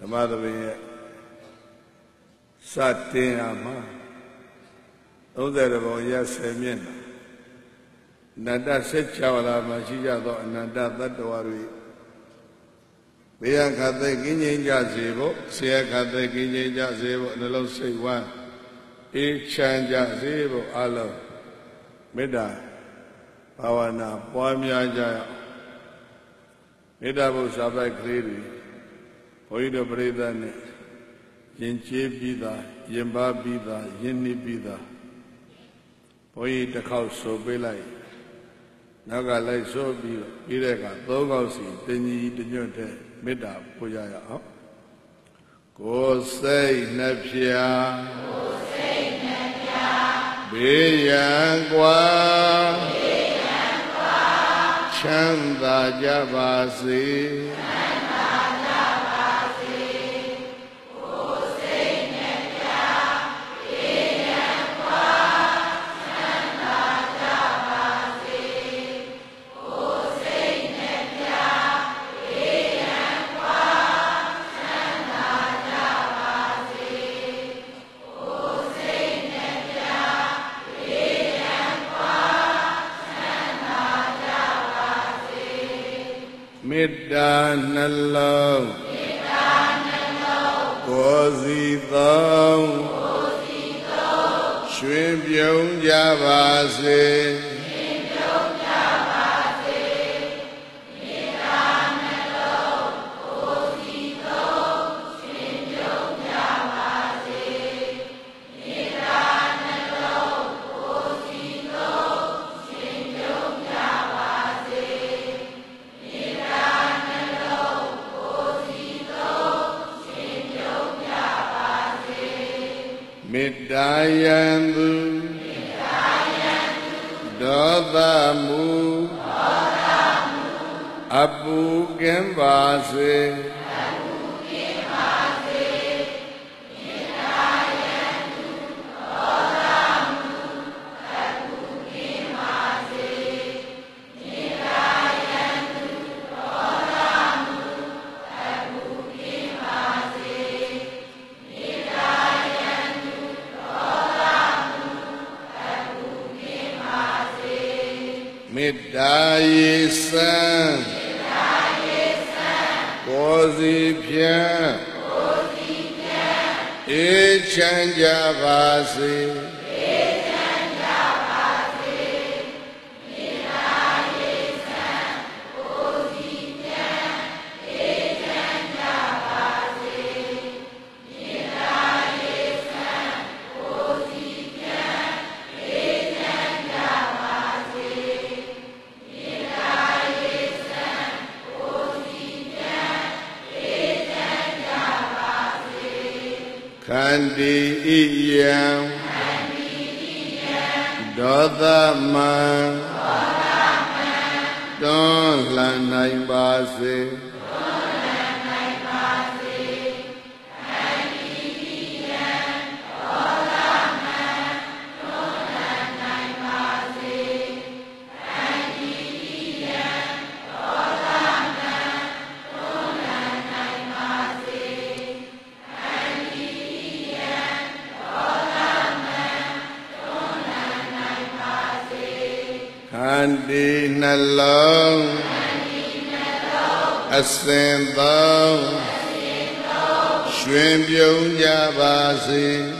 ဓမ္မသဘင်ရဲ့စတင်ရမှာ30ဘောင်ရ10မျက်နှာအနန္တဆက်ချဝလာမှာရှိကြသောအနန္တတတ္တဝါတွေဘေးခတ်သိကင်းငြိမ်းကြစေဖို့ဆရာခတ်သိကင်းငြိမ်းကြစေဖို့နှလုံးစိတ်ဝမ်းအေးချမ်းကြစေဖို့အလုံးမေတ္တာဘာဝနာပွားများကြရအောင်မေတ္တာဘုရားပိုက်ကလေးတွေ ဘုန်းကြီးတို့ပြိဿနဲ့ယဉ်ကျေးပြီးသားယဉ်ပါပြီးသားယဉ်နှီးပြီးသားဘုန်းကြီးတစ်ခေါက်ဆိုပေးလိုက်နောက်ကလိုက်ဆိုပြီးပြီးတဲ့အခါသုံးခေါက်စီတင်ကြီးတညွတ်တဲ့မေတ္တာပို့ကြရအောင်ကိုယ်စိတ်နှဖျားကိုယ်စိတ်နှဖျားဘေးရန်กว่าဘေးရန်กว่าချမ်းသာကြပါစေချမ်း မေတ္တာနှလုံးမေတ္တာနှလုံးကိုယ်စီသုံးကိုယ်စီသုံးရွှင်ပြုံးကြပါစေမေတ္တာယံသူမေ တ္တာယံသူဒေါသမူဒေါသမူအပူကင်းပါစေ တ္တာရေစံမေတ္တာရေစံကိုယ်စီဖြင့်ကိုယ်စီဖြင့်အေးချမ်းကြပါစေ န္တီဣယံဒေါသမံတွန်းလှန်နိုင်ပါစေ နှလုံးအစင်သောရွှင်ပြုံးကြပါစေ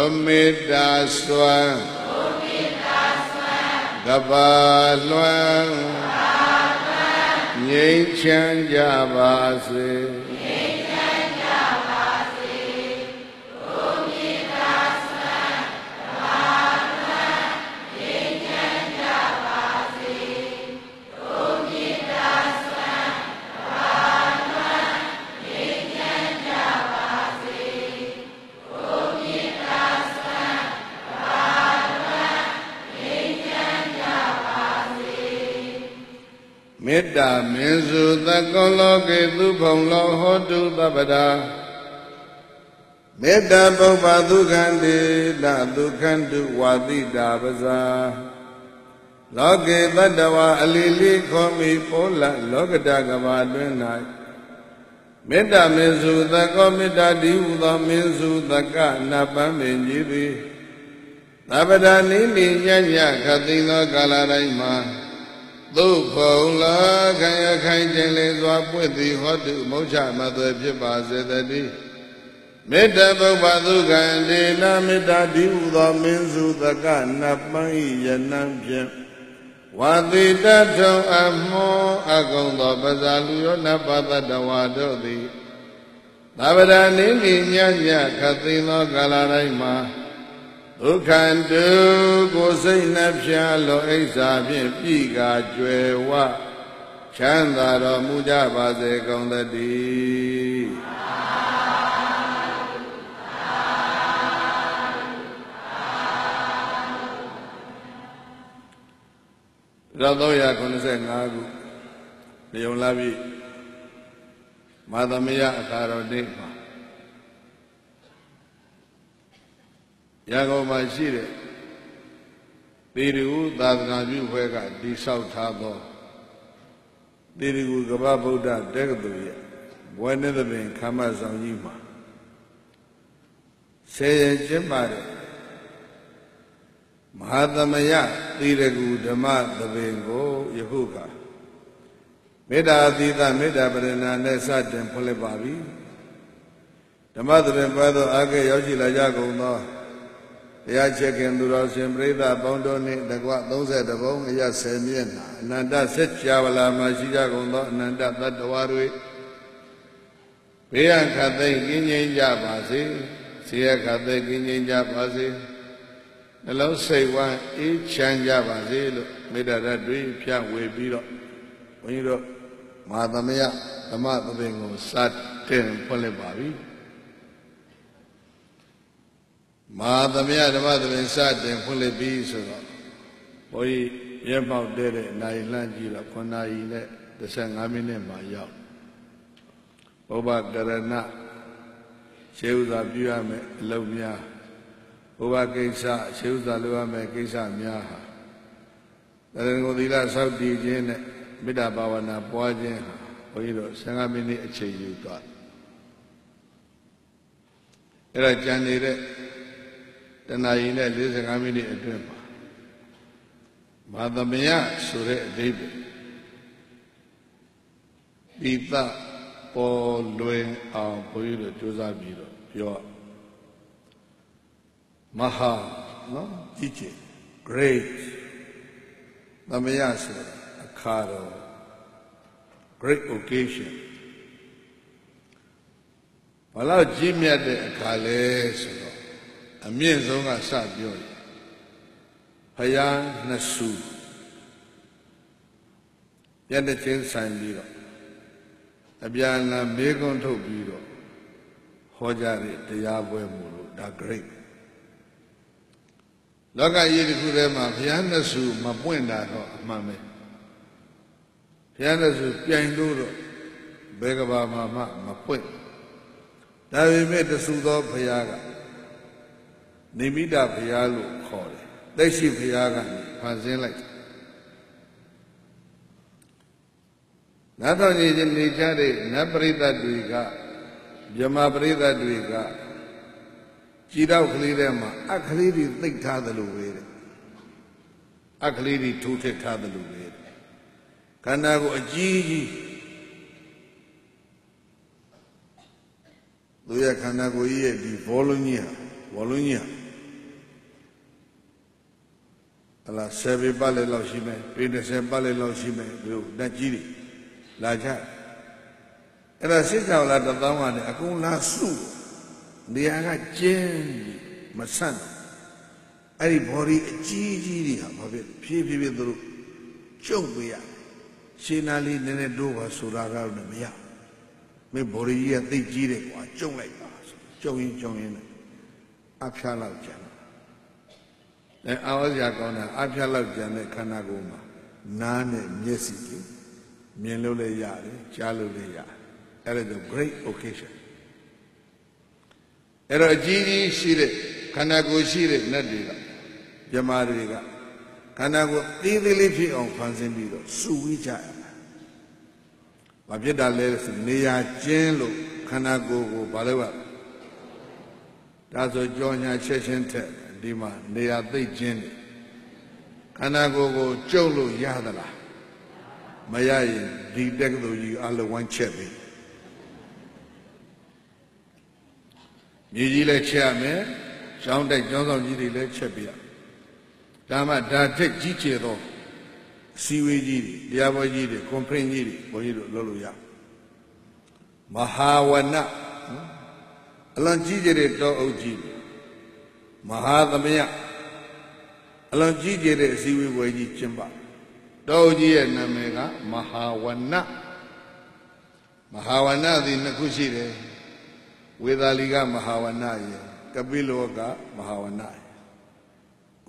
ဒုမေတ္တာစွမ်းဒုမေတ္တာစွမ်းကဘာလွမ်းကဘာလွမ်းငြိမ်းချမ်းကြပါစေ တ္တာမင်းစုသကောလောကေသူဖုံလောဟောတုသဗ္ဗတာမေတ္တာပုပ္ပဒုက္ခန္တိတဒုက္ခန္တုဝါတိတာပဇာလောကေတတ္တဝါအလီလီခောမိပိုးလလောကတကဘာတွင်၌မေတ္တာမင်းစုသကောမေတ္တာဒီဟုသောမင်းစုသကနပန်းပင်ကြီးသည်သဗ္ဗဒာနိမိညညခသိသောကာလတိုင်းမှာ သုဖုံလာခံရခိုင်ခြင်းလေစွာပွင့်သည်ဟောတုမုတ်ချမသွေဖြစ်ပါစေတည်းမေတ္တပုပ္ပသုခံဒေနမေတ္တာဒီဟုသောမင်းစုသကနပန်းဤယနံဖြင့်ဝါတိတထုံအမောအကုံသောပဇာလူယောနပတတဝါတို့သည်သဗ္ဗဒာနိမိညညခသိသောကာလတိုင်းမှာ ဒုက္ခတုကိုစိတ်နှဖျားလောအိစ္စာဖြင့်ပြီကာကျွယ်ဝချမ်းသာတော်မူကြပါစေကုန်သတည်းရသောရ85ခုလျုံလာပြီမာသမယအခါတော်နေ့မှာ ရန်ကုန်မှာရှိတဲ့သေရီဟုသာသနာပြုဖွဲ့ကတိဆောက်ထားသောသေရီဟုကပ္ပဗုဒ္ဓတက္ကသိုလ်ရဲ့ဘွယ်နေသဖြင့်ခမ်းမဆောင်ကြီးမှာဆယ်ရကျင်းပါတဲ့မဟာသမယသီရကူဓမ္မသဘင်ကိုယခုကမေတ္တာအသီသမေတ္တာပရဏာနဲ့စတင်ဖွင့်လိုက်ပါပြီဓမ္မသဘင်ပွဲသောအာကေရောက်ရှိလာကြကုန်သော တရားချက်ခင်သူတော်ရှင်ပြိဿပေါင်းတော်နှင့်တကွ30ဘုံအရ10မျက်နှာအနန္တစัจ java လာမှာရှိကြကုန်သောအနန္တသတ္တဝါတွေဘေးရခတ်သိမ်းကင်းငြိမ်းကြပါစေဆေးရခတ်သိမ်းကင်းငြိမ်းကြပါစေနှလုံးစိတ်ဝမ်းအေးချမ်းကြပါစေလို့မေတ္တာဓာတ်တွေဖြန့်ဝေပြီးတော့ဘုန်းကြီးတို့မဟာသမယဓမ္မသဘင်ကိုစတင်ဖွင့်လိုက်ပါပြီ မဟာသမယဓမ္မသဘင်စတင်ဖွင့်လိုက်ပြီဆိုတော့ဘုန်းကြီးရဲမောက်တဲ့တဲ့နိုင်လန့်ကြည့်တော့9နာရီနဲ့15မိနစ်မှရောက်ဘုဗ္ဗကရဏရှေးဥစွာပြုရမယ်အလုံးများဘုရားကိစ္စရှေးဥစွာလုပ်ရမယ်ကိစ္စများဟာတရဏဂုသီလစောင့်တည်ခြင်းနဲ့မေတ္တာဘာဝနာပွားခြင်းဟာဘုန်းကြီးတို့15မိနစ်အချိန်ယူသွားအဲ့ဒါကြံနေတဲ့ တဏှာရင်နဲ့45မိနစ်အတွင်းမှာမာသမယဆိုတဲ့အဓိပ္ပာယ်ဒီသပေါ်လွင်အောင်ဘုန်းကြီးတို့ကြိုးစားပြီးတော့ပြောမဟာနော်ကြီးကျယ် great သမယဆိုတာအခါတော် great occasion ဘာလို့ကြီးမြတ်တဲ့အခါလဲဆိုတော့ အမြင့်ဆုံးကစပြောတယ်ဖယားနှစ်စုပြတ်တဲ့ချင်းဆိုင်ပြီးတော့အပြန်လာမေးခွန်းထုတ်ပြီးတော့ဟောကြားတဲ့တရားပွဲမို့လို့ဒါ great လောကကြီးတစ်ခုထဲမှာဘုရားနှစ်စုမပွင့်တာတော့အမှန်ပဲဘုရားနှစ်စုပြိုင်လို့တော့ဘယ်ကဘာမှမမပွင့်ဒါပေမဲ့တဆူသောဘုရားက နိမိတဘုရားလို့ခေါ်တယ်သိရှိဘုရားကနေဖန်ဆင်းလိုက်နာတော်ကြီးနေကြတဲ့နတ်ပရိသတ်တွေကမြမပရိသတ်တွေကကြည်တော့ကလေးထဲမှာအခလေးတွေသိပ်ထားသလိုပဲတဲ့အခလေးတွေထိုးထစ်ထားသလိုပဲခန္ဓာကိုအကြီးကြီးသူရဲ့ခန္ဓာကိုယ်ကြီးရဲ့ဒီဘောလုံးကြီးဟာဘောလုံးကြီးဟာအ လားဆယ်ပေပတ်လေလောက်ရှိမယ်ပေ30ပတ်လေလောက်ရှိမယ်ဒီလိုတက်ကြီးတွေလာကြအဲ့ဒါစစ်ကြောင်လာတသောင်းကလည်းအကုန်လာစုနေရာကကျင်းမဆန့်အဲ့ဒီ body အကြီးကြီးတွေဟာဘာဖြစ်ဖြည်းဖြည်းဖြည်းသူတို့ကျုပ်ပေးရရှင်းနာလေးနည်းနည်းတို့ပါဆိုတာကတော့မရမင်း body ကြီးကသိကြီးတယ်ကွာကျုံလိုက်ပါကျုံရင်ကျုံရင်အဖျားလောက်ကျန် အဲအာဝဇ္ဇာကောင်းတာအဖျားလောက်ကျန်တဲ့ခန္ဓာကိုယ်မှာနားနဲ့မျက်စိကြီးမြင်လို့လည်းရတယ်ကြားလို့လည်းရတယ်အဲ့ဒါကြောင့် great occasion အဲ့တော့အကြီးကြီးရှိတဲ့ခန္ဓာကိုယ်ရှိတဲ့နတ်တွေကမြမာတွေကခန္ဓာကိုယ်သေးသေးလေးဖြစ်အောင်ဖန်ဆင်းပြီးတော့စုဝေးကြရမှာ။ဘာဖြစ်တာလဲဆိုနေရာကျင်းလို့ခန္ဓာကိုယ်ကိုဘာလို့ ਵਾ ဒါဆိုကြောညာချက်ချင်းထက် ဒီမှာနေရာသိပ်ကျင်းတယ်ခန္ဓာကိုယ်ကိုကျုပ်လို့ရသလားမရရင်ဒီတက္ကသိုလ်ကြီးအလုံးဝမ်းချက်ပြီမြေကြီးလည်းချက်ရမယ်ကျောင်းတိုက်ကျောင်းဆောင်ကြီးတွေလည်းချက်ပြရဒါမှဒါထက်ကြီးကျယ်သောစီဝေးကြီးတွေတရားပွဲကြီးတွေကွန်ဖရင့်ကြီးတွေဘုန်းကြီးတို့လုပ်လို့ရမဟာဝနအလွန်ကြီးကျယ်တဲ့တောအုပ်ကြီး မဟာသမယအလွန်ကြီးကျယ်တဲ့အစည်းအဝေးပွဲကြီးကျင်းပတောအုပ်ကြီးရဲ့နာမည်ကမဟာဝနမဟာဝနသည်နှစ်ခုရှိတယ်ဝေသာလီကမဟာဝနရဲ့ကပိလောကမဟာဝနရဲ့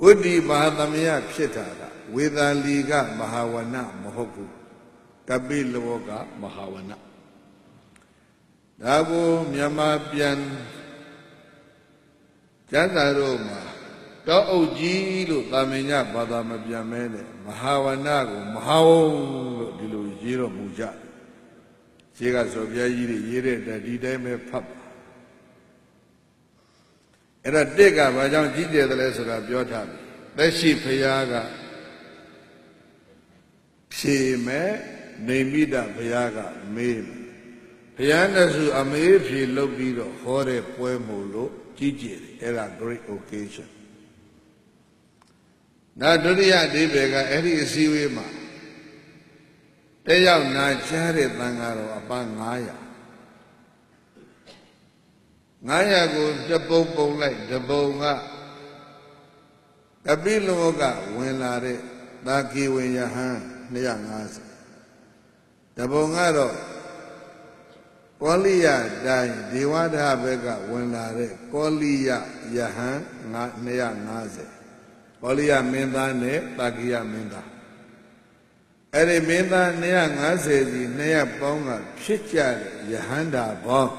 ဝတ္တိမဟာသမယဖြစ်တာကဝေသာလီကမဟာဝနမဟုတ်ဘူးကပိလောကမဟာဝနဒါကိုမြန်မာပြန် ကျမ်းစာတို့မှာတောအုပ်ကြီးလို့သာမင်ညဘာသာမပြန်မဲနဲ့မဟာဝနကိုမဟာဝုလို့ဒီလိုရေးတော့မူကြခြေကစော်ပြားကြီးတွေရေးတဲ့တဒီတိုင်းပဲဖတ်ပါအဲ့ဒါတစ်ကဘာကြောင့်ကြီးကျယ်တယ်လဲဆိုတာပြောထားပြီသက်ရှိဖရာကဖြေမဲ့နေမိတဘုရားကမေးဘုရားနဲ့စုအမေးဖြေလုပ်ပြီးတော့ဟောတဲ့ပွဲမို့လို့ ကြီးကျယ်တယ်အဲ့ဒါ great occasion နောက်ဒုတိယအဓိပ္ပာယ်ကအဲ့ဒီအစည်းအဝေးမှာတယောက်နာကြားတဲ့တန်ဃာတော်အပန်း900 900ကိုတပုံပုံလိုက်တပုံကကပိလောကဝင်လာတဲ့သာကိဝေယဟန်250တပုံကတော့ ကောလိယတိုင်းဒေဝဒဘက်ကဝင်လာတဲ့ကောလိယယဟန်250ကောလိယမင်းသားနဲ့တာကိယမင်းသားအဲ့ဒီမင်းသား250စီ200ပေါင်းကဖြစ်ကြတဲ့ယဟန္တာဘောင်း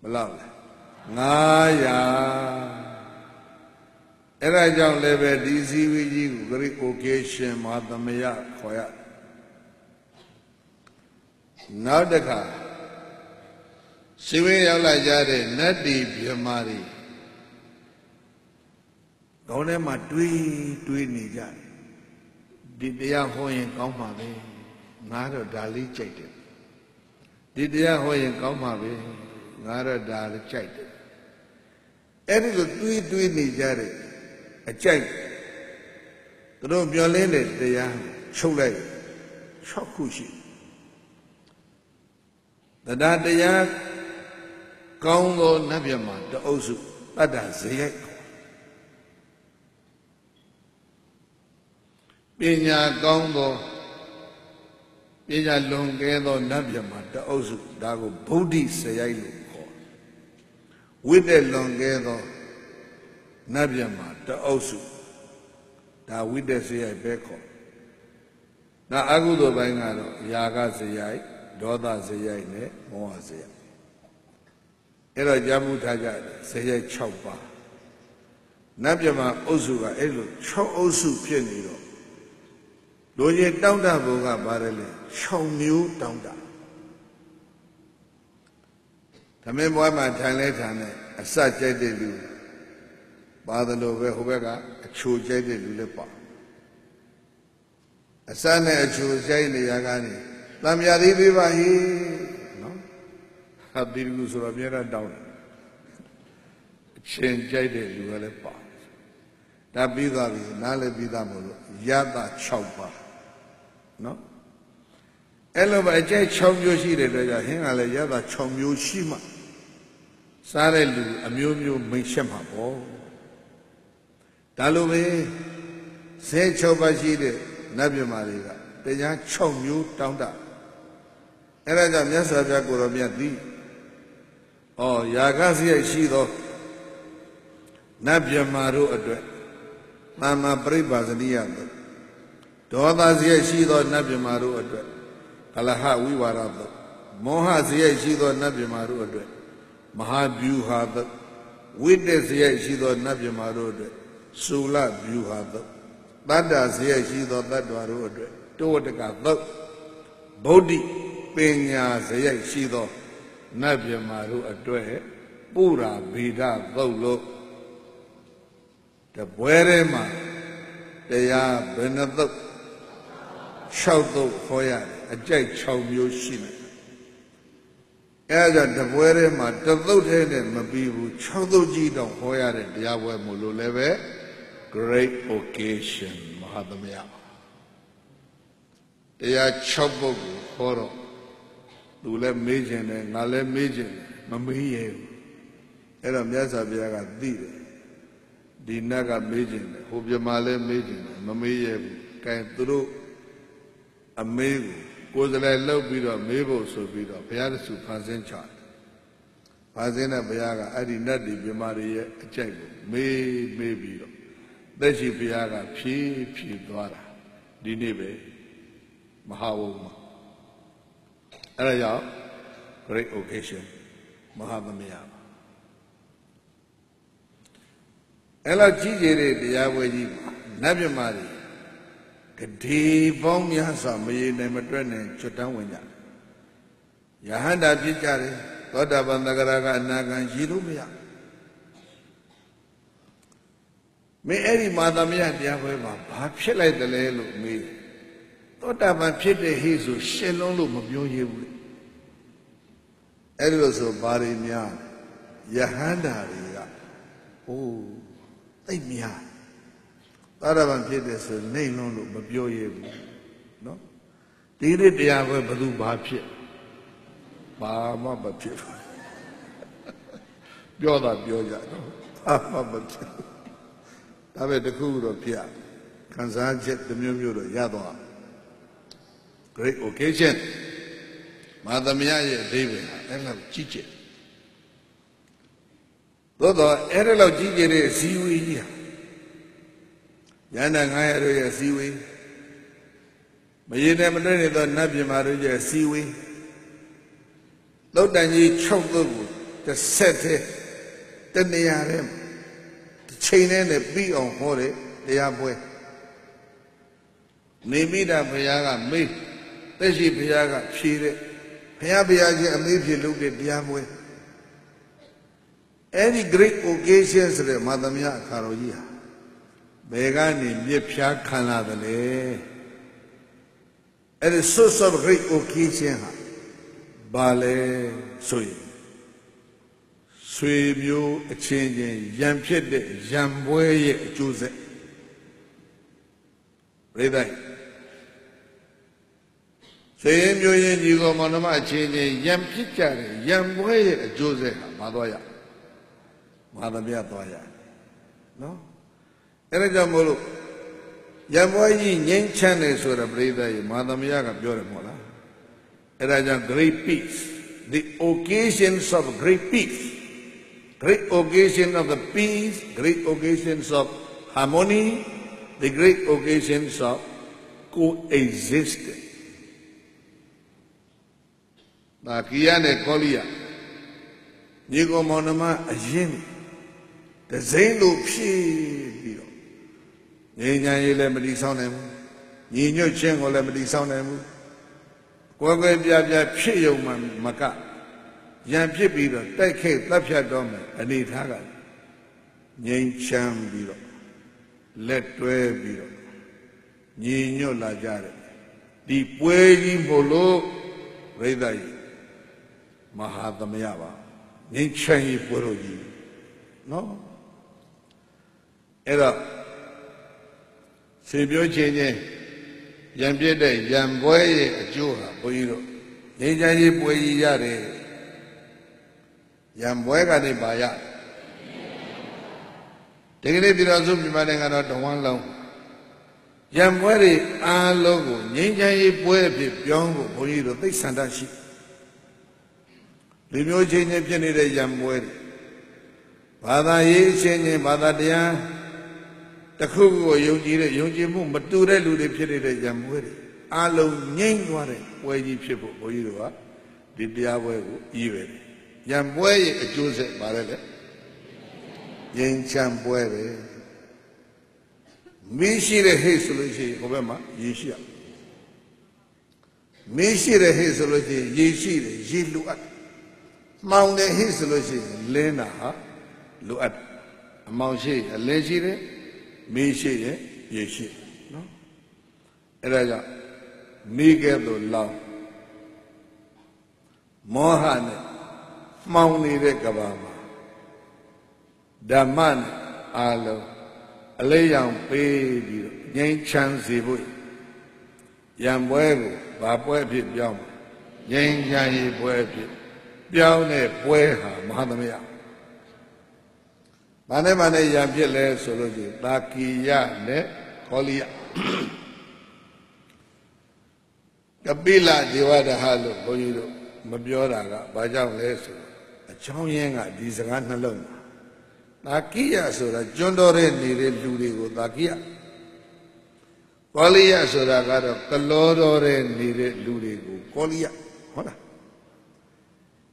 ဘလောက်လဲ900အဲ့ဒါကြောင့်လည်းပဲဒီစည်းဝေးကြီးကို Great Occasion မှာသမယခေါ်ရ နောက်တစ်ခါစီဝေးရောက်လာကြတဲ့နတ်တီမြမာတွေကောင်းထဲမှာတွေးတွေးနေကြတယ်ဒီတရားဟောရင်ကောင်းမှာပဲငါတော့ဒါလေးကြိုက်တယ်ဒီတရားဟောရင်ကောင်းမှာပဲငါတော့ဒါလေးကြိုက်တယ်အဲ့ဒီလိုတွေးတွေးနေကြတဲ့အကြိုက်သူတို့ပြောလင်းတဲ့တရားချုပ်လိုက်6ခုရှိ တရားတရားကောင်းသောနတ်မြတ်မှာတအုပ်စုတတ္တဇယိုက်ပညာကောင်းသောပညာလွန်ကဲသောနတ်မြတ်မှာတအုပ်စုဒါကိုဗုဒ္ဓဇယိုက်လို့ခေါ်ဝိတ္တလွန်ကဲသောနတ်မြတ်မှာတအုပ်စုဒါဝိတ္တဇယိုက်ပဲခေါ်နာအကုသိုလ်ပိုင်းကတော့ယာကဇယိုက် ဒေါသဇယိုက်နဲ့မောဟဇယိုက်အဲ့တော့ကြားမှုထားကြတယ်ဇယိုက်6ပါးနတ်မြတ်မှာအုပ်စုကအဲ့လို6အုပ်စုဖြစ်နေတော့လူကြီးတောင်းတဘုံကပါတယ်လေ6မျိုးတောင်းတသမင်းဘွားမှာထိုင်လဲထိုင်လဲအစကြိုက်တဲ့လူပါတယ်လို့ပဲဟိုဘက်ကအချိုကြိုက်တဲ့လူလည်းပါအစနဲ့အချိုကြိုက်နေရကနေ တံမြာသေးသေးပါဟိနော်ဟာဒီလူဆိုတော့အများရတောင်းတယ်အချင်းကြိုက်တဲ့လူကလည်းပါဒါပြီးသွားပြီနားလည်းပြီးသားမို့လို့ရတာ6ပါနော်အဲ့လိုပဲအကျိုက်6မျိုးရှိတဲ့အတွက်ကြောင့်ဟင်းကလည်းရတာ6မျိုးရှိမှစားတဲ့လူအမျိုးမျိုးမိတ်ဆက်မှာပေါ့ဒါလိုပဲဇဲ6ပါးရှိတဲ့နတ်မြမာတွေကတရား6မျိုးတောင်းတ အဲ့ဒါကြောင့်မြတ်စွာဘုရားကိုရောမြတ်သည်ဩယာကစရိုက်ရှိသောနတ်မြမာတို့အတွက်သမ္မာပရိပါဇနိယဒေါသစရိုက်ရှိသောနတ်မြမာတို့အတွက်ကလဟဝိဝါဒသုတ်မောဟစရိုက်ရှိသောနတ်မြမာတို့အတွက်မဟာဗျူဟာသုတ်ဝိတ္တစရိုက်ရှိသောနတ်မြမာတို့အတွက်စူလဗျူဟာသုတ်တတ္တစရိုက်ရှိသောတတ္တဝါတို့အတွက်တောဝတကသုတ်ဗုဒ္ဓ ပညာစရိုက်ရှိသောနတ်မြမာတို့အတွက်ပုရာဗေဒသုတ်လို့တပွဲထဲမှာတရားဘယ်နှသုတ်6သုတ်ဟောရတယ်အကြိုက်6မျိုးရှိတယ်အဲဒါတပွဲထဲမှာတသုတ်ထဲနဲ့မပြီးဘူး6သုတ်ကြီးတော့ဟောရတဲ့တရားပွဲမို့လို့လည်းပဲ great occasion မဟာသမယတရား6ပုဒ်ကိုဟောတော့ သူလည်းမေးခြင်းတယ်ငါလည်းမေးခြင်းတယ်မမေးရဘူးအဲ့တော့မြတ်စွာဘုရားကသိတယ်ဒီနတ်ကမေးခြင်းတယ်ဟိုပြမလည်းမေးခြင်းတယ်မမေးရဘူးကဲသူတို့အမေးကိုကိုယ်စလဲလှုပ်ပြီးတော့မေးဖို့ဆိုပြီးတော့ဘုရားတဆူဖန်ဆင်းချတယ်ဖန်ဆင်းတဲ့ဘုရားကအဲ့ဒီနတ်ဒီပြမတွေရဲ့အကြိုက်ကိုမေးမေးပြီးတော့သက်ရှိဘုရားကဖြည်းဖြည်းသွားတာဒီနေ့ပဲမဟာဝုံမှာ အဲ့ဒါကြောင့် great occasion မဟာသမယပါအဲ့လိုကြီးကျယ်တဲ့တရားပွဲကြီးမှာနတ်မြမာတွေဂတိပေါင်းများစွာမရေနိုင်မတွက်နိုင်ချွတ်တန်းဝင်ကြတယ်ယဟန္တာဖြစ်ကြတယ်သောတာပန်သဂရကအနာဂံရည်လို့မရမင်းအဲ့ဒီမာသမယတရားပွဲမှာဘာဖြစ်လိုက်တယ်လဲလို့မေး သောတာပန်ဖြစ်တဲ့ဟိဆိုရှင်းလုံးလို့မပြောရဘူးလေအဲ့ဒီလိုဆိုဘာတွေများယဟန္တာတွေကဟိုးသိများသာရဗံဖြစ်တယ်ဆိုနေလုံးလို့မပြောရဘူးနော်ဒီနေ့တရားပွဲဘသူဘာဖြစ်ဘာမှမဖြစ်ဘူးပြောတာပြောကြတော့ဘာမှမဖြစ်ဒါပဲတခုတော့ဖြစ်ခံစားချက်တစ်မျိုးမျိုးတော့ရသွား great occasion မာသမယရဲ့အသေးပဲအဲ့လောက်ကြီးကျယ်သို့တော့အဲ့ဒီလောက်ကြီးကျယ်တဲ့ဇီဝီကြီးဟာယန္တာ900တို့ရဲ့ဇီဝီမရေနဲ့မတွဲနေသောနတ်ပြည်မာတို့ရဲ့ဇီဝီသုတ်တန်ကြီး6သုတ်ကိုတစ်ဆက်တည်းတနေရာထဲတစ်ချိန်နဲ့နဲ့ပြီးအောင်ဟောတဲ့တရားပွဲနေမိတာဘုရားကမေး သက်ရှိဘုရားကဖြေတဲ့ဘုရားဘုရားချင်းအမေးဖြေလုပ်တဲ့တရားပွဲအဲ့ဒီ great occasion ဆိုတဲ့မာသမယအခါတော်ကြီးဟာဘယ်ကနေမြစ်ဖြားခံလာတယ်လဲအဲ့ဒီ source of great occasion ဟာဘာလဲဆိုရင်ဆွေမျိုးအချင်းချင်းရံဖြစ်တဲ့ရံပွဲရဲ့အကျိုးဆက်ပြိဿ ဆွေမျိုးရင်ညီကောင်မောင်နှမအချင်းချင်းရံဖြစ်ကြတယ်ရံပွဲရဲ့အကျိုးဆက်ဟာမသွားရမဟာသမယသွားရနော်အဲ့ဒါကြောင့်မို့လို့ရံပွဲကြီးငြိမ်းချမ်းတယ်ဆိုတော့ပြိဿရေမဟာသမယကပြောတယ်မဟုတ်လားအဲ့ဒါကြောင့် great peace the occasions of great peace great occasion of the peace great occasions of harmony the great occasions of coexistence ဒါကီယာနဲ့ကောလိယညီကောင်မောင်နှမအရင်တစိမ့်လို့ဖြည့်ပြီးတော့ငြိမ်းချမ်းရေးလည်းမတိဆောင်းနိုင်ဘူးညီညွတ်ခြင်းကိုလည်းမတိဆောင်းနိုင်ဘူးကွယ်ကွယ်ပြားပြားဖြစ်ယုံမှမကရံဖြစ်ပြီးတော့တိုက်ခိုက်တပ်ဖြတ်တော့မယ်အနေထားကငြိမ်းချမ်းပြီးတော့လက်တွဲပြီးတော့ညီညွတ်လာကြတယ်ဒီပွဲကြီးမို့လို့ရိသကြီး မဟာသမယပါငြိမ်းချမ်းရေးပွဲတော်ကြီးနော်အဲ့တော့စေပြောချင်းချင်းရံပြည့်တဲ့ရံပွဲရဲ့အကျိုးဟာဘုန်းကြီးတို့ငြိမ်းချမ်းရေးပွဲကြီးရတယ်ရံပွဲကနေပါရဒီကနေ့ပြည်တော်စုမြန်မာနိုင်ငံတော်တဝန်းလုံးရံပွဲတွေအားလုံးကိုငြိမ်းချမ်းရေးပွဲအဖြစ်ပြောင်းဖို့ဘုန်းကြီးတို့သိစန္ဒရှိ လူမျိုးချင်းချင်းဖြစ်နေတဲ့ရံပွဲတွေဘာသာရေးချင်းချင်းဘာသာတရားတခုခုကိုယုံကြည်တဲ့ယုံကြည်မှုမတူတဲ့လူတွေဖြစ်နေတဲ့ရံပွဲတွေအလုံးငြိမ့်သွားတဲ့ပွဲကြီးဖြစ်ဖို့ဘုန်းကြီးတို့ကဒီတရားပွဲကိုရည်ရွယ်တယ်ရံပွဲရဲ့အကျိုးဆက်ပါတယ်လေငြိမ်းချမ်းပွဲပဲမင်းရှိတဲ့ဟိတ်ဆိုလို့ရှိရင်ဟိုဘက်မှာရေရှိရမင်းရှိတဲ့ဟိတ်ဆိုလို့ရှိရင်ရေရှိတယ်ရေလိုအပ် မှောင်တဲ့ဟိတ်ဆိုလို့ရှိရင်လင်းတာဟာလိုအပ်အမောင်ရှိအလင်းရှိတယ်မင်းရှိတယ်ရေရှိနော်အဲ့ဒါကြောင့်မိကဲ့သို့လောင်းမောဟနဲ့မှောင်နေတဲ့ကဘာမှာဓမ္မနဲ့အာလုံးအလေးရောင်ပေးပြီးတော့ငြိမ်းချမ်းစေဖို့ရံပွဲကိုဘာပွဲဖြစ်ပြောင်းငြိမ်းချမ်းရေးပွဲဖြစ် ပြောင်းတဲ့ပွဲဟာမဟာသမယဘာနဲ့ဘာနဲ့ရံဖြစ်လဲဆိုလို့ရှိရင်တာကီယနဲ့ခောလိယကပိလဒေဝဒဟလို့ဘုန်းကြီးတို့မပြောတာကဘာကြောင့်လဲဆိုတော့အချောင်းရင်းကဒီစကားနှလုံးမှာတာကိယဆိုတာကျွန်းတော်တဲ့နေတဲ့လူတွေကိုတာကိယကောလိယဆိုတာကတော့ကလောတော်တဲ့နေတဲ့လူတွေကိုကောလိယဟုတ်လား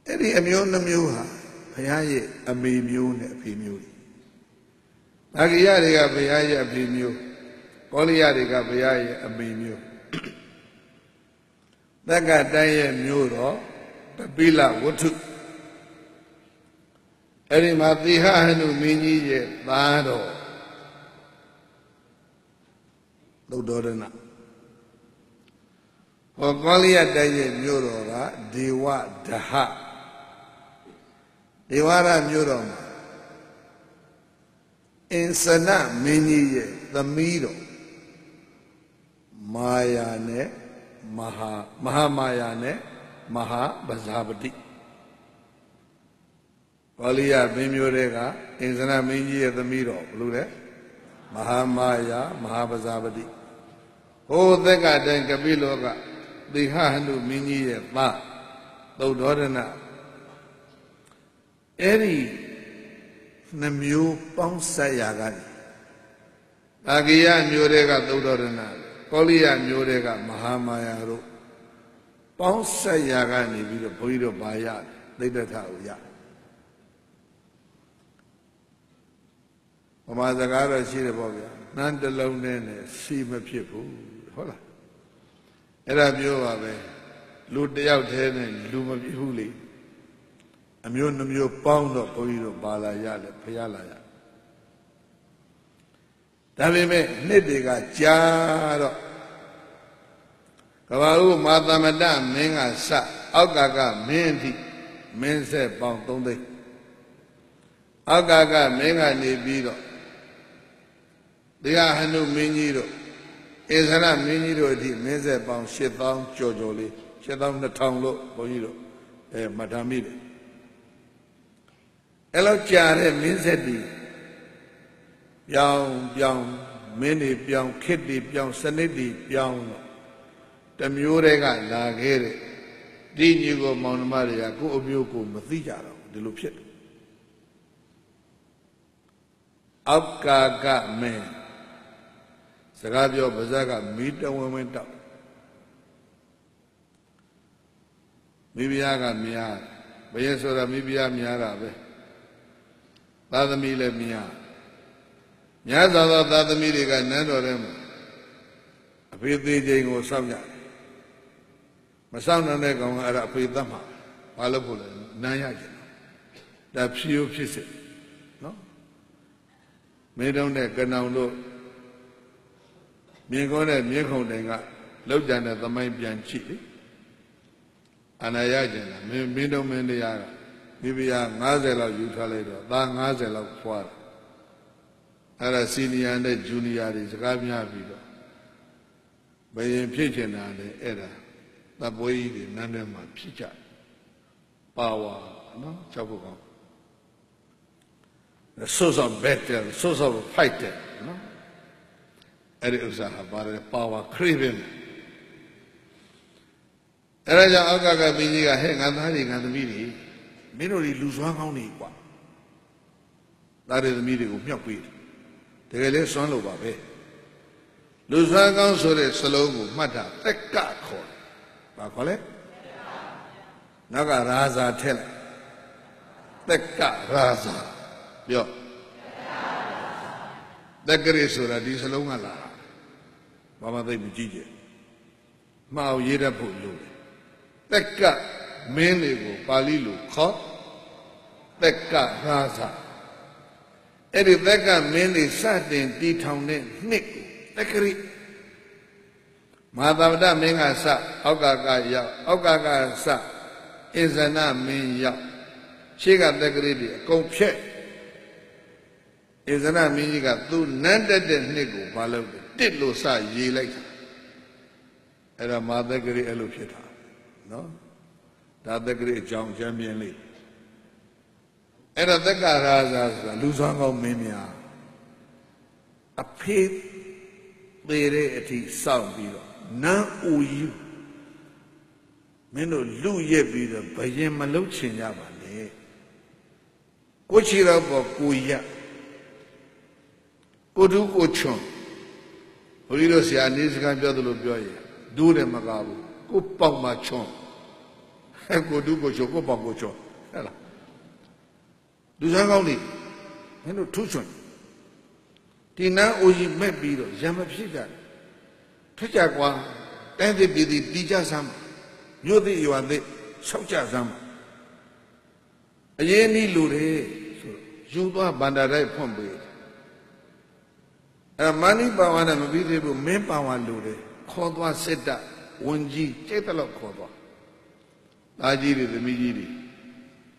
အဲ့ဒီအမျိုးနှမျိုးဟာဘုရားရဲ့အမေမျိုးနဲ့အဖေမျိုးတွေတာကိယတွေကဘုရားရဲ့အဖေမျိုးကောလိယတွေကဘုရားရဲ့အမေမျိုးသက္ကတိုင်းရဲ့မျိုးတော့တပိလဝတ္ထုအဲ့ဒီမှာသီဟဟနုမင်းကြီးရဲ့သားတော်သုတ်တော်ရဏဟောကောလိယတိုင်းရဲ့မြို့တော်ကဒေဝဒဟ ဒေဝရမြို့တော်မှာအင်စနမင်းကြီးရဲ့သမီးတော်မာယာနဲ့မဟာမဟာမာယာနဲ့မဟာပဇာပတိကောလိယမင်းမျိုးတွေကအင်္စနမင်းကြီးရဲ့သမီးတော်ဘလို့လဲမဟာမာယာမဟာပဇာပတိဟိုသက်ကတိုင်ကပိလောကသေဟဟနုမင်းကြီးရဲ့သားသုတ်တော်ရဏ အဲ့ဒီနှမျိုးပေါင်းဆက်ရာကနေအာဂိယမျိုးတွေကသုတ်တော်ရဏကောလိယမျိုးတွေကမဟာမာယာတို့ပေါင်းဆက်ရာကနေပြီးတော့ဘုန်းကြီးတို့ဘာရသိတ္တထကိုရဗမာစကားတော့ရှိတယ်ပေါ့ဗျာနှမ်းတစ်လုံးနဲ့နဲ့စီမဖြစ်ဘူးဟုတ်လားအဲ့ဒါပြောပါပဲလူတယောက်တည်းနဲ့လူမဖြစ်ဘူးလေ အမျိုးနှမျိုးပေါင်းတော့ဘုန်းကြီးတို့ဘာလာရလဲဖရလာရဒါပေမဲ့နှစ်တွေကကြာတော့ကဘာဦးမာသမတမင်းကစအောက်ကကမင်းအထိမင်းဆက်ပေါင်း3သိန်းအောက်ကကမင်းကနေပြီးတော့တရားဟနုမင်းကြီးတို့ဧဇရမင်းကြီးတို့အထိမင်းဆက်ပေါင်း8000ကျော်ကျော်လေး7200လို့ဘုန်းကြီးတို့အဲမှတ်ထားမိတယ် အဲ့လောက်ကြာတဲ့မင်းဆက်တီပြောင်းပြောင်းမင်းတွေပြောင်းခစ်တွေပြောင်းစနစ်တွေပြောင်းတော့တမျိုးတည်းကလာခဲ့တဲ့ဒီညီကိုမောင်နှမတွေကကိုယ့်အမျိုးကိုမသိကြတော့ဒီလိုဖြစ်တယ်အောက်ကာကမင်းစကားပြောပါဇက်ကမီးတဝင်းဝင်းတောက်မိဖုရားကများဘယ်ဆိုတာမိဖုရားများတာပဲ သာသမီလည်းများများစွာသောသာသမီတွေကနန်းတော်ထဲမှာအဖေသေးချိန်ကိုစောင့်ကြတယ်မစောင့်နိုင်တဲ့ကောင်ကအဲ့ဒါအဖေသတ်မှာဘာလို့ဖို့လဲနန်းရကြတယ်ဒါဖြီးဖြစ်စစ်နော်မင်းတုံးတဲ့ကနောင်တို့မြင်ကောတဲ့မြင်းခုံတိုင်ကလောက်ကြတဲ့သမိုင်းပြန်ကြည့်လေအနာရကျင်တာမင်းမင်းတုံးမင်းတရားက မိဖုရား90လောက်ယူထားလိုက်တော့သား90လောက်ဖွာတယ်အဲ့ဒါစီနီယာနဲ့ဂျူနီယာတွေစကားများပြီးတော့ဘယင်ဖြစ်ချင်တာလေအဲ့ဒါတပ်ပွဲကြီးတွေနန်းထဲမှာဖြစ်ကြပါဝါနော်ချောက်ဖို့ကောင်း the source of battle source of fighter နော်အဲ့ဒီဥစ္စာဟာပါတယ် power craving အဲ့ဒါကြောင့်အောက်ကကပင်ကြီးကဟဲ့ငါသားတွေငါသမီးတွေ မင်းတို့တွေလူစွမ်းကောင်းနေกว่าသားတွေသမီးတွေကိုမြှောက်ပေးတယ်တ တကယ်လေးစွမ်းလို့ပါပဲလူစွမ်းကောင်းဆိုတဲ့စလုံးကိုမှတ်တာတက်ကခေါ်တယ်ဘာခေါ်လဲနောက်ကရာဇာထက်လိုက်တက်ကရာဇာပြောတက်ကရေဆိုတာဒီစလုံးကလာဘာမှသိမကြည့်ကြမှားအောင်ရေးတတ်ဖို့လိုတယ်တက်က မင်းတွေကိုပါဠိလိုခေါ်တက်ကရာဇာအဲ့ဒီတက်ကမင်းတွေစတင်တီထောင်တဲ့နှစ်ကိုတက္ကရိမဟာသမ္မတမင်းကစအောက်ကကရောက်အောက်ကကစအဇနမင်းရောက်ရှေ့ကတက္ကရိတွေအကုန်ဖြက်အဇနမင်းကြီးကသူနန်းတက်တဲ့နှစ်ကိုမလုပ်ဘူးတစ်လို့စရေးလိုက်တာအဲ့ဒါမဟာတက္ကရိအဲ့လိုဖြစ်တာနော် ဒါတက္ကရိအကြောင်းချမ်းပြင်းလေးအဲ့ဒါတက္ကရာဇာဆိုတာလူဆောင်ကောင်းမင်းများအဖေးသေးတဲ့အထိစောင့်ပြီးတော့နန်းအိုယူမင်းတို့လူရက်ပြီးတော့ဘယင်မလုတ်ချင်ကြပါနဲ့ကိုချီတော့ပေါ်ကိုရကိုတူးကိုချွန်ဘုရားတို့ဆရာနေစကားပြောသလိုပြောရင်ဒူးတယ်မကဘူးကိုပေါက်မှချွန်ဟဲ့ ကိုတူးကိုချွန်ကိုပေါက်ကိုချွန်ဟဲ့လားလူစားကောင်းနေမင်းတို့ထူးချွန်ဒီနန်းအိုကြီးမဲ့ပြီးတော့ရံမဖြစ်ကြထွက်ကြကွာတိုင်းပြည်ပြည်တီးကြစမ်းမြို့သိရွာသိဆောက်ကြစမ်းအရင်နီးလူတွေဆိုယူသွားဗန္ဒာတိုက်ဖွင့်ပေးအဲမဏိပါဝါနဲ့မပြီးသေးဘူးမင်းပါဝါလူတွေခေါ်သွားစစ်တပ်ဝန်ကြီးကျိတ်တယ်လို့ခေါ်သွား သားကြီးတွေသမီးကြီးတွေ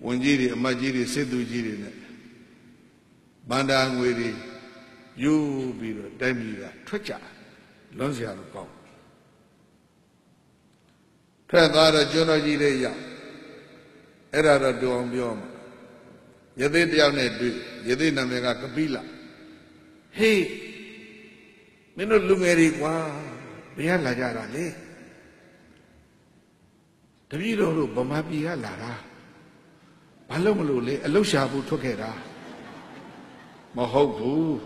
ဝန်ကြီးတွေအမတ်ကြီးတွေစစ်သူကြီးတွေနဲ့ဗန္ဒာငွေတွေယူပြီးတော့တိုက်မိတာထွက်ကြလွန်စရာတော့ကောင်းထွက်သွားတော့ကျွန်းတော်ကြီးတွေရောက်အဲ့ဒါတော့တူအောင်ပြောမှာယသိတယောက်နဲ့တွေ့ယသိနာမည်ကကပိလဟေးမင်းတို့လူငယ်တွေကွာဘယ်ကလာကြတာလဲ တပည့်တော်တို့ဗမာပြည်ကလာတာဘာလို့မလို့လဲအလုရှာဖို့ထွက်ခဲ့တာမဟုတ်ဘူး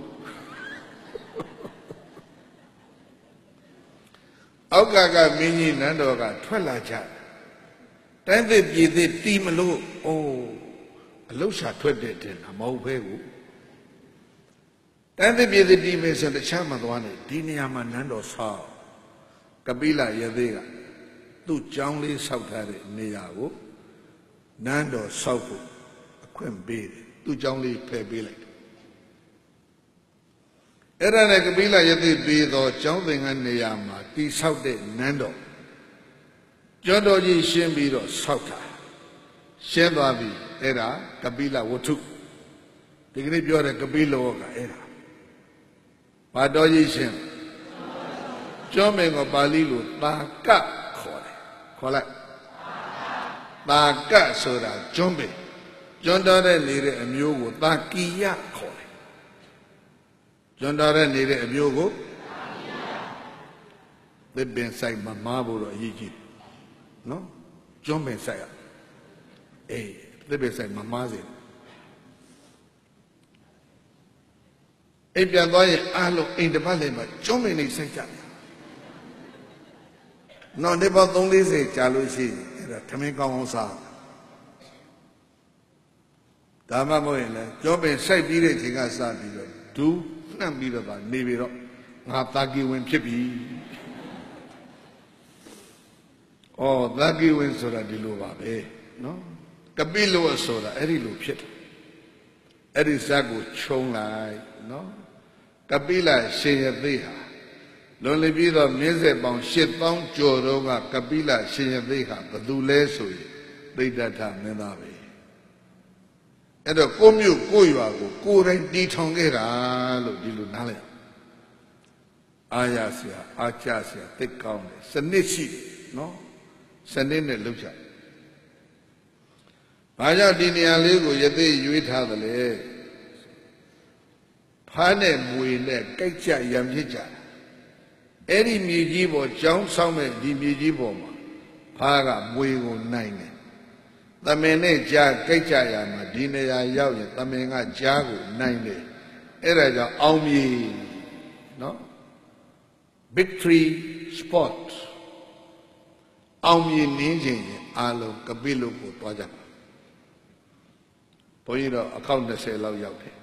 အောက်ကကမင်းကြီးနန်းတော်ကထွက်လာကြတိုင်းသစ်ပြည်သစ်တီးမလို့အိုးအလုရှာထွက်တဲ့တင်တာမဟုတ်ပဲကိုတိုင်းသစ်ပြည်သစ်တီးမယ်ဆိုတခြားမသွားနဲ့ဒီနေရာမှာနန်းတော်ဆောက်ကပိလရသေးက သူ့ကြောင်းလေးဆောက်ထားတဲ့နေရာကိုနန်းတော်ဆောက်ဖို့အခွင့်ပေးတယ်သူ့ကြောင်းလေးဖယ်ပေးလိုက်အဲ့ဒါနဲ့ကပိလယသိပေးသောကျောင်းသင်္ကန်းနေရာမှာတိဆောက်တဲ့နန်းတော်ကျော်တော်ကြီးရှင်းပြီးတော့ဆောက်တာရှင်းသွားပြီအဲ့ဒါကပိလဝတ္ထုဒီကနေ့ပြောတဲ့ကပိလောကအဲ့ဒါဘာတော်ကြီးရှင်းကျောင်းမင်းကပါဠိလိုတာက ခေါ်တယ်ခေါ်လိုက်တာကဆိုတာကျွန်းပင်ကျွန်းတော်တဲ့နေတဲ့အမျိုးကိုတာကီယခေါ်တယ်ကျွန်းတော်တဲ့နေတဲ့အမျိုးကိုသစ်ပင်ဆိုင်မမားဖို့တော့အရေးကြီးတယ်နော်ကျွန်းပင်ဆိုင်ရအေးသစ်ပင်ဆိုင်မမားစေအိမ်ပြန်သွားရင်အားလုံးအိမ်တစ်ပတ်လည်းမကျွန်းပင်နေဆိုင်ကြတယ် နော်ဒီပေါ340ကြာလို့ရှိရင်အဲ့ဒါထမင်းကောင်းအောင်စားဒါမှမဟုတ်ရင်လည်းကြောပင်စိုက်ပြီးတဲ့အချိန်ကစပြီးတော့ဒူးနှံ့ပြီးတော့ဗာနေပြီးတော့ငါတာကီဝင်ဖြစ်ပြီ။အော်တာကီဝင်ဆိုတာဒီလိုပါပဲနော်။ကပိလောဆိုတာအဲ့ဒီလိုဖြစ်တယ်။အဲ့ဒီဇက်ကိုခြုံလိုက်နော်။ကပိလရှင်ရသေးဟာ လွန်လီပြီးတော့မြင်းဆက်ပေါင်း8000ကျော်တော့ကကပိလရှင်ရသေးဟာဘသူလဲဆိုရင်သိတ္တထမင်းသားပဲအဲ့တော့ကိုမြို့ကိုရွာကိုကိုယ်တိုင်တီထောင်ခဲ့တာလို့ဒီလိုနားလည်အာရဆရာအာချဆရာသိကောင်းတယ်စနစ်ရှိတယ်နော်စနစ်နဲ့လုပ်ကြဘာကြောင့်ဒီနေရာလေးကိုယသိရွေးထားသလဲဖားနဲ့မွေနဲ့ကြိုက်ကြရံဖြစ်ကြတာ အဲ့ဒီမြေကြီးပေါ်ကြောင်းဆောင်မဲ့ဒီမြေကြီးပေါ်မှာဖားကမွေကိုနိုင်တယ်သမင်နဲ့ကြားကြိတ်ကြရမှာဒီနေရာရောက်ရင်သမင်ကကြားကိုနိုင်တယ်အဲ့ဒါကြောင့်အောင်မြေနော် victory spot အောင်မြေနင်းခြင်းအားလုံးကပိလုကိုတွားကြပါဘုန်းကြီးတော့အကောင့်20လောက်ရောက်တယ်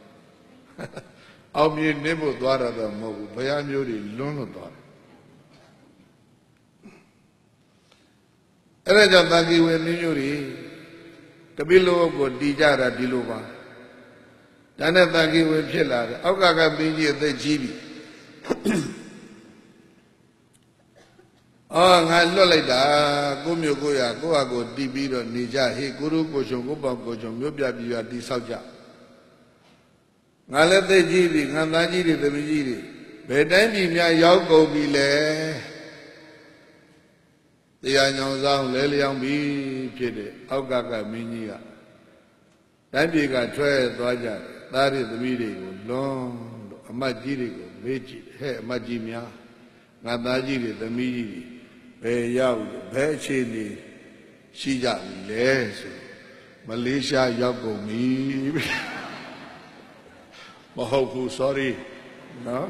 အောင်မြေနင်းဖို့သွားတာတော့မဟုတ်ဘူးဘုရားမျိုးတွေလွန်းလို့သွားတယ် အဲ့ဒါကြောင့်တာကီဝေနင်းမျိုးတွေကပိလုကိုတီးကြတာဒီလိုပါဒါနဲ့တာကီဝေဖြစ်လာတယ်အောက်ကကပင်ကြီးအသက်ကြီးပြီအော်ငါလွတ်လိုက်တာကိုမျိုးကိုရကိုဟာကိုတီးပြီးတော့နေကြဟေးကိုရုကိုချုံကိုပေါကိုချုံမြို့ပြပြရတီးဆောက်ကြငါလည်းသိကြီးပြီငါသားကြီးတွေသမီးကြီးတွေဘယ်တိုင်းပြည်များရောက်ကုန်ပြီလဲ တရားညောင်ဆောင်လဲလျောင်းပြီဖြစ်တဲ့အောက်ကကမင်းကြီးကတိုင်းပြည်ကထွက်သွားကြတယ်သားတွေသမီးတွေကိုလွန်လို့အမတ်ကြီးတွေကိုမေးကြည့်ဟဲ့အမတ်ကြီးများငါသားကြီးတွေသမီးကြီးတွေဘယ်ရောက်ဘယ်အခြေအနေရှိကြပြီလဲဆိုမလေးရှားရောက်ကုန်ပြီမဟုတ်ဘူး sorry နော်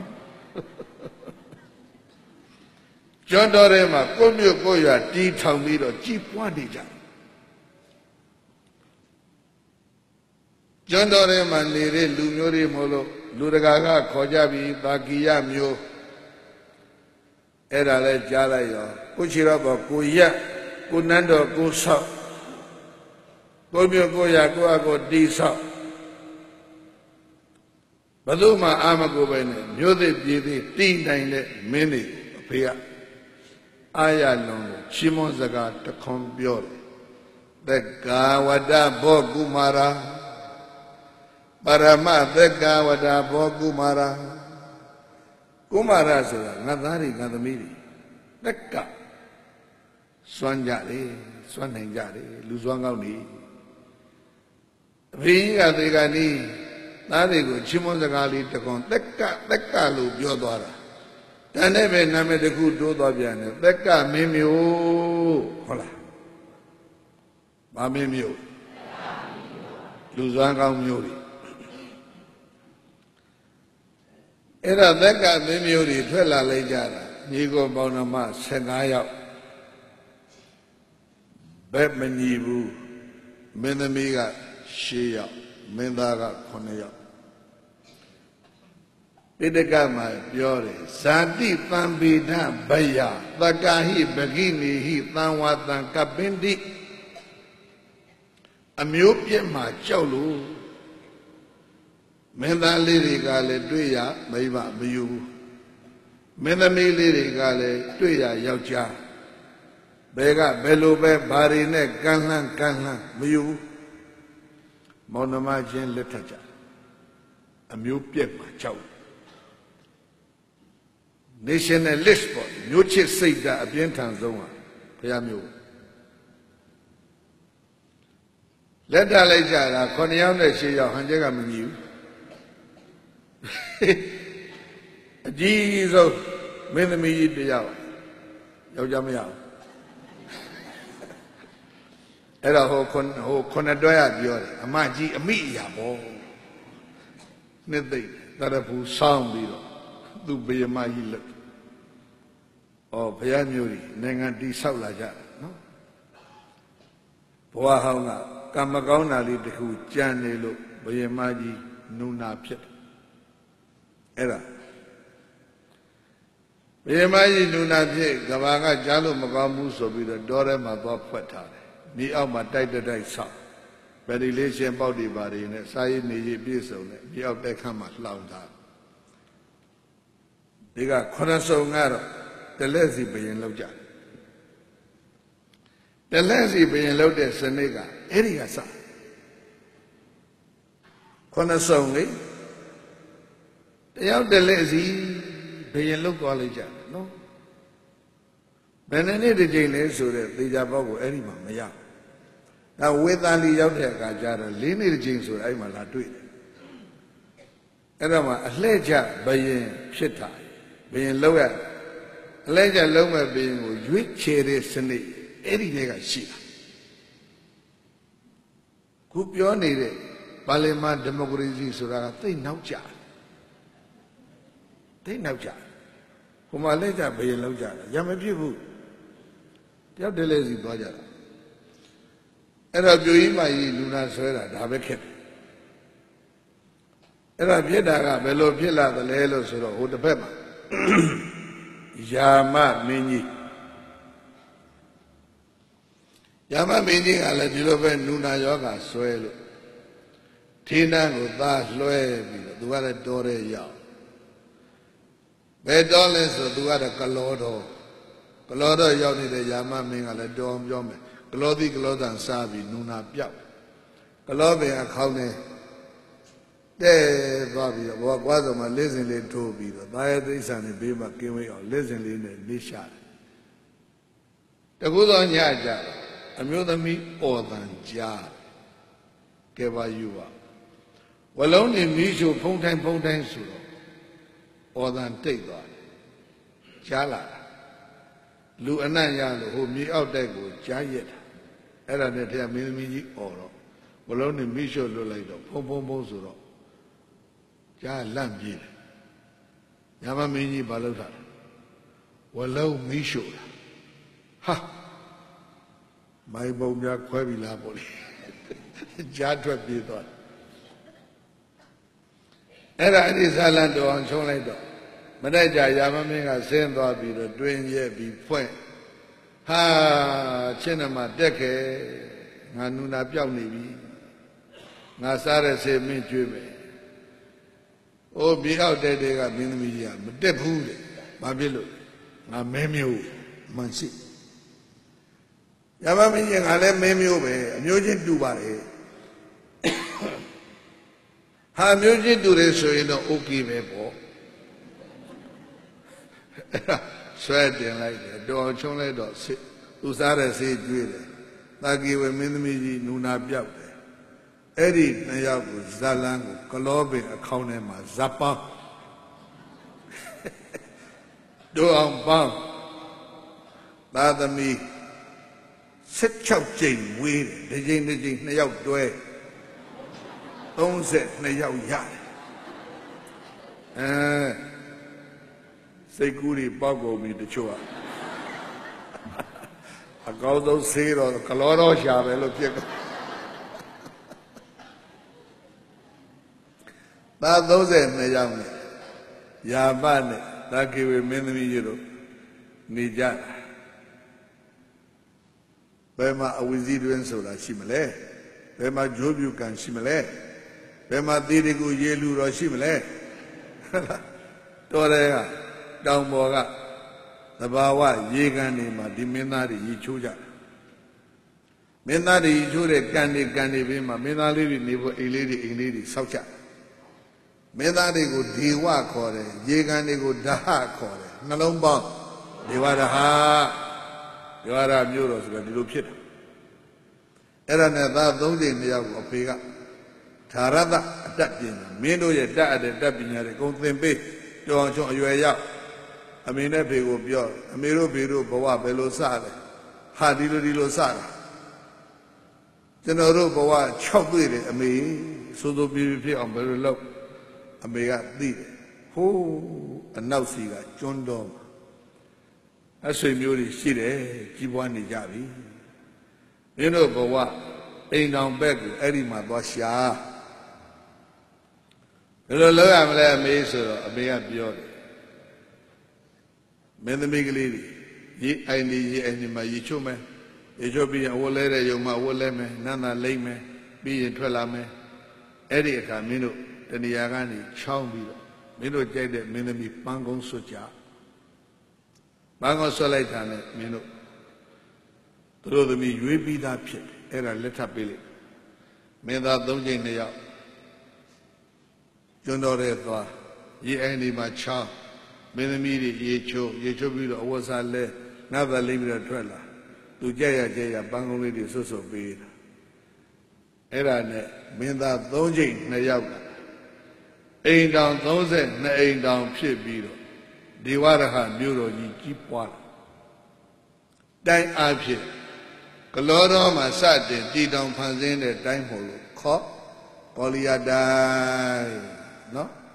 ကျွန်းတော်ထဲမှာကိုမြို့ကိုရွာတီးထောင်ပြီးတော့ကြည်ပွားနေကြကျွန်းတော်ထဲမှာနေတဲ့လူမျိုးတွေမို့လို့လူတကာကခေါ်ကြပြီးတာကီယမျိုးအဲ့ဒါလဲကြားလိုက်ရောကိုချီတော့ကကိုရက်ကိုနန်းတော်ကိုဆောက်ကိုမြို့ကိုရကိုအကိုတီးဆောက်ဘယ်သူမှအာမကိုပဲနဲ့မြို့သစ်ပြည်သစ်တီးနိုင်တဲ့မင်းတွေအဖေက အာရလုံးကိုရှင်းမွန်စကားတခွန်ပြောတယ်သက္ကာဝတ္တဘောကုမာရာပရမသက္ကာဝတ္တဘောကုမာရာကုမာရဆိုတာငါသားတွေငါသမီးတွေသက္ကစွမ်းကြတယ်စွမ်းနိုင်ကြတယ်လူစွမ်းကောင်းနေအဖေကြီးကသေကနီးသားတွေကိုချင်းမွန်စကားလေးတကွန်သက်ကသက်ကလို့ပြောသွားတာ တန်တဲ့ပဲနာမည်တစ်ခုတိုးသွားပြန်တယ်သက်ကမင်းမျိုးဟုတ်လားမမင်းမျိုးလူစွမ်းကောင်းမျိုးတွေအဲ့ဒါသက်ကမင်းမျိုးတွေထွက်လာလိုက်ကြတာညီကိုပေါင်းတော်မ15ယောက်ဘက်မညီဘူးမင်းသမီးက6ယောက်မင်းသားက9ယောက် ပိဋကမှာပြောတယ်ဇာတိတံပေဒဗယသက္ကာဟိပဂိနေဟိသံဝါတံကပင်တိအမျိုးပြက်မှာကြောက်လို့မင်းသားလေးတွေကလည်းတွေ့ရမိမမယူဘူးမင်းသမီးလေးတွေကလည်းတွေ့ရယောက်ျားဘယ်ကဘယ်လိုပဲဘာတွေနဲ့ကန်းလှမ်းကန်းလှမ်းမယူဘူးမောင်နှမချင်းလက်ထပ်ကြအမျိုးပြက်မှာကြောက် nationalist ပေါ့မျိုးချစ်စိတ်ဓာတ်အပြင်းထန်ဆုံးဟာဘုရားမျိုးလက်ထပ်လိုက်ကြတာ9ယောက်နဲ့10ယောက်ဟန်ချက်ကမမြည်ဘူးအကြီးဆုံးမင်းသမီးကြီးတယောက်ယောက်ျားမရဘူးအဲ့တော့ဟိုခွန်ဟိုခုနှစ်တွဲရပြောတယ်အမကြီးအမိအရာပေါ့နှစ်သိမ့်တရဖူစောင်းပြီးတော့ သူ့ဘယမကြီးလက်ဩဘုရားမျိုးကြီးနိုင်ငံတိဆောက်လာကြတယ်နော်ဘဝဟောင်းကကံမကောင်းတာလေးတခုကြံနေလို့ဘယမကြီးနုနာဖြစ်တယ်အဲ့ဒါဘယမကြီးနုနာဖြစ်ကဘာကကြားလို့မကောင်းဘူးဆိုပြီးတော့တောထဲမှာသွားဖွက်ထားတယ်ဒီအောက်မှာတိုက်တိုက်ဆောက်ဗယ်ဒီလေးရှင်ပေါက်ဒီပါတွေနဲ့စာရေးနေရေးပြည့်စုံတယ်ဒီအောက်တိုက်ခန့်မှာလှောင်ထား ဒီကခရဆုံကတော့တလက်စီဘယင်လောက်ကြတလက်စီဘယင်လောက်တဲ့စနစ်ကအဲ့ဒီကစခရဆုံလေတယောက်တလက်စီဘယင်လောက်သွားလိုက်ကြတယ်နော်ဘယ်နှစ်နှစ်တစ်ချိန်လဲဆိုတဲ့သေချာပေါက်ကိုအဲ့ဒီမှာမရဘူးဒါဝေသန်လီရောက်တဲ့အခါကျတော့၄နှစ်တစ်ချိန်ဆိုအဲ့မှာလာတွေ့တယ်အဲ့တော့မှအလှဲ့ကျဘယင်ဖြစ်တာ ဘယင်လောက်ရအလှဲ့ကျလုံးမဲ့ဘယင်ကိုရွေးချယ်တဲ့စနစ်အဲ့ဒီတွေကရှိတာခုပြောနေတဲ့ပါလီမန်ဒီမိုကရေစီဆိုတာကသိနောက်ကြသိနောက်ကြဟိုမှာလက်ကြဘယ်လောက်ကြလဲရမဖြစ်ဘူးတယောက်တည်းလဲစီသွားကြတာအဲ့တော့ပြိုကြီးမကြီးလူနာဆွဲတာဒါပဲခက်တယ်အဲ့ဒါဖြစ်တာကဘယ်လိုဖြစ်လာသလဲလို့ဆိုတော့ဟိုတစ်ဖက်မှာ ယာမမင်းကြီးယာမမင်းကြီးကလည်းဒီလိုပဲနူနာယောဂဆွဲလို့ထင်းနှန်းကိုသားလွှဲပြီးတော့သူကလည်းတော်တဲ့ရောက်ဘယ်တော်လဲဆိုသူကတော့ကလောတော်ကလောတော်ရောက်နေတဲ့ယာမမင်းကလည်းတော်ပြောမယ်ကလောတိကလောတန်စားပြီးနူနာပြောက်ကလောပင်အခေါင်းနဲ့ တဲ့သွားပြီးတော့ဘောကွာဆုံးမှာလက်စင်လေးထိုးပြီးတော့သာယသိစ္ဆာနဲ့ဘေးမှာကင်းဝေးအောင်လက်စင်လေးနဲ့နေရှာတယ်တကူသောညကြအမျိုးသမီးအော်တန်ကြားကဲပါယူပါဝလုံးနေမီးရှို့ဖုံးတိုင်းဖုံးတိုင်းဆိုတော့အော်တန်တိတ်သွားတယ်ကြားလာတာလူအနံ့ရလို့ဟိုမြေအောက်တိုက်ကိုကြားရက်တာအဲ့ဒါနဲ့တရားမင်းသမီးကြီးအော်တော့ဝလုံးနေမီးရှို့လွတ်လိုက်တော့ဖုံဖုံဖုံဆိုတော့ ကြားလန့်ပြေးတယ်ညမမင်းကြီးဘာလုပ်တာလဲဝလုံးမီးရှို့တာဟာမိုင်ပုံများခွဲပြီလားပေါ့လေကြားထွက်ပြေးသွားအဲ့ဒါအဲ့ဒီဇာလန်တော်အောင်ချုံးလိုက်တော့မတိုက်ကြရာမမင်းကဆင်းသွားပြီးတော့တွင်ရက်ပြီးဖွင့်ဟာချင်းနမတက်ခဲ့ငါနူနာပြောက်နေပြီငါစားတဲ့ဆေမင်းကျွေးမယ်။ အိုးမြေအောက်တဲ့တဲ့ကမင်းသမီးကြီးကမတက်ဘူးတဲ့။ဘာဖြစ်လို့ငါမဲမျိုးမှန်ရှိ။ရမမင်းကြီးငါလည်းမဲမျိုးပဲအမျိုးချင်းတူပါလေ။ဟာမျိုးချင်းတူတယ်ဆိုရင်တော့ okay ပဲပေါ့။ဆွဲတင်လိုက်တယ်တော်ချုံးလိုက်တော့သူစားတဲ့ဆေးကျွေးတယ်။တာကီဝမင်းသမီးကြီးနူနာပြောက်တယ်။ အဲ့ဒီနှစ်ယောက်ကိုဇလန်းကိုကလောပင်အခေါင်းထဲမှာဇပန်းတို့အောင်ပန်းသာသမီ16ကြိမ်ဝေးတယ်ဒီကြိမ်ဒီကြိမ်နှစ်ယောက်တွဲ32ယောက်ရတယ်အဲစိတ်ကူးတွေပေါက်ကုန်ပြီတချို့ကအကောင်းဆုံးဆေးတော့ကလောတော့ရှာပဲလို့ဖြစ်တယ် သာ32ယောက်နဲ့ယာပနဲ့သာကေဝေမင်းသမီးကြီးတို့နေကြတာဘယ်မှာအဝိဇ္ဇီတွင်ဆိုတာရှိမလဲဘယ်မှာဂျိုးပြူကံရှိမလဲဘယ်မှာသေးတကူရေလူတော်ရှိမလဲတော်တယ်ကတောင်ပေါ်ကသဘာဝရေကန်တွေမှာဒီမင်းသားတွေရေချိုးကြမင်းသားတွေရေချိုးတဲ့ကန်တွေကန်တွေဘေးမှာမင်းသားလေးတွေနေဖို့အိမ်လေးတွေအိမ်လေးတွေစောက်ကြ မင်းသားတွေကိုဒေဝခေါ်တယ်ရေကန်တွေကိုဓဟခေါ်တယ်နှလုံးပေါင်းဒေဝဓဟဒေဝရမျိုးတော်ဆိုတော့ဒီလိုဖြစ်တယ်အဲ့ဒါနဲ့သားသုံးချိန်နှစ်ယောက်ကိုအဖေကဓာရတအတတ်ပညာမင်းတို့ရဲ့တတ်အပ်တဲ့တတ်ပညာတွေအကုန်သင်ပေးတော်အောင်ချုံအရွယ်ရောက်အမေနဲ့ဖေကိုပြောအမေတို့ဖေတို့ဘဝဘယ်လိုစလဲဟာဒီလိုဒီလိုစတာကျွန်တော်တို့ဘဝ6တွေ့တယ်အမေစိုးစိုးပြေးပြေးဖြစ်အောင်ဘယ်လိုလုပ် အမေကသိတယ်ဟိုးအနောက်စီကကျွန်းတော်အဆွေမျိုးတွေရှိတယ်ကြီးပွားနေကြပြီမင်းတို့ဘဝအိမ်တော်ဘက်ကိုအဲ့ဒီမှာသွားရှာဘယ်လိုလုပ်ရမလဲအမေဆိုတော့အမေကပြောတယ်မင်းသမီးကလေးတွေရေအိုင်ဒီရေအိုင်ဒီမှာရေချို့မယ်ရေချို့ပြီးရင်အဝတ်လဲတဲ့ယုံမှာအဝတ်လဲမယ်နန္တာလိမ့်မယ်ပြီးရင်ထွက်လာမယ်အဲ့ဒီအခါမင်းတို့ တဏှာကနေချောင်းပြီးတော့မင်းတို့ကြိုက်တဲ့မင်းသမီးပန်းကုန်းဆွတ်ကြပန်းကုန်းဆွတ်လိုက်တာနဲ့မင်းတို့သူတို့သမီးရွေးပြီးသားဖြစ်တယ်အဲ့ဒါလက်ထပ်ပေးလိုက်မင်းသား၃ချိန်နှစ်ယောက်ကျွန်းတော်တဲ့သွားရေအိုင်ဒီမှာချောင်းမင်းသမီးတွေရေချိုးရေချိုးပြီးတော့အဝတ်စားလဲငါသာလိမ့်ပြီးတော့ထွက်လာသူကြက်ရကြက်ရပန်းကုန်းလေးတွေဆွတ်ဆွတ်ပေးတာအဲ့ဒါနဲ့မင်းသား၃ချိန်နှစ်ယောက် အိမ်တောင်32အိမ်တောင်ဖြစ်ပြီးတော့ဒေဝရဟမြို့တော်ကြီးကြီးပွားလာတိုင်းအားဖြင့်ကလောတော်မှာစတင်တည်တောင်ဖန်ဆင်းတဲ့တိုင်းမို့လို့ခေါ်ပေါ်လီယာတိုင်းနော်တ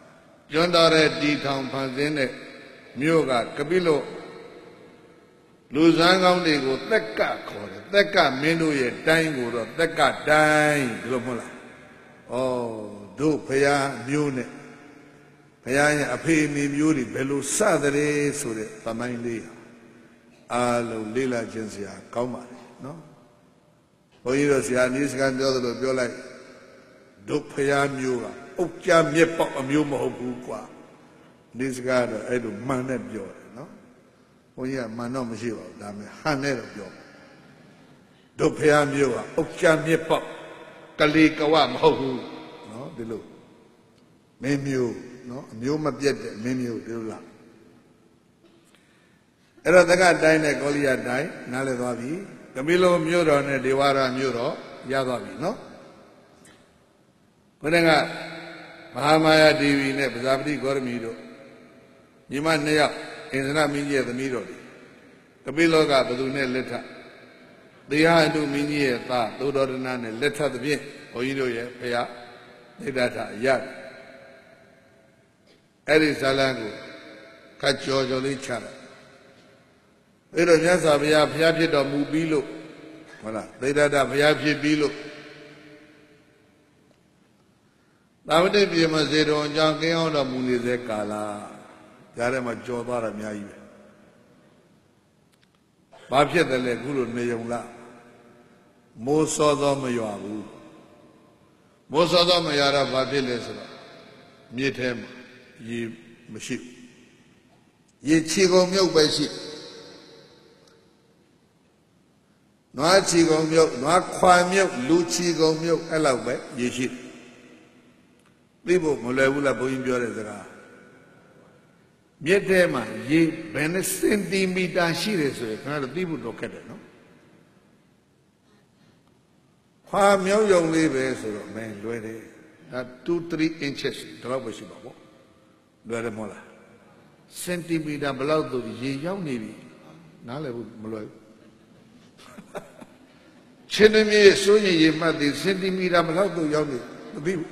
ကျွန်းတော်တဲ့တီထောင်ဖန်ဆင်းတဲ့မြို့ကကပိလုလူစမ်းကောင်းတွေကိုသက်ကခေါ်တယ်သက်ကမင်းတို့ရဲ့တိုင်းကိုတော့သက်ကတိုင်းဒီလိုမဟုတ်လားဩတို့ဖရာမျိုးနဲ့ ဖရာရဲ့အဖေအမေမျိုးတွေဘယ်လိုစသလဲဆိုတဲ့သမိုင်းလေးဟာအားလုံးလေးလာခြင်းစရာကောင်းပါလေနော်ဘုန်းကြီးတို့ဆရာနီးစကန်ပြောသလိုပြောလိုက်ဒုဖရာမျိုးကအုတ်ကြမြက်ပေါက်အမျိုးမဟုတ်ဘူးကွာနီးစကားတော့အဲ့လိုမှန်နဲ့ပြောတယ်နော်ဘုန်းကြီးကမှန်တော့မရှိပါဘူးဒါပေမဲ့ဟန်နဲ့တော့ပြောဒုဖရာမျိုးကအုတ်ကြမြက်ပေါက်ကလေးကဝမဟုတ်ဘူးနော်ဒီလိုမင်းမျိုး နော်အမျိုးမပြတ်တဲ့မင်းမျိုးဒီလိုလားအဲ့တော့တက္ကတိုင်းနဲ့ကောလိယတိုင်းနားလည်သွားပြီကမိလုံးမြို့တော်နဲ့ဒေဝရမြို့တော်ရသွားပြီနော်ဘုရင်ကမဟာမာယာဒေဝီနဲ့ပဇာပတိဂေါရမီတို့ညီမနှစ်ယောက်အင်္စနမင်းကြီးရဲ့သမီးတော်တွေကပိလောကဘသူနဲ့လက်ထသေဟအတုမင်းကြီးရဲ့သားသိုးတော်ဒနာနဲ့လက်ထသဖြင့်ဘုန်းကြီးတို့ရဲ့ဖရာသိဒ္ဓထရတယ် အဲ့ဒီဇာလံကိုခတ်ကြော်ကြော်လေးချလိုက်အဲ့တော့မြတ်စွာဘုရားဘုရားဖြစ်တော်မူပြီးလို့ဟုတ်လားသိဒ္ဓထဘုရားဖြစ်ပြီးလို့သာဝတိပြေမစေတော်အကြောင်းကင်းအောင်တော်မူနေတဲ့ကာလကြားထဲမှာကြော်သွားတာအများကြီးပဲဘာဖြစ်တယ်လဲခုလိုနေုံလားမိုးစောသောမရွာဘူးမိုးစောသောမရွာတော့ဘာဖြစ်လဲဆိုတော့မြေထဲမှာ ရေမရှိဘူးရေချီကုန်မြုပ်ပဲရှိနွားချီကုန်မြုပ်နွားခွာမြုပ်လူချီကုန်မြုပ်အဲ့လောက်ပဲရေရှိသိဖို့မလွယ်ဘူးလားဘုန်းကြီးပြောတဲ့စကားမြစ်ထဲမှာရေဘယ်နှစင်တီမီတာရှိတယ်ဆိုရင်ခင်ဗျားတို့သိဖို့တော့ခက်တယ်နော်ခွာမြောက်ယုံလေးပဲဆိုတော့မင်းလွယ်တယ်ဒါ2 3 inches ဒါတော့ပဲရှိပါပေါ့ လွယ်တယ်မဟုတ်လားစင်တီမီတာဘယ်လောက်သူရေရောက်နေပြီနားလည်ဖို့မလွယ်ဘူးချင်းနေမြေစိုးရင်ရေမှတ်သည်စင်တီမီတာဘယ်လောက်သူရောက်နေမသိဘူး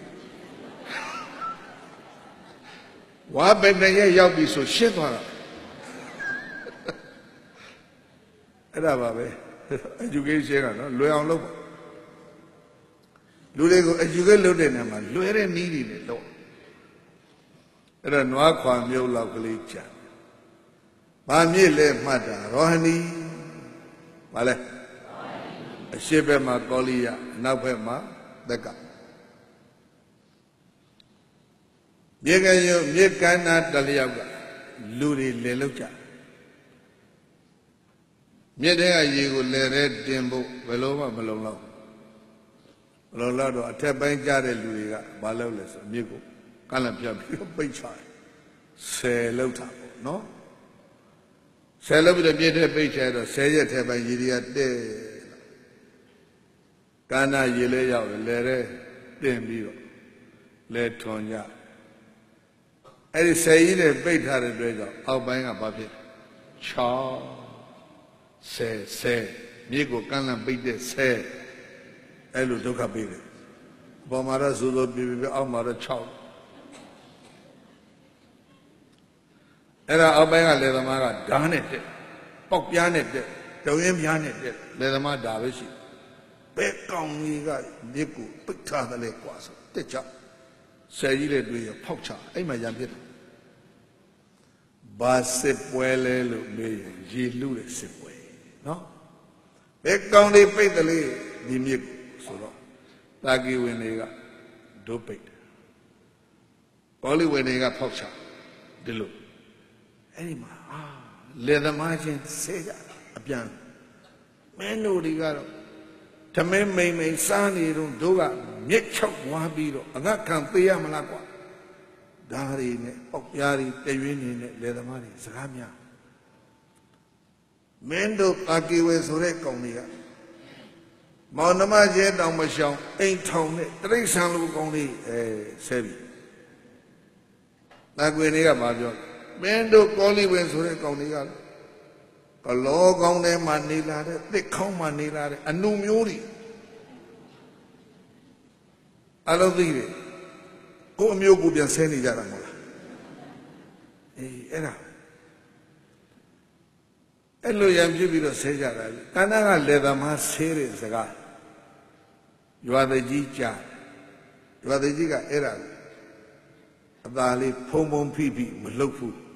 ဝါဘယ်နဲ့ရောက်ပြီဆိုရှင်းသွားတာအဲ့ဒါပါပဲ education ကနော်လွယ်အောင်လုပ်ပါလူတွေကို educate လုပ်တဲ့နေရာမှာလွယ်တဲ့နည်းတွေနဲ့လုပ် အဲ့တော့နွားခွာမြုပ်လောက်ကလေးကြာ။ဘာမြစ်လဲမှတ်တာရောဟဏီ။ဘာလဲ။အရှိဘက်မှာကောလိယအနောက်ဘက်မှာသက်က။မြေကရုံမြေကန္နာတလျောက်ကလူတွေလဲလောက်ကြ။မြေတဲ့ကရေကိုလဲတဲ့တင်ဖို့ဘယ်လိုမှမလုံလောက်။ဘယ်လိုလောက်တော့အထက်ပိုင်းကြားတဲ့လူတွေကမလုပ်လဲဆိုမြေကို ကန့်လန့်ပြတ်ပြီးတော့ပိတ်ချတယ်ဆယ်လောက်တာပေါ့နော်ဆယ်လောက်ပြီးတော့ပြည့်တဲ့ပိတ်ချတော့ဆယ်ရက်ထဲပိုင်းရေတွေကတဲ့ကန္နာရေလဲရောက်တယ်လဲတဲ့တင်ပြီးတော့လဲထွန်ကြအဲ့ဒီဆယ်ကြီးနဲ့ပိတ်ထားတဲ့အတွက်ကြောင့်အောက်ပိုင်းကဘာဖြစ်6ဆယ်ဆယ်မြေကိုကန့်လန့်ပိတ်တဲ့ဆယ်အဲ့လိုဒုက္ခပေးတယ်ပေါ်မှာတော့ဇူဇူပြပြပြအောက်မှာတော့6 အဲ့ဒါအောက်ပိုင်းကလေသမားကဓာတ်နဲ့တက်ပေါက်ပြားနဲ့တက်တုံရင်ပြားနဲ့တက်လေသမားဒါပဲရှိဘယ်ကောင်ကြီးကမြစ်ကိုပိတ်ထားတယ်လေကွာဆိုတက်ချဆယ်ကြီးလေးတွေ့ရဖောက်ချအဲ့မှာရံပြစ်ဘာစစ်ပွဲလဲလို့မေးရင်ရေလူတဲ့စစ်ပွဲနော်ဘယ်ကောင်လေးပိတ်တယ်လေဒီမြစ်ဆိုတော့တာကီဝင်တွေကဒုပိတ်တယ်ကောလီဝင်တွေကဖောက်ချဒီလို အဲ့ဒီမှာအာလေသမားချင်းဆဲကြအပြန်မင်းတို့တွေကတော့ဓမင်းမိန်မိန်စားနေတော့တို့ကမြက်ချောက်သွားပြီးတော့အငတ်ခံပေးရမလားကွာဒါတွေနဲ့ပေါက်ပြားတွေတရွေးနေတဲ့လေသမားတွေစကားများမင်းတို့ပါကီဝေဆိုတဲ့ကောင်တွေကမောင်နှမကျဲတောင်မရှောင်အိမ်ထောင်နဲ့တိရစ္ဆာန်လိုကောင်လေးအဲဆဲပြီတာကွေတွေကမပြော မင်းတို့ကောလိဝင်ဆိုတဲ့ကောင်တွေကကလောကောင်းထဲမှာနေလာတဲ့တစ်ခေါင်းမှာနေလာတဲ့အနုမျိုးတွေအလုံးသိတယ်ကိုအမျိုးကိုပြန်ဆဲနေကြတာမဟုတ်လားအေးအဲ့ဒါအဲ့လိုရံပြစ်ပြီးတော့ဆဲကြတာလေကန္နာကလေသမားဆဲတဲ့စကားရွာတကြီးကြားရွာတကြီးကအဲ့ဒါအသာလေးဖုံဖုံဖိဖိမလုတ်ဘူး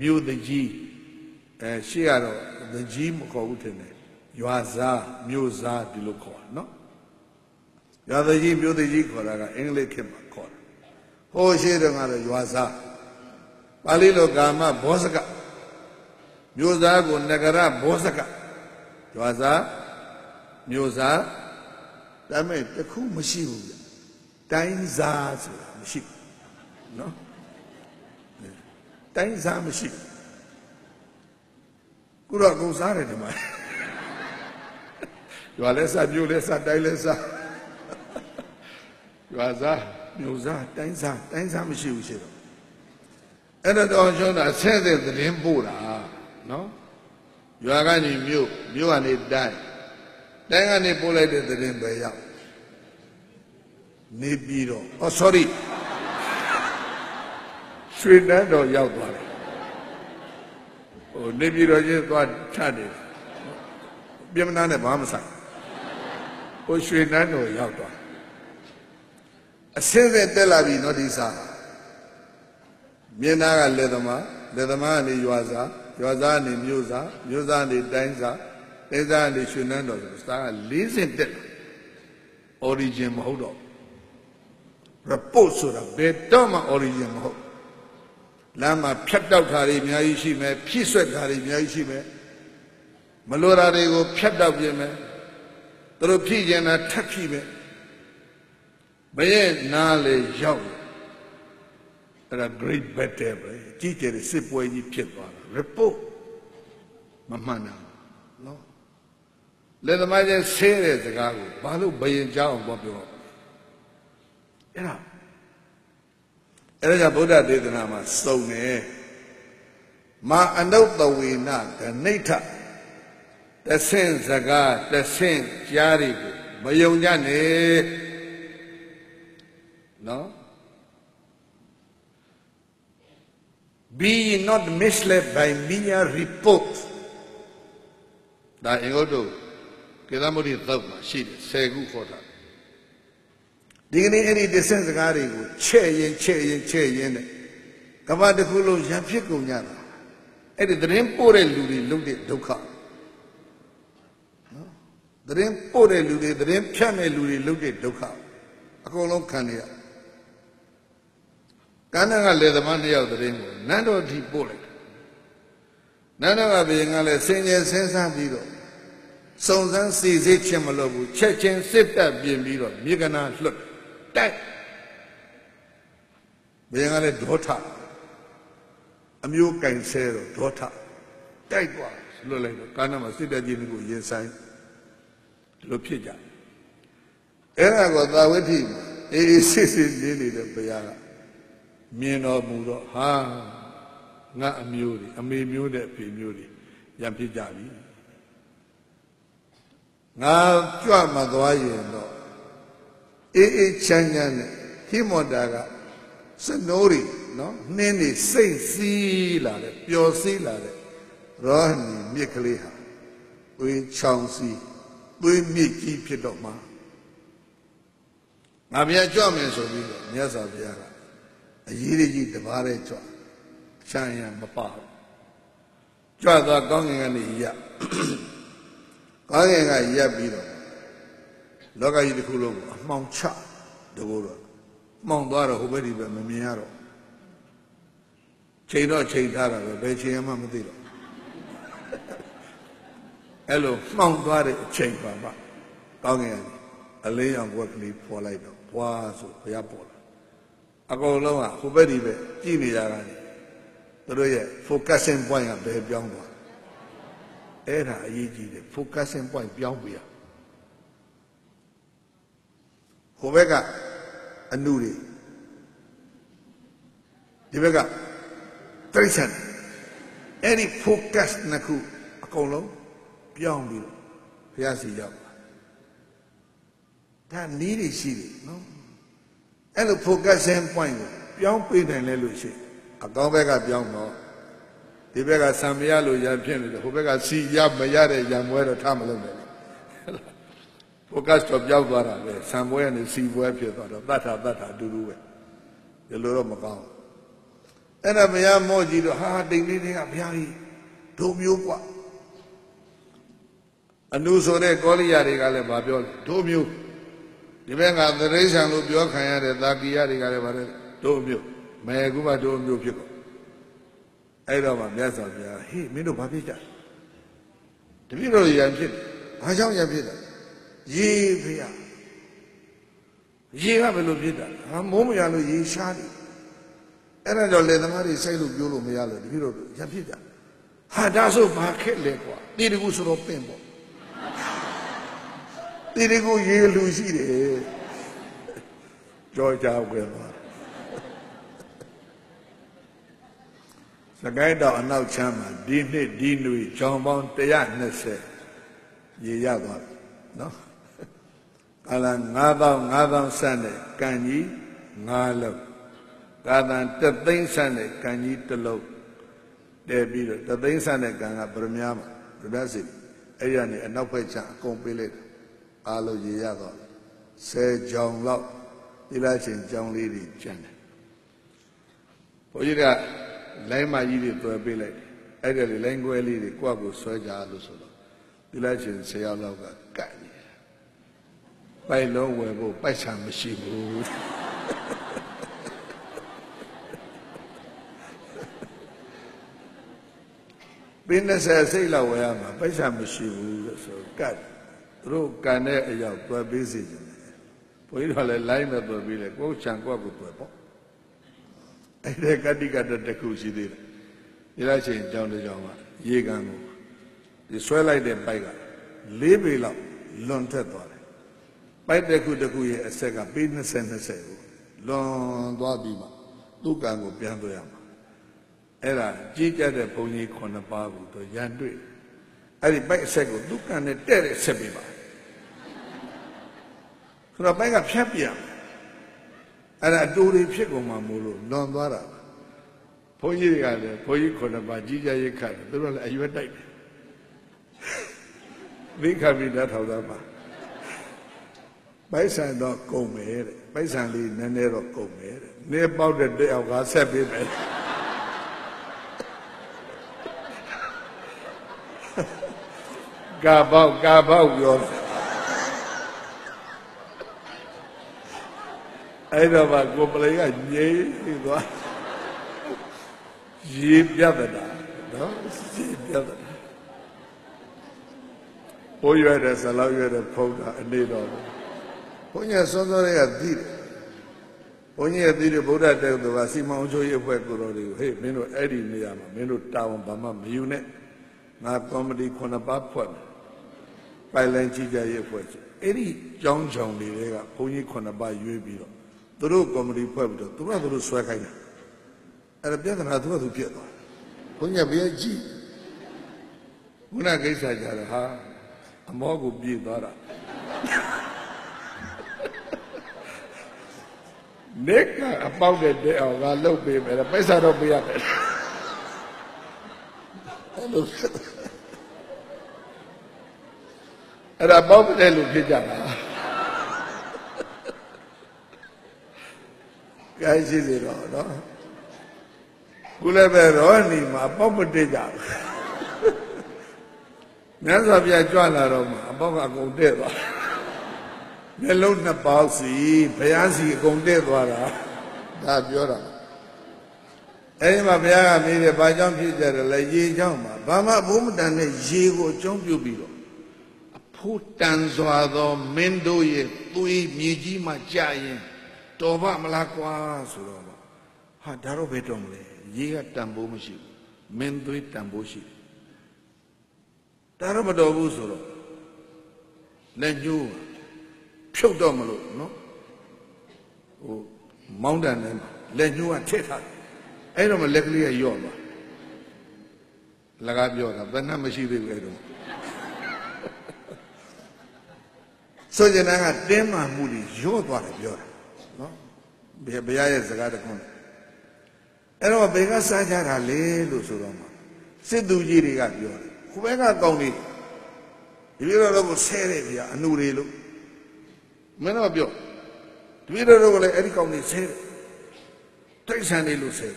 မြို့တကြီးအဲရှေ့ကတော့တကြီးမခေါ်ဘူးထင်တယ်ရွာစားမြို့စားဒီလိုခေါ်တာနော်ရွာတကြီးမြို့တကြီးခေါ်တာကအင်္ဂလိပ်ခေတ်မှာခေါ်တာဟိုရှေ့တုန်းကတော့ရွာစားပါဠိလိုကာမဘောဇကမြို့စားကိုနဂရဘောဇကရွာစားမြို့စားဒါမဲ့တခုမရှိဘူးဗျတိုင်းစားဆိုတာမရှိဘူးနော် တိုင်းစားမရှိဘူးခုတော့အကုန်စားတယ်ဒီမှာရွာလဲစားမြို့လဲစားတိုင်းလဲစားရွာစားမြို့စားတိုင်းစားတိုင်းစားမရှိဘူးရှိတော့အဲ့တော့တော်ရှုံးတာဆဲ့တဲ့သတင်းပို့တာနော်ရွာကနေမြို့မြို့ကနေတိုင်းတိုင်းကနေပို့လိုက်တဲ့သတင်းပဲရောက်နေပြီးတော့အော် sorry ရွှေတန်းတော်ရောက်သွားတယ်ဟိုနေပြီးတော့ချင်းသွားထတယ်ပြမနာနဲ့ဘာမှမဆိုင်ဟိုရွှေတန်းတော်ရောက်သွားအစင်းစင်းတက်လာပြီနော်ဒီစားမြင်းသားကလက်သမားလက်သမားကနေရွာစားရွာစားကနေမြို့စားမြို့စားကနေတိုင်းစားတိုင်းစားကနေရွှေတန်းတော်ဆိုစားက၄စင်တက် origin မဟုတ်တော့ report ဆိုတာဘယ်တော့မှ origin မဟုတ် လမ်းမှာဖြတ်တောက်တာတွေအများကြီးရှိမယ်ဖြည့်ဆွက်တာတွေအများကြီးရှိမယ်မလိုတာတွေကိုဖြတ်တောက်ပြင်မယ်သူတို့ဖြည့်ကျင်တာထပ်ဖြည့်မယ်ဘရဲ့နားလေရောက်အဲ့ဒါ great battle ပဲကြီးကျယ်တဲ့စစ်ပွဲကြီးဖြစ်သွားတာ report မမှန်တာနော်လက်သမားချင်းဆဲတဲ့စကားကိုဘာလို့ဘယင်ကြောင်းအောင်ပြောအဲ့ဒါ အဲ့ဒါကြောင့်ဗုဒ္ဓဒေသနာမှာစုံတယ်မာအနုတဝေနဂဏိဋ္ဌတဆင့်စကားတဆင့်ကြားတွေကိုမယုံကြနဲ့နော် be not misled by mere report ဒါအင်္ဂုတ္တကေသမုဒ္ဒိသုတ်မှာရှိတယ်ဆယ်ခုခေါ်တာ ဒီကနေ့အဲ့ဒီတဆင့်စကားတွေကိုချဲ့ရင်ချဲ့ရင်ချဲ့ရင်တဲ့ကမ္ဘာတစ်ခုလုံးရံဖြစ်ကုန်ကြတာအဲ့ဒီသတင်းပို့တဲ့လူတွေလုံတဲ့ဒုက္ခနော်သတင်းပို့တဲ့လူတွေသတင်းဖြတ်မဲ့လူတွေလုံတဲ့ဒုက္ခအကုန်လုံးခံရကန္နကလေသမားနှစ်ယောက်သတင်းကိုနန်းတော်ထိပို့လိုက်နန်းတော်ကဘုရင်ကလည်းစင်ကြယ်စဉ်းစားပြီးတော့စုံစမ်းစီစစ်ခြင်းမလုပ်ဘူးချက်ချင်းစစ်တပ်ပြင်ပြီးတော့မြေကနာလွတ် တိုက်ဘုရင်ကလည်းဒေါထအမျိုးကင်ဆဲတော့ဒေါထတိုက်သွားလွတ်လိုက်တော့ကာနမှာစစ်တပ်ကြီးကိုရင်ဆိုင်ဒီလိုဖြစ်ကြအဲ့ဒါကိုသာဝတိအေးအေးစစ်စစ်နေနေတဲ့ဘုရားကမြင်တော်မူတော့ဟာငါအမျိုးတွေအမေမျိုးနဲ့အဖေမျိုးတွေရံဖြစ်ကြပြီငါကြွမသွားရင်တော့ အေးအေးချမ်းချမ်းနဲ့ဟိမောတာကစနိုးရီနော်နှင်းနေစိတ်စီးလာတယ်ပျော်စီးလာတယ်ရောဟနီမြစ်ကလေးဟာဝေးချောင်းစီးသွေးမြစ်ကြီးဖြစ်တော့မှာငါဘုရားကြွမယ်ဆိုပြီးတော့မြတ်စွာဘုရားကအရေးကြီးတပါးတဲ့ကြွချမ်းရမပါဘူးကြွသွားကောင်းငင်ကနေရပ်ကောင်းငင်ကရပ်ပြီးတော့လောကကြီးတစ်ခုလုံးကိုအ မှောင်ချတကူတော့မှောင်သွားတော့ဟိုဘက်ဒီဘက်မမြင်ရတော့ချိန်တော့ချိန်ထားတာပဲဘယ်ချိန်မှမသိတော့အဲ့လိုမှောင်သွားတဲ့အချိန်ပါမှကောင်းငင်အလေးအောင်ဘွက်ကလေးပေါ်လိုက်တော့ဘွားဆိုဘုရားပေါ်လာအကုန်လုံးကဟိုဘက်ဒီဘက်ကြည့်နေကြတာနေသူတို့ရဲ့ focusing point ကဘယ်ပြောင်းသွားအဲ့ဒါအရေးကြီးတယ် focusing point ပြောင်းပြရ ဟိုဘက်ကအနုတွေဒီဘက်ကတိရစ္ဆာန်အဲ့ဒီ focus နှစ်ခုအကုန်လုံးပြောင်းပြီးတော့ဘုရားစီရောက်ဒါနီးတွေရှိတယ်နော်အဲ့လို focusing point ကိုပြောင်းပေးနိုင်လဲလို့ရှိရင်အကောင်းဘက်ကပြောင်းတော့ဒီဘက်ကဆံမရလို့ရံဖြစ်နေတယ်ဟိုဘက်ကစီရမရတဲ့ရံပွဲတော့ထားမလို့နဲ့ focus တော့ပြောင်းသွားတာပဲဆံပွဲကနေစီပွဲဖြစ်သွားတော့တတ်တာတတ်တာအတူတူပဲဒီလိုတော့မကောင်းဘူးအဲ့ဒါဘုရားမော့ကြည့်တော့ဟာတိမ်လေးတွေကဘုရားကြီးဒုမျိုးกว่าအနုဆိုတဲ့ကောလိယတွေကလည်းမပြောလဲဒုမျိုးဒီဘက်ကသရိษံလို့ပြောခံရတဲ့သာကိယတွေကလည်းဗါတယ်ဒုမျိုးမဲကူမှဒုမျိုးဖြစ်ကုန်အဲ့တော့မှမြတ်စွာဘုရားဟေးမင်းတို့ဘာဖြစ်ကြတပည့်တော်ရံဖြစ်ဘာကြောင့်ရံဖြစ်လဲ ရေဖေရရေကဘယ်လိုဖြစ်တာဟာမိုးမရလို့ရေရှားတယ်အဲ့ဒါကြောင့်လေသမားတွေစိတ်လို့ပြောလို့မရလို့တပည့်တော်ရံဖြစ်ကြဟာဒါဆိုဘာခက်လဲကွာတိတကူဆိုတော့ပင့်ပေါ့တိတကူရေလူရှိတယ်ကြောကြွယ်ပါစကိုင်းတော်အနောက်ချမ်းမှာဒီနှစ်ဒီနွေကြောင်ပေါင်း120ရေရသွားပြီနော် ကာလ9000 9000ဆန့်တဲ့ကံကြီး9လုံးကာသံတသိန်းဆန့်တဲ့ကံကြီးတစ်လုံးတဲပြီးတော့တသိန်းဆန့်တဲ့ကံကဗရမ ्या မှာဗရမ ्या စီအဲ့ရနေအနောက်ဘက်ချအကုန်ပေးလိုက်တယ်အားလုံးရေရသွားဆယ်ကြောင်လောက်ဒီလားချင်းကြောင်လေးတွေကျန်တယ်ဘုန်းကြီးကလိုင်းမကြီးတွေတွယ်ပေးလိုက်တယ်အဲ့ဒါလေလိုင်းခွဲလေးတွေကိုယ့်ကိုဆွဲကြလို့ဆိုတော့ဒီလားချင်းဆယ်ယောက်လောက်ကကန့်နေတယ် ပိုက်လုံးဝယ်ဖို့ပိုက်ဆံမရှိဘူးပင်း20စိတ်လောက်ဝယ်ရမှာပိုက်ဆံမရှိဘူးလို့ဆိုကတ်သူတို့ကန်တဲ့အယောက်တွယ်ပေးစီကြတယ်ဘုန်းကြီးတို့လည်းလိုင်းမဲ့တွယ်ပေးလေကိုယ်ချံကိုယ့်ကိုတွယ်ပေါ့အဲ့ဒီကတိကတတခုရှိသေးတယ်ဒီလားချင်းကြောင်းတစ်ကြောင်းကရေကန်ကိုဒီဆွဲလိုက်တဲ့ပိုက်က၄ပေလောက်လွန်ထက်သွားတယ် ပိုက်တစ်ခုတစ်ခုရဲ့အဆက်ကပေ20 20ကိုလွန်သွားပြီးမှသူ့ကံကိုပြန်သွရမှာအဲ့ဒါကြီးကြတဲ့ဘုံကြီး9ပါးကိုတော့ရန်တွေ့အဲ့ဒီပိုက်အဆက်ကိုသူ့ကံနဲ့တဲ့တဲ့ဆက်ပေးပါဆိုတော့ပိုက်ကဖြတ်ပြန်အဲ့ဒါအတူတွေဖြစ်ကုန်မှာမို့လို့လွန်သွားတာဘုန်းကြီးတွေကလည်းဘုန်းကြီး9ပါးကြီးကြရိတ်ခတ်တယ်သူတို့လည်းအရွယ်တိုက်တယ်သိခမိတတ်ထောက်သားပါ ပိုက်ဆံတော့ကုန်မယ်တဲ့ပိုက်ဆံလေးနည်းနည်းတော့ကုန်မယ်တဲ့နေပေါက်တဲ့တယောက်ကဆက်ပေးမယ်ကာပေါက်ကာပေါက်ပြောအဲ့တော့မှကိုပလေးကငြိမ်းသွားရေပြတ်တာနော်ရေပြတ်တာဘိုးရွယ်တဲ့ဇလောက်ရွယ်တဲ့ဖုံးတာအနေတော် ဘုန်းကြီးစောစောလေးကသိတယ်ဘုန်းကြီးကသိတယ်ဗုဒ္ဓတဲ့သူကစီမံအုပ်ချုပ်ရေးအဖွဲ့ကိုတော်တွေကိုဟေးမင်းတို့အဲ့ဒီနေရာမှာမင်းတို့တာဝန်ဘာမှမယူနဲ့ငါကော်မတီခုနှစ်ပါးဖွဲ့မယ်ပိုင်လိုင်းကြီးကြရေးအဖွဲ့ကြီးအဲ့ဒီကြောင်းချောင်တွေကဘုန်းကြီးခုနှစ်ပါးရွေးပြီးတော့သူတို့ကော်မတီဖွဲ့ပြီးတော့သူတို့ကသူတို့ဆွဲခိုင်းတယ်အဲ့ဒါပြဿနာသူကသူပြတ်သွားဘုန်းကြီးကဘယ်ကြည့်ခုနကိစ္စကြတယ်ဟာအမောကိုပြေးသွားတာ နေကအပေါက်တဲ့တဲ့အောင်ငါလှုပ်ပေးမယ်ပိုက်စားတော့ပေးရတယ်အဲ့လိုအဲ့ဒါပေါက်တဲ့လူဖြစ်ကြတာကြိုင်းရှိသေးတော့နော်ခုလည်းပဲရောနီမှာပေါက်မတက်ကြဘူးမြတ်စွာဘုရားကြွလာတော့မှအပေါက်ကအကုန်တက်သွား မျက်လုံးနှစ်ပေါက်စီဘုရားစီအကုန်တက်သွားတာဒါပြောတာအဲဒီမှာဘုရားကမေးတယ်ဘာကြောင့်ဖြစ်ကြတယ်လဲရေကြောင့်ပါဘာမှဘုမတန်တဲ့ရေကိုအကျုံးပြုပြီးတော့အဖို့တန်စွာသောမင်းတို့ရဲ့သွေးမြေကြီးမှကြာရင်တော်ပါမလားကွာဆိုတော့ဟာဒါတော့ဘယ်တော့မလဲရေကတန်ဖိုးမရှိဘူးမင်းသွေးတန်ဖိုးရှိတယ်ဒါတော့မတော်ဘူးဆိုတော့လက်ညှိုး ဖြုတ်တော့မလို့နော်ဟိုမောင်းတန်ထဲမှာလက်ညှိုးကထည့်ထားတယ်အဲ့တော့မှလက်ကလေးကယော့သွားလကားပြောတာဘယ်နှမရှိသေးဘူးအဲ့တော့ဆိုကြတဲ့ကတင်းမာမှုတွေယော့သွားတယ်ပြောတာနော်ဘုရားရဲ့စကားတခွန်းအဲ့တော့ဘယ်ကစားကြတာလဲလို့ဆိုတော့မှစစ်သူကြီးတွေကပြောတယ်ခုဘက်ကကောင်းနေဒီလိုတော့ကိုဆဲတယ်ဗျာအနူတွေလို့ မင်းတော့ပြောဒီလိုတော့ကလည်းအဲ့ဒီကောင်းနေဆဲတယ်တိတ်ဆန်နေလို့ဆဲတယ်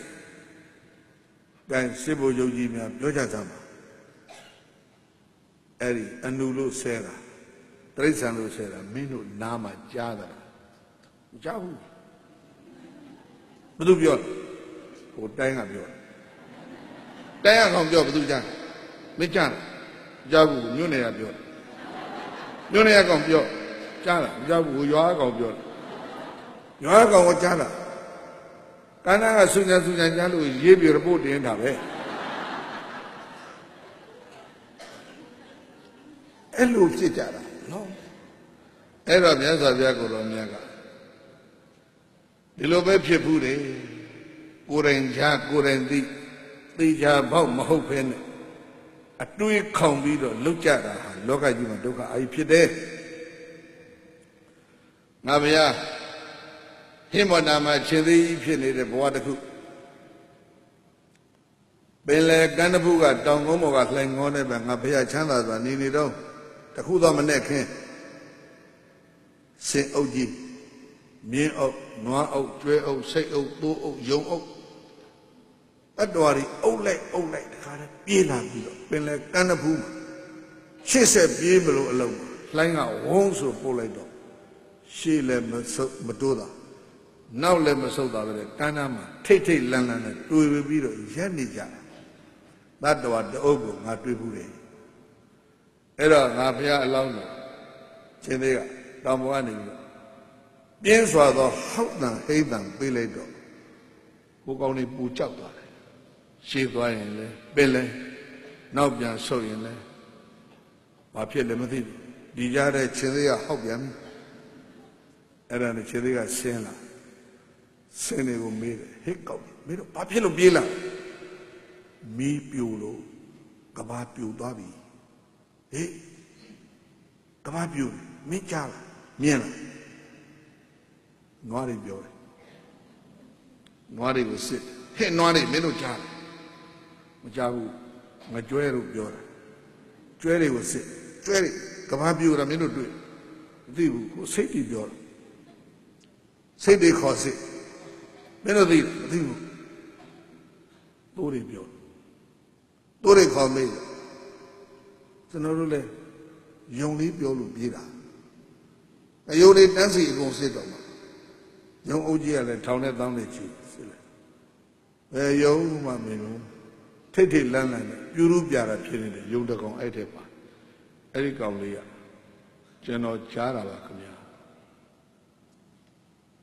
။ဒါစစ်ဘုရုပ်ကြီးများပြောကြစမ်းပါအဲ့ဒီအနူလို့ဆဲတာတိတ်ဆန်လို့ဆဲတာမင်းတို့နားမှာကြားတာမကြားဘူးဘယ်သူပြောဟိုတိုင်းကပြောတိုင်းကကောင်ပြောဘယ်သူကြားမကြားကြားဘူးညွန့်နေရပြောညွန့်နေရကောင်ပြော ကြားလားမကြားဘူးရွာကောင်ပြောရွာကောင်ကကြားလားကန္နာကဆူညာဆူညာကြားလို့ရေးပြီး report တင်တာပဲအဲ့လိုဖြစ်ကြတာနော်အဲ့တော့မြတ်စွာဘုရားကိုယ်တော်မြတ်ကဒီလိုပဲဖြစ်ဘူးတယ်ကိုယ်တိုင်ချာကိုယ်တိုင်သိသိချာဘောက်မဟုတ်ဖဲနဲ့အတွေးခေါင်ပြီးတော့လုတ်ကြတာဟာလောကကြီးမှာဒုက္ခအာကြီးဖြစ်တယ် ငါဗျာဟိမောနာမှာရှင်သေးကြီးဖြစ်နေတဲ့ဘဝတစ်ခုပင်လေကန္နဖုကတောင်ကုန်းဘောကလှိုင်ငေါနဲ့ပဲငါဘုရားချမ်းသာစွာနေနေတော့တခုတော့မနဲ့ခင်းစင်အုပ်ကြီးမြင်းအုပ်နွားအုပ်ကျွဲအုပ်စိတ်အုပ်သိုးအုပ်ယုံအုပ်အတော်ရီအုပ်လိုက်အုပ်လိုက်တခါတည်းပြေးလာပြီးတော့ပင်လေကန္နဖူးမှာရှေ့ဆက်ပြေးမလို့အလုံးလှိုင်းကဝုန်းဆိုပို့လိုက်တော့ ရှေ့လည်းမဆုပ်မတိုးတာနောက်လည်းမဆုပ်တာပဲကန္နာမှာထိတ်ထိတ်လန့်လန့်နဲ့တွေ့ပြီးတော့ရက်နေကြတာတတ္တဝတအုပ်ကိုငါတွေ့ဘူးတယ်အဲ့တော့ငါဘုရားအလောင်းကိုရှင်သေးကတောင်ပေါ်ကနေပြီးတော့ပြင်းစွာသောဟောက်တန်ဟိမ့်တန်ပေးလိုက်တော့ကိုကောင်းလေးပူကြောက်သွားတယ်ရှေ့သွားရင်လည်းပင်လဲနောက်ပြန်ဆုတ်ရင်လည်းဘာဖြစ်လဲမသိဘူးဒီကြားတဲ့ရှင်သေးကဟောက်ပြန်ပြီ အဲ့ဒါနဲ့ရှင်သေးကဆင်းလာဆင်းနေကိုမေးတယ်ဟိတ်ကောက်မင်းတို့ဘာဖြစ်လို့ပြေးလာမီးပြိုလို့ကဘာပြိုသွားပြီဟေးကဘာပြိုမင်းကြားလားမြင်လားနွားတွေပြောတယ်နွားတွေကိုစစ်ဟဲ့နွားတွေမင်းတို့ကြားလားမကြားဘူးငကြွဲတို့ပြောတာကျွဲတွေကိုစစ်ကျွဲတွေကဘာပြိုတာမင်းတို့တွေ့မသိဘူးကိုစိတ်တွေပြောတာ စိတ်တွေခေါ်စစ်မင်းတို့သိမသိဘူးတိုးတွေပြောတိုးတွေခေါ်မေးကျွန်တော်တို့လည်းယုံလေးပြောလို့ပြေးတာအယုံလေးတန်းစီအကုန်စစ်တော့မှာယုံအုပ်ကြီးကလည်းထောင်နဲ့တောင်းနဲ့ချီစစ်လိုက်ဘယ်ယုံမှမင်းဘူးထိတ်ထိတ်လန်းလန်းနဲ့ပြူရူပြတာဖြစ်နေတဲ့ယုံတကောင်အဲ့တဲ့ပါအဲ့ဒီကောင်လေးကကျွန်တော်ကြားတာပါခင်ဗျာ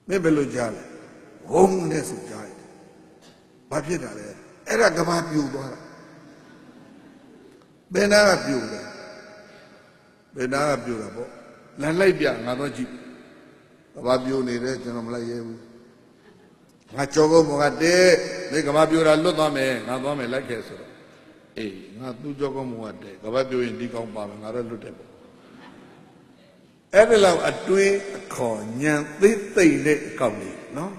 မင်းဘယ်လိုကြားလဲဝုန်းနဲ့ဆိုကြားရတယ်ဘာဖြစ်တာလဲအဲ့ဒါကဘာပြူသွားတာဘယ်နာကပြူလဲဘယ်နာကပြူတာပေါ့လန်လိုက်ပြငါတော့ကြည့်ကဘာပြူနေတယ်ကျွန်တော်မလိုက်ရဲဘူးငါကြောကုန်းဘကတဲဒီကဘာပြူတာလွတ်သွားမယ်ငါသွားမယ်လိုက်ခဲ့ဆိုတော့အေးငါသူ့ကြောကုန်းဘကတဲကဘာပြူရင်ဒီကောင်းပါမယ်ငါတော့လွတ်တယ်ပေါ့ အဲ့ဒီလောက်အတွင်းအခေါ်ညံသေးသိမ့်တဲ့အကောင့်လေးနော်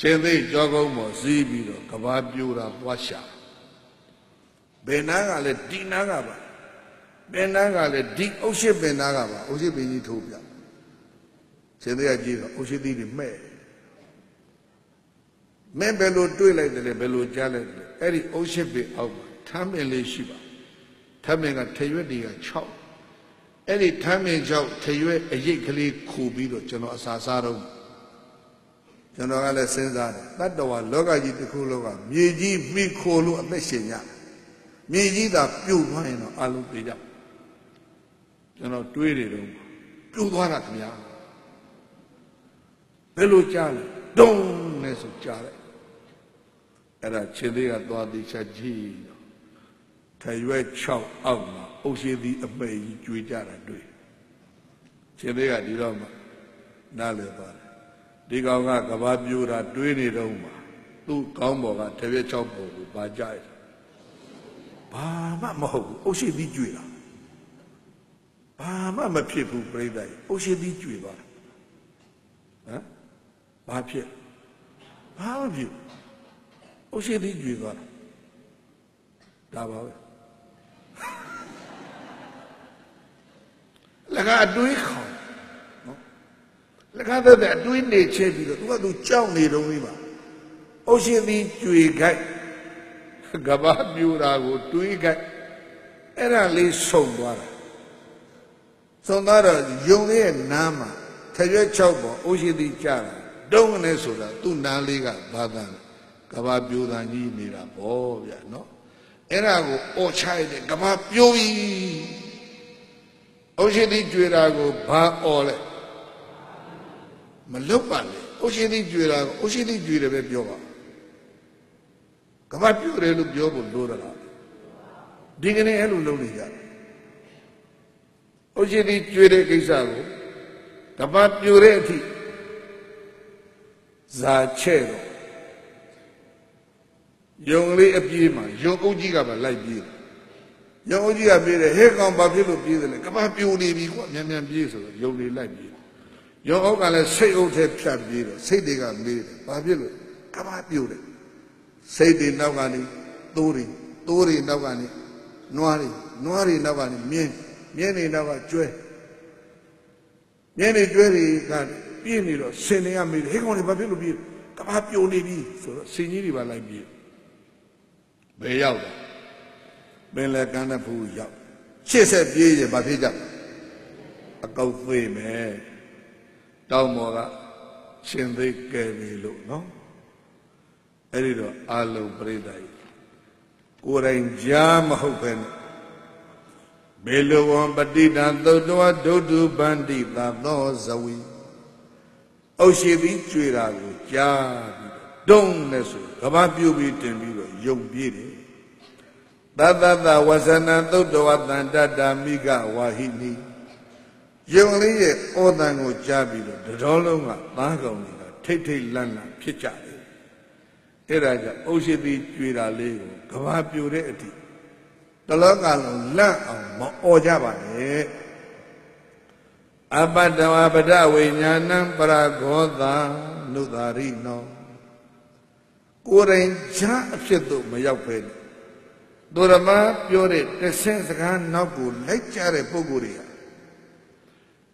ရှင်သိကြောကုန်းပေါ်စီးပြီးတော့ကဘာပြိုတာသွားရှာဘယ်နာကလည်းဒီနာကပါဘယ်နာကလည်းဒီအုတ်ရှိပင်နာကပါအုတ်ရှိပင်ကြီးထိုးပြရှင်သိကကြည့်တော့အုတ်ရှိသီးတွေမဲ့မင်းဘယ်လိုတွေးလိုက်တယ်လဲဘယ်လိုကြားလိုက်တယ်လဲအဲ့ဒီအုတ်ရှိပင်အောက်မှာထမ်းပင်လေးရှိပါထမ်းပင်ကထရွက်တွေက6 အဲ့ဒီထမ်းပင်6ထရွက်အရိတ်ကလေးခူပြီးတော့ကျွန်တော်အစာစားတော့ကျွန်တော်ကလည်းစဉ်းစားတယ်တတ္တဝါလောကကြီးတစ်ခုလုံးကမြေကြီးမိခိုလို့အသက်ရှင်ကြမြေကြီးသာပြုတ်သွားရင်တော့အလုံးပြေကြကျွန်တော်တွေးတယ်တော့ပြုတ်သွားတာခင်ဗျာဘယ်လိုကြားလဲတုံးနဲ့ဆိုကြားတယ်အဲ့ဒါခြေသေးကသွားသေးချက်ကြီးတော့ ထရွက်6အောက်မှာအုပ်ရှိသည်အပေကြီးကျွေးကြတာတွေ့ခြေသေးကဒီတော့မှနားလည်သွားတယ်ဒီကောင်ကကဘာပြိုတာတွေးနေတော့မှသူ့ကောင်းပေါ်ကတပြည့်6ပေါ်ကိုပါကြရဘာမှမဟုတ်ဘူးအုပ်ရှိသည်ကျွေတာဘာမှမဖြစ်ဘူးပြိဿကြီးအုပ်ရှိသည်ကျွေသွားတာဟမ်ဘာဖြစ်ဘာမှပြုအုတ်ရှိသည်ကြွေသွားတာဒါပါပဲ လကအတွေးခေါင်နော်လကသက်သက်အတွေးနေချဲပြီးတော့သူကသူကြောက်နေတော့ပြီပါအုတ်ရှိသည်ကြွေခိုက်ကဘာပြူတာကိုတွေးခိုက်အဲ့ဒါလေးဆုံသွားတာဆုံသွားတော့ယုံလေးရဲ့နားမှာထရွက်၆ပေါ်အုတ်ရှိသည်ကြာတာတုံးနဲ့ဆိုတာသူ့နားလေးကဘာသာကဘာပြူတာကြီးနေတာပေါ့ဗျာနော်အဲ့ဒါကိုအော်ချရတဲ့ကဘာပြိုးပြီ အုတ်ရှိသည်ကြွေတာကိုဘာအော်လဲမလွတ်ပါနဲ့အုတ်ရှိသည်ကြွေတာကိုအုတ်ရှိသည်ကြွေတယ်ပဲပြောပါကဘာပြိုးတယ်လို့ပြောဖို့လိုတာဒီကနေ့အဲ့လိုလုပ်နေကြအုတ်ရှိသည်ကြွေတဲ့ကိစ္စကိုကဘာပြိုးတဲ့အထိဇာချဲ့တော့ယုံလေးအပြေးမှာယုံအုပ်ကြီးကပါလိုက်ပြေးယုံ အုပ်ကြီးကပြေးတယ်ဟဲ့ကောင်ဘာဖြစ်လို့ပြေးတယ်လဲကဘာပြိုနေပြီကွာမြန်မြန်ပြေးဆိုတော့ယုံလေးလိုက်ပြေးယုံအုပ်ကလည်းစိတ်အုပ်ထဲဖြတ်ပြေးတော့စိတ်တွေကမေးတယ်ဘာဖြစ်လို့ကဘာပြိုတယ်စိတ်တွေနောက်ကနေသိုးတွေသိုးတွေနောက်ကနေနွားတွေနွားတွေနောက်ကနေမြင်းမြင်းတွေနောက်ကကျွဲမြင်းတွေကျွဲတွေကပြင်းနေတော့ဆင်တွေကမေးတယ်ဟဲ့ကောင်တွေဘာဖြစ်လို့ပြေးကဘာပြိုနေပြီဆိုတော့ဆင်ကြီးတွေပါလိုက်ပြေးဘယ်ရောက်လဲ ပင်လယ်ကမ်းတဲ့ဖူးရောက်ရှစ်ဆက်ပြေးရင်ဘာဖြစ်ကြအကောက်သေးမယ်တောင်းမော်ကရှင်သိကဲပြီလို့နော်အဲ့ဒီတော့အာလုံပြိဿာကြီးကိုယ်တိုင်ကြားမဟုတ်ပဲနဲ့ဘေလဝံပတိတံသုတ္တဝဒုဒုပန္တိသသောဇဝီအုတ်ရှိပြီးကြွေတာကိုကြားပြီးတုံးနဲ့ဆိုကဘာပြုတ်ပြီးတင်ပြီးတော့ယုံပြေးတယ် သတ္တတဝဇနံသုတ္တဝတန္တတာမိကဝါဟိနိယုံလေးရဲ့ဩတန်ကိုကြားပြီးတော့တတော်လုံးကသားကောင်တွေကထိတ်ထိတ်လန့်လန့်ဖြစ်ကြတယ်အဲ့ဒါကြောင့်အုတ်ရှိပြီးကြွေတာလေးကိုကဘာပြိုတဲ့အထိတလောကလုံးလန့်အောင်မအော်ကြပါနဲ့အပတ္တဝပဒဝိညာဏံပရဂောတာနုသာရိနောကိုယ်တိုင်ချာအဖြစ်သို့မရောက်ပဲ သူရမပြောတဲ့တဆင်းစကားနောက်ကိုလိုက်ကြတဲ့ပုဂ္ဂိုလ်တွေဟာ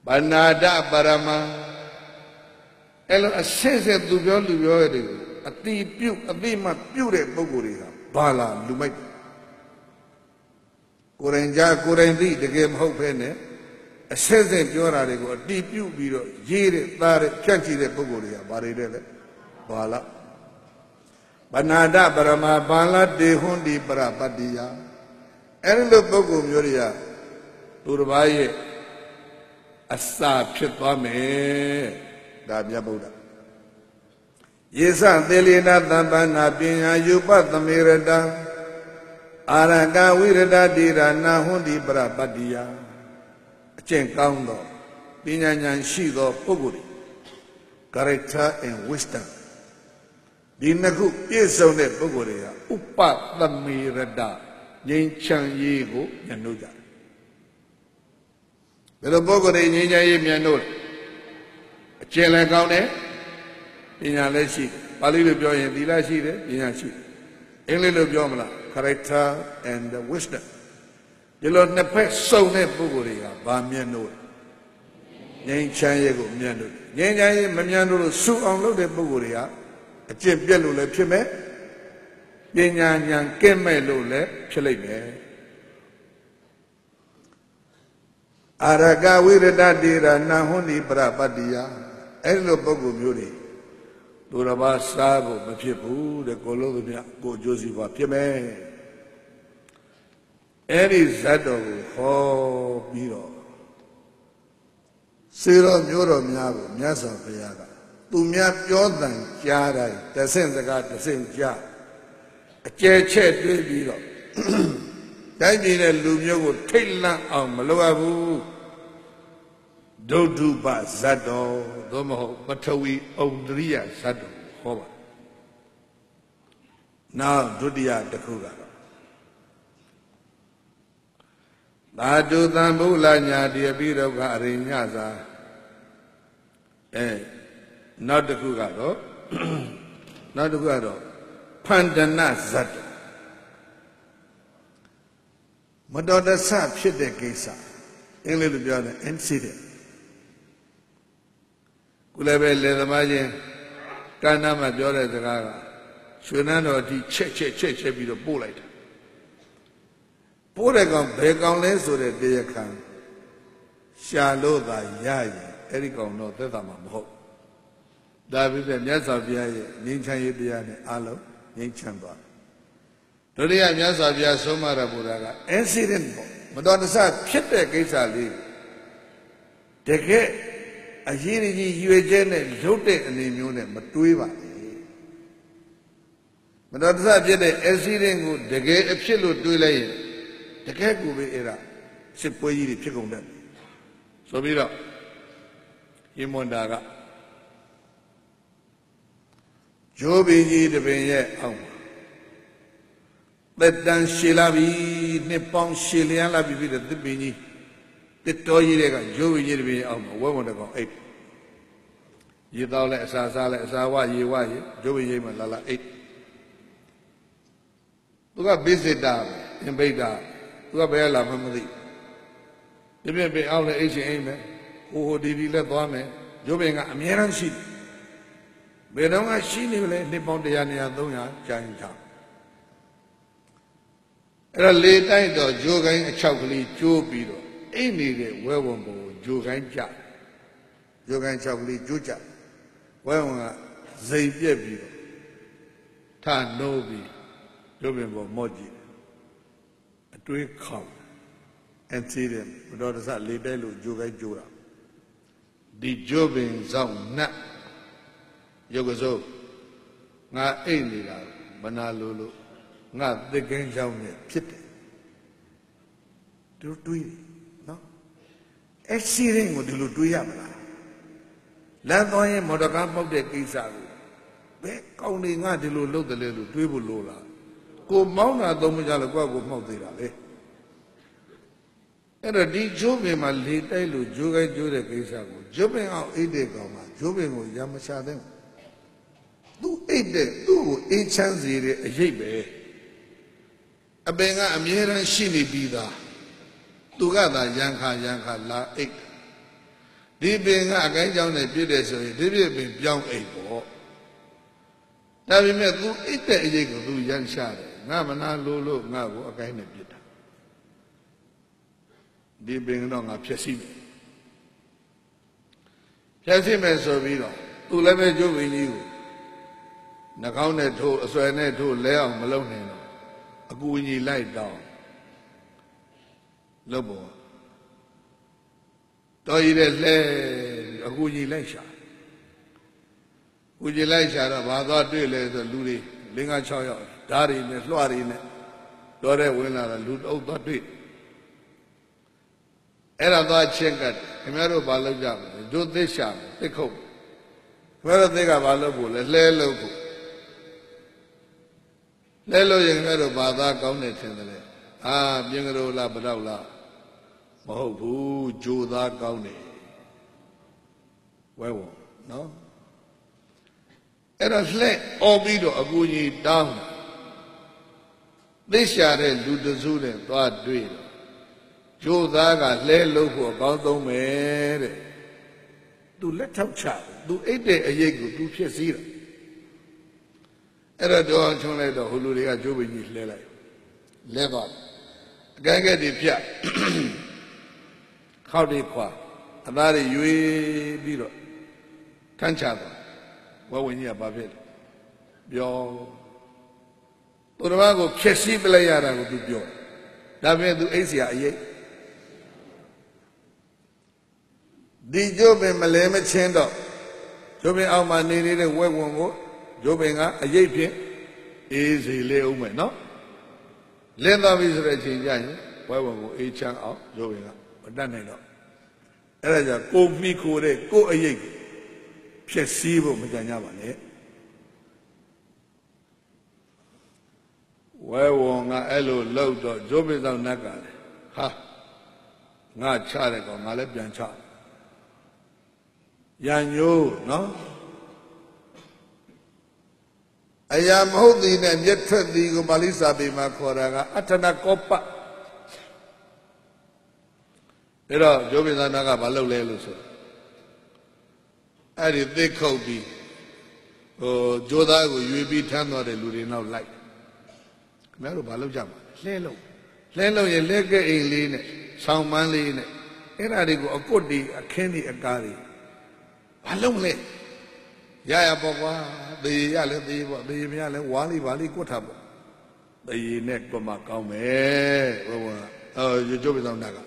ဗနာဒပရမအဲ့လိုအဆင့်ဆင့်သူပြောလူပြောတဲ့တွေကိုအတိပြုတ်အတိမပြုတ်တဲ့ပုဂ္ဂိုလ်တွေဟာဘာလာလူမိုက်ကိုယ်တိုင်ကြားကိုယ်တိုင်သိတကယ်မဟုတ်ဘဲနဲ့အဆက်ဆက်ပြောတာတွေကိုအတိပြုတ်ပြီးတော့ရေးတဲ့သားတဲ့ဖြန့်ချီတဲ့ပုဂ္ဂိုလ်တွေကဘာတွေတဲ့လဲဘာလာ ဗနာဒပရမဘာလတေဟွန်ဒီပရပတ္တိယအဲ့ဒီလိုပုဂ္ဂိုလ်မျိုးတွေကသူတစ်ပါးရဲ့အစာဖြစ်သွားမယ်ဒါမြတ်ဗုဒ္ဓယေသသေလေနသဗ္ဗနာပညာယုပသမေရတအာရကဝိရဒတိရနာဟွန်ဒီပရပတ္တိယအကျင့်ကောင်းသောပညာဉာဏ်ရှိသောပုဂ္ဂိုလ် character and wisdom ဒီနှစ်ခုပြည့်စုံတဲ့ပုဂ္ဂိုလ်တွေကဥပသမေရတငြိမ်းချမ်းရေးကိုညှိနှိုးကြတယ်ဘယ်လိုပုဂ္ဂိုလ်တွေငြိမ်းချမ်းရေးမြန်လို့အကျင့်လည်းကောင်းတယ်ပညာလည်းရှိတယ်ပါဠိလိုပြောရင်သီလရှိတယ်ပညာရှိတယ်အင်္ဂလိပ်လိုပြောမလား character and wisdom ဒီလိုနှစ်ဖက်စုံတဲ့ပုဂ္ဂိုလ်တွေကဗာမြန်လို့ငြိမ်းချမ်းရေးကိုမြန်လို့ငြိမ်းချမ်းရေးမမြန်လို့ဆူအောင်လုပ်တဲ့ပုဂ္ဂိုလ်တွေက အကျင့်ပြက်လို့လည်းဖြစ်မယ်ပညာဉာဏ်ကင်းမဲ့လို့လည်းဖြစ်လိမ့်မယ်အာရကဝိရဒတိရနာဟွန်ဒီပရပတ္တိယအဲ့လိုပုဂ္ဂိုလ်မျိုးတွေသူတစ်ပါးစားဖို့မဖြစ်ဘူးတဲ့ကိုလို့သူမြကိုအကျိုးစီးပွားဖြစ်မယ်အဲ့ဒီဇတ်တော်ကိုဟောပြီးတော့စေတော်မျိုးတော်များကိုမြတ်စွာဘုရားက သူများပြောတန်ကြားတိုင်းတဆင့်စကားတဆင့်ကြားအကျယ်ချက်တွေးပြီးတော့တိုင်းပြည်တဲ့လူမျိုးကိုထိတ်လန့်အောင်မလုပ်ရဘူးဒုဒုပဇတ်တော်သို့မဟုတ်ပထဝီဩဒရိယဇတ်တော်ဟောပါနောက်ဒုတိယတစ်ခုကတော့သာတုသံဗုလညာတိအပိရောကအရိညသာအဲ နောက်တစ်ခုကတော့နောက်တစ်ခုကတော့ဖန္ဒနဇတ်မတော်တဆဖြစ်တဲ့ကိစ္စအင်္ဂလိပ်လိုပြောတယ် incident ကုလည်းပဲလေသမားချင်းကန္နာမှာပြောတဲ့စကားကရွှေနန်းတော်ဒီချက်ချက်ချက်ချက်ပြီးတော့ပို့လိုက်တာပို့တဲ့ကောင်ဘယ်ကောင်လဲဆိုတဲ့တရားခံရှာလို့သာရရင်အဲ့ဒီကောင်တော့သက်သာမှာမဟုတ် ဒါပြည့်မြတ်စွာဘုရားရဲ့ငြိမ်းချမ်းရေးတရားနဲ့အလုံးငြိမ်းချမ်းသွားဒုတိယမြတ်စွာဘုရားဆုံးမရဘုရားက incident ပေါ့မတော်တဆဖြစ်တဲ့ကိစ္စလေးတကယ်အရေးကြီးရွေကျဲနဲ့ရုပ်တဲ့အနေမျိုးနဲ့မတွေးပါနဲ့မတော်တဆဖြစ်တဲ့ accident ကိုတကယ်အဖြစ်လို့တွေးလိုက်ရင်တကယ်ကိုပဲအဲ့ဒါစစ်ပွဲကြီးတွေဖြစ်ကုန်တယ်ဆိုပြီးတော့ယင်မွန်တာက ဂျိုးပင်ကြီးတပင်ရဲ့အောက်မှာသက်တမ်းရှည်လာပြီနှစ်ပေါင်းရှည်လျန်းလာပြီပြီးတဲ့သစ်ပင်ကြီးတစ်တော်ကြီးတွေကဂျိုးပင်ကြီးတပင်ရဲ့အောက်မှာဝဲဝင်တကောင်အိတ်ရေတော့လဲအစာစားလဲအစာဝရေဝရေဂျိုးပင်ကြီးမှာလာလာအိတ်သူကဘိစိတာအင်ဘိတာသူကဘယ်လာမှမသိပြပြပြအောင်လဲအိတ်ချင်းအိမ်မယ်ဟိုဟိုဒီဒီလက်သွားမယ်ဂျိုးပင်ကအမြဲတမ်းရှိတယ် ဘယ်တော့မှရှိနေလဲနှစ်ပေါင်း100 200 300ကြာရင်ကြာအဲ့တော့လေတိုက်တော့ဂျိုးကိုင်းအချောက်ကလေးကျိုးပြီးတော့အိတ်နေတဲ့ဝဲဝံပေါ်ကိုဂျိုးကိုင်းကြဂျိုးကိုင်းချောက်ကလေးကျိုးကြဝဲဝံကဇိမ်ပြက်ပြီးတော့ထနိုးပြီးဂျိုးပင်ပေါ်မော့ကြည့်တယ်အတွေးခေါင်အန်စီတယ်ဘတော်တဆလေတိုက်လို့ဂျိုးကိုင်းကျိုးတာဒီဂျိုးပင်ဆောင်နတ် ရုပ်ကစိုးငါအိတ်နေတာမနာလို့လို့ငါသက်ကင်းကြောင်းနဲ့ဖြစ်တယ်သူတွေးတယ်နော် accident ကိုဒီလိုတွေးရမလားလမ်းသွားရင်မော်တော်ကားပေါက်တဲ့ကိစ္စကိုဘယ်ကောင်းနေငါဒီလိုလုပ်တယ်လေလို့တွေးဖို့လိုလားကိုမောင်းတာသုံးမကြလို့ကိုယ့်ကိုမှောက်သေးတာလေအဲ့တော့ဒီဂျိုးပင်မှာလေတိုက်လို့ဂျိုးကိုင်းဂျိုးတဲ့ကိစ္စကိုဂျိုးပင်အောင်အိတ်တဲ့ကောင်မှာဂျိုးပင်ကိုရမချတဲ့သူ အိတ်တဲ့သူ့ကိုအေးချမ်းစေတဲ့အရေးပဲအပင်ကအမြဲတမ်းရှိနေပြီးသားသူကသာရန်ခါရန်ခါလာအိတ်ဒီပင်ကအကိုင်းကြောင်းနဲ့ပြည့်တယ်ဆိုရင်ဒီပြည့်ပင်ပြောင်းအိတ်ပေါ့ဒါပေမဲ့သူအိတ်တဲ့အရေးကိုသူရန်ချတယ်ငါမနာလို့လို့ငါ့ကိုအကိုင်းနဲ့ပြစ်တာဒီပင်တော့ငါဖြည့်စီမယ်ဖြည့်စီမယ်ဆိုပြီးတော့သူလည်းပဲကျုပ်ဝင်းကြီးကို နှာခေါင်းနဲ့ထိုးအစွဲနဲ့ထိုးလဲအောင်မလုပ်နိုင်တော့အကူကြီးလိုက်တောင်းလုပ်ပေါ်တော်ရည်တဲ့လဲအကူကြီးလိုက်ရှာကူကြီးလိုက်ရှာတော့ဘာသွားတွေ့လဲဆိုလူတွေလင်းက6ယောက်ဓာရီနဲ့လွှရီနဲ့တော်တဲ့ဝင်လာတာလူတအုပ်သွားတွေ့အဲ့ဒါသွားချက်ကခင်ဗျားတို့ဘာလုပ်ကြမလဲတို့သိရှာမယ်သိခုတ်ခင်ဗျားတို့သိကဘာလုပ်ဖို့လဲလှဲလုပ်ဖို့ လဲလို့ရင်လည်းတော့ဘာသာကောင်းတယ်ထင်တယ်လေအာပြင်းကလေးလားဗတော့လားမဟုတ်ဘူးဂျိုသားကောင်းတယ်ဝဲဝံနော်အဲ့တော့လှဲ့អော်ပြီးတော့အကူကြီးတောင်းသိရှာတဲ့လူတစုနဲ့သွားတွေ့တော့ဂျိုသားကလှဲလို့ဖို့အကောင်းဆုံးပဲတဲ့သူလက်ထောက်ချသူအိတ်တဲ့အရေးကိုသူဖြစ်စည်းတာ အဲ့တော့တော့ချုံလိုက်တော့ဟိုလူတွေကကျိုးပင်ကြီးလှဲလိုက်လဲသွားအကဲကဲတွေဖြတ်ခောက်တွေခွာအသားတွေရွေးပြီးတော့ထမ်းချသွားဝဝင်းကြီးကဘာဖြစ်လဲပြောသူတစ်ပါးကိုဖြည့်ဆည်းပလိုက်ရတာကိုသူပြောဒါပေမဲ့သူအိတ်เสียအရေးဒီကျိုးပင်မလဲမချင်းတော့ကျိုးပင်အောက်မှာနေနေတဲ့ဝဲဝင်ကို ဂျိုးပင်ကအရေးဖြင့်အေးစီလေးအောင်မယ်နော်လင်းသွားပြီဆိုတဲ့အချိန်ကျရင်ဝဲဝင်ကိုအေးချမ်းအောင်ဂျိုးပင်ကမတတ်နိုင်တော့အဲ့ဒါကြောင့်ကိုမိခိုတဲ့ကိုအရေးဖြစ်စည်းဖို့မကြံကြပါနဲ့ဝဲဝင်ကအဲ့လိုလှုပ်တော့ဂျိုးပင်ဆောင်နတ်ကလည်းဟာငါချတဲ့ကောင်ငါလည်းပြန်ချရံညိုးနော် အရာမဟုတ်သည်နဲ့မျက်ထွက်သည်ကိုပါဠိစာပေမှာခေါ်တာကအထနာကောပအဲ့တော့ဂျိုးပိသနာကဘာလုပ်လဲလို့ဆိုအဲ့ဒီသိခုတ်ပြီးဟိုဂျိုးသားကိုရွေပြီးထမ်းသွားတဲ့လူတွေနောက်လိုက်ခင်ဗျားတို့ဘာလုပ်ကြမှာလှဲလို့လှဲလို့ရင်လက်ကအိမ်လေးနဲ့ဆောင်းပန်းလေးနဲ့အဲ့ဒါတွေကိုအကွတ်တွေအခင်းတွေအကားတွေဘာလုပ်လဲ ရရပေါ့ကွာသေရလဲသေပေါ့သေမရလဲဝါလေးပါလေးကွတ်ထားပေါ့သေနဲ့ကွတ်မှကောင်းမယ်ဘုရားအော်ကျုပ်ပြဆောင်တာက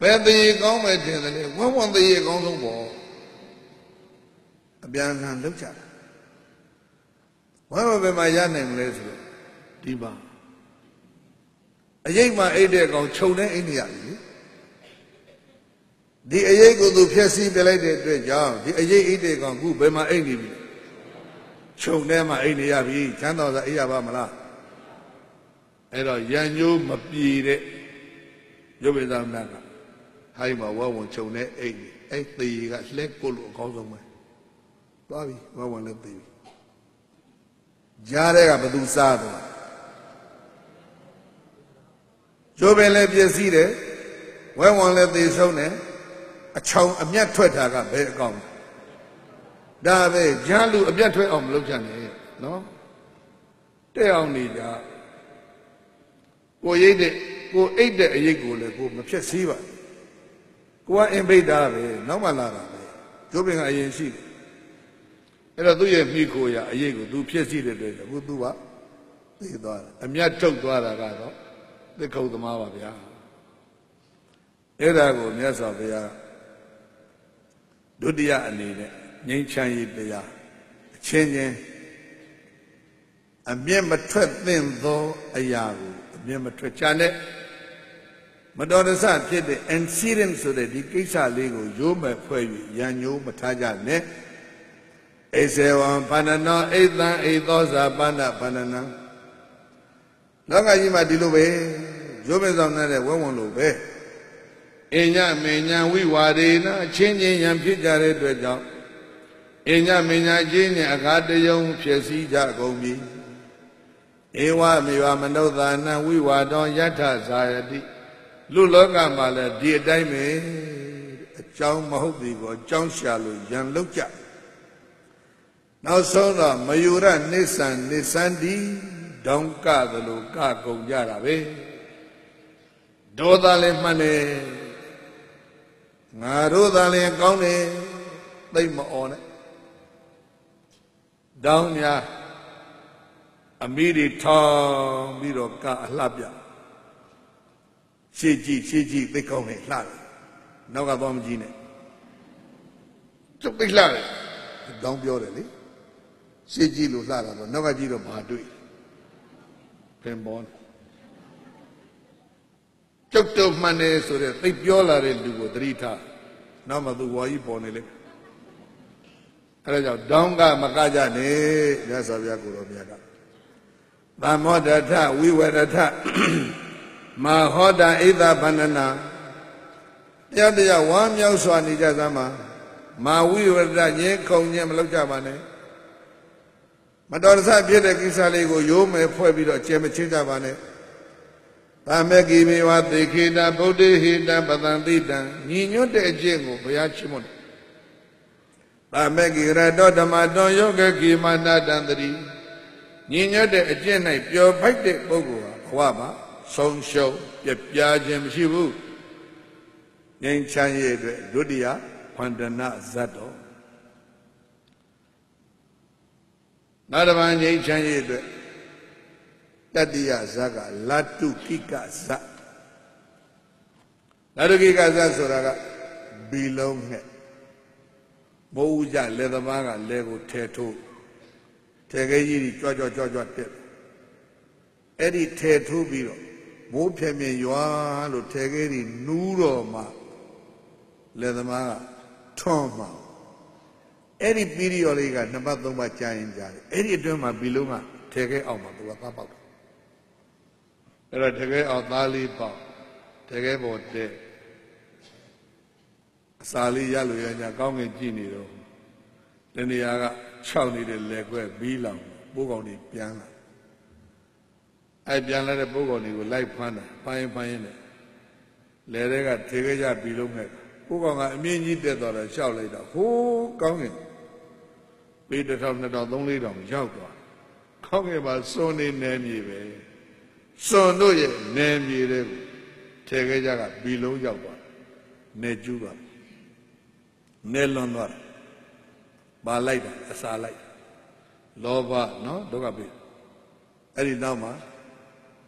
ဘယ်သေကောင်းမယ်ထင်တယ်လေဝဝသေအကောင်းဆုံးပေါ့အပြန်အလှန်လောက်ကြတာဝဝဘယ်မှာရနိုင်မလဲဆိုတော့ဒီပါအရေးမှအိတ်တဲ့ကောင်ခြုံတဲ့အိတ်နေရပြီလေ ဒီအရေးကိုသူဖျက်ဆီးပြလိုက်တဲ့အတွက်ကြောင့်ဒီအရေးအိတ်တဲ့ကောင်ခုဘယ်မှာအိတ်နေပြီခြုံထဲမှာအိတ်နေရပြီချမ်းတော်သာအိတ်ရပါမလားအဲ့တော့ရန်ညိုးမပြေတဲ့ရုပ်ဝိသမကဟိုင်းမှာဝဝံခြုံတဲ့အိတ်အဲ့သေးကလက်ကိုလို့အကောင်းဆုံးပဲသွားပြီဝဝံလည်းသေးပြီကြားတဲ့ကဘသူစားတော့ကျိုးပင်လည်းပြည့်စည်တယ်ဝဲဝန်လည်းသေဆုံးတယ် အချောင်အမျက်ထွက်တာကဘယ်အကောင်ဒါပဲဂျားလူအမျက်ထွက်အောင်မလုပ်ချင်နဲ့နော်တဲ့အောင်နေကြကိုရိတ်တဲ့ကိုအိတ်တဲ့အရေးကိုလည်းကိုမဖြက်စည်းပါကိုကအင်ဘိတ်တာပဲနောက်မှလာတာပဲကျိုးပင်ကအရင်ရှိတယ်အဲ့တော့သူ့ရဲ့မိခိုရာအရေးကိုသူဖြက်စည်းတဲ့အတွက်အခုသူကသိသွားတယ်အမျက်ထုတ်သွားတာကတော့သစ်ခုတ်သမားပါဗျာအဲ့ဒါကိုမြတ်စွာဘုရား ဒုတိယအနေနဲ့ငြိမ်းချမ်းရေးတရားအချင်းချင်းအမျက်မထွက်သင့်သောအရာကိုအမျက်မထွက်ချတဲ့မတော်တဆဖြစ်တဲ့ incident ဆိုတဲ့ဒီကိစ္စလေးကိုရိုးမဲ့ဖွဲ့၍ရန်ညိုးမထားကြနဲ့ဧစေဝံပါဏနောဣသံဣသောဇာပါဏပါဏနံလောကကြီးမှာဒီလိုပဲရိုးမဲ့ဆောင်တဲ့ဝဲဝံလိုပဲ အညမေညာဝိဝါဒေနအချင်းချင်းရန်ဖြစ်ကြတဲ့အတွက်ကြောင့်အညမေညာချင်းနဲ့အခါတယုံဖြစ်စည်းကြကုန်ပြီဧဝမေဝမနုဿာနဝိဝါတောယထဇာယတိလူလောကမှာလည်းဒီအတိုင်းပဲအကြောင်းမဟုတ်သည်ကိုအကြောင်းရှာလို့ရန်လောက်ကြနောက်ဆုံးတော့မယူရနိစ္စံနိစ္စန္တိဒေါင်ကသလိုကကုန်ကြတာပဲဒေါသလည်းမှန်တယ် ငါတို့သာလျှင်ကောင်းတယ်သိမအော်နဲ့တောင်းများအမိတွေထောင်ပြီးတော့ကအလှပြရှေ့ကြည့်ရှေ့ကြည့်သိကောင်းတယ်လှတယ်နောက်ကသွားမကြည့်နဲ့ကျုပ်သိလှတယ်တောင်းပြောတယ်လေရှေ့ကြည့်လို့လှတာတော့နောက်ကကြည့်တော့ဘာတွေ့ပင်ပေါ် ကျုပ်တို့မှန်တယ်ဆိုတဲ့သိပြောလာတဲ့လူကိုသတိထားနောက်မှသူဝါကြီးပေါ်နေလေအဲဒါကြောင့်တောင်းကမကကြနဲ့မြတ်စွာဘုရားကိုတော်မြတ်ကသမောဒထဝိဝရထမဟောတာဣဒဗန္ဒနာတရားတရားဝမ်းမြောက်စွာနေကြသမှာမာဝိဝရထငင်းခုံညင်းမလုပ်ကြပါနဲ့မတော်တဆဖြစ်တဲ့ကိစ္စလေးကိုရိုးမယ်ဖွဲ့ပြီးတော့ကျဲမချင်းကြပါနဲ့ သာမေကိမေဝသေခေတဗုဒ္ဓဟိတပတံတိတံညီညွတ်တဲ့အကျင့်ကိုဘုရားချီးမွမ်းတယ်။သာမေကိရတောဓမ္မတောယောဂကိမန္တတံတတိညီညွတ်တဲ့အကျင့်၌ပျော်ဖိုက်တဲ့ပုဂ္ဂိုလ်ဟာဘဝမှာဆုံးရှုံးပြပြခြင်းမရှိဘူး။ငြိမ်းချမ်းရေးအတွက်ဒုတိယဖန္ဒနာဇတ်တော်နောက်တစ်ပါးငြိမ်းချမ်းရေးအတွက် တတ္တိယဇတ်ကလတုကိကဇတ်လတုကိကဇတ်ဆိုတာကဘီလုံးနဲ့မိုးဥကြလက်သမားကလဲကိုထဲထိုးထဲခဲကြီးကြွကြွကြွကြွတက်အဲ့ဒီထဲထိုးပြီးတော့မိုးဖြက်မြင်ရွာလို့ထဲခဲကြီးနူးတော့မှလက်သမားကထွန်းမှအဲ့ဒီပီရီယော်လေးကနှစ်ပတ်သုံးပတ်ကြာရင်ကြာတယ်အဲ့ဒီအတွင်းမှာဘီလုံးကထဲခဲအောင်မှာသူကသားပေါက်တယ် အဲ့တော့တကယ်အောင်သားလေးပေါက်တကယ်ပေါ်တဲ့အစာလေးရလို့ရညာကောင်းငင်ကြည့်နေတော့တနေရာက6နေတဲ့လေခွဲဘီးလောင်ပိုးကောင်တွေပြန်လာအဲပြန်လာတဲ့ပိုးကောင်တွေကိုလိုက်ဖမ်းတယ်ဖမ်းရင်ဖမ်းရင်လည်းလဲတဲ့ကထေခဲ့ကြပြီလုံးခဲ့ပိုးကောင်ကအမြင့်ကြီးတက်သွားတော့ရှောက်လိုက်တော့ဟိုးကောင်းကင်ပေတစ်ထောင်နှစ်ထောင်သုံးလေးထောင်ရောက်သွားကောင်းကင်မှာစွန်နေနေမြေပဲ စွန်တို့ရဲ့နေမြေတဲ့ထေခဲ့ကြကပြီလုံးရောက်သွားနေကျူးသွားနေလွန်သွားပါလိုက်တာအစာလိုက်လောဘနော်ဒုက္ခပြီအဲ့ဒီနောက်မှာ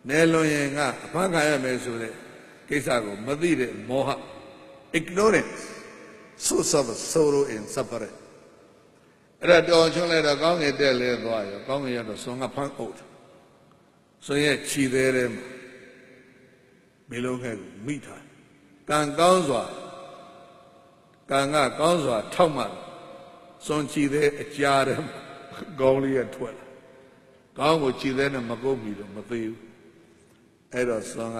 နေလွန်ရင်ကအဖမ်းခံရမယ်ဆိုတဲ့ကိစ္စကိုမသိတဲ့မောဟ ignorance source of sorrow and suffering အဲ့ဒါတော်ချွန်းလိုက်တော့ကောင်းငင်တက်လဲသွားရောကောင်းငင်ရတော့ဆွန်ကဖမ်းအုပ် ဆွန်ရဲ့ခြီသေးတယ်မှာမေလုံးခဲကိုမိထားကံကောင်းစွာကံကကောင်းစွာ ထောက်မှဆွန်ခြီသေးအကြားတယ်ကောင်းလေးရထွက်လာကောင်းကိုခြီသေးနဲ့မကုတ်ပြီတော့မသေးဘူးအဲ့တော့ဆွန်က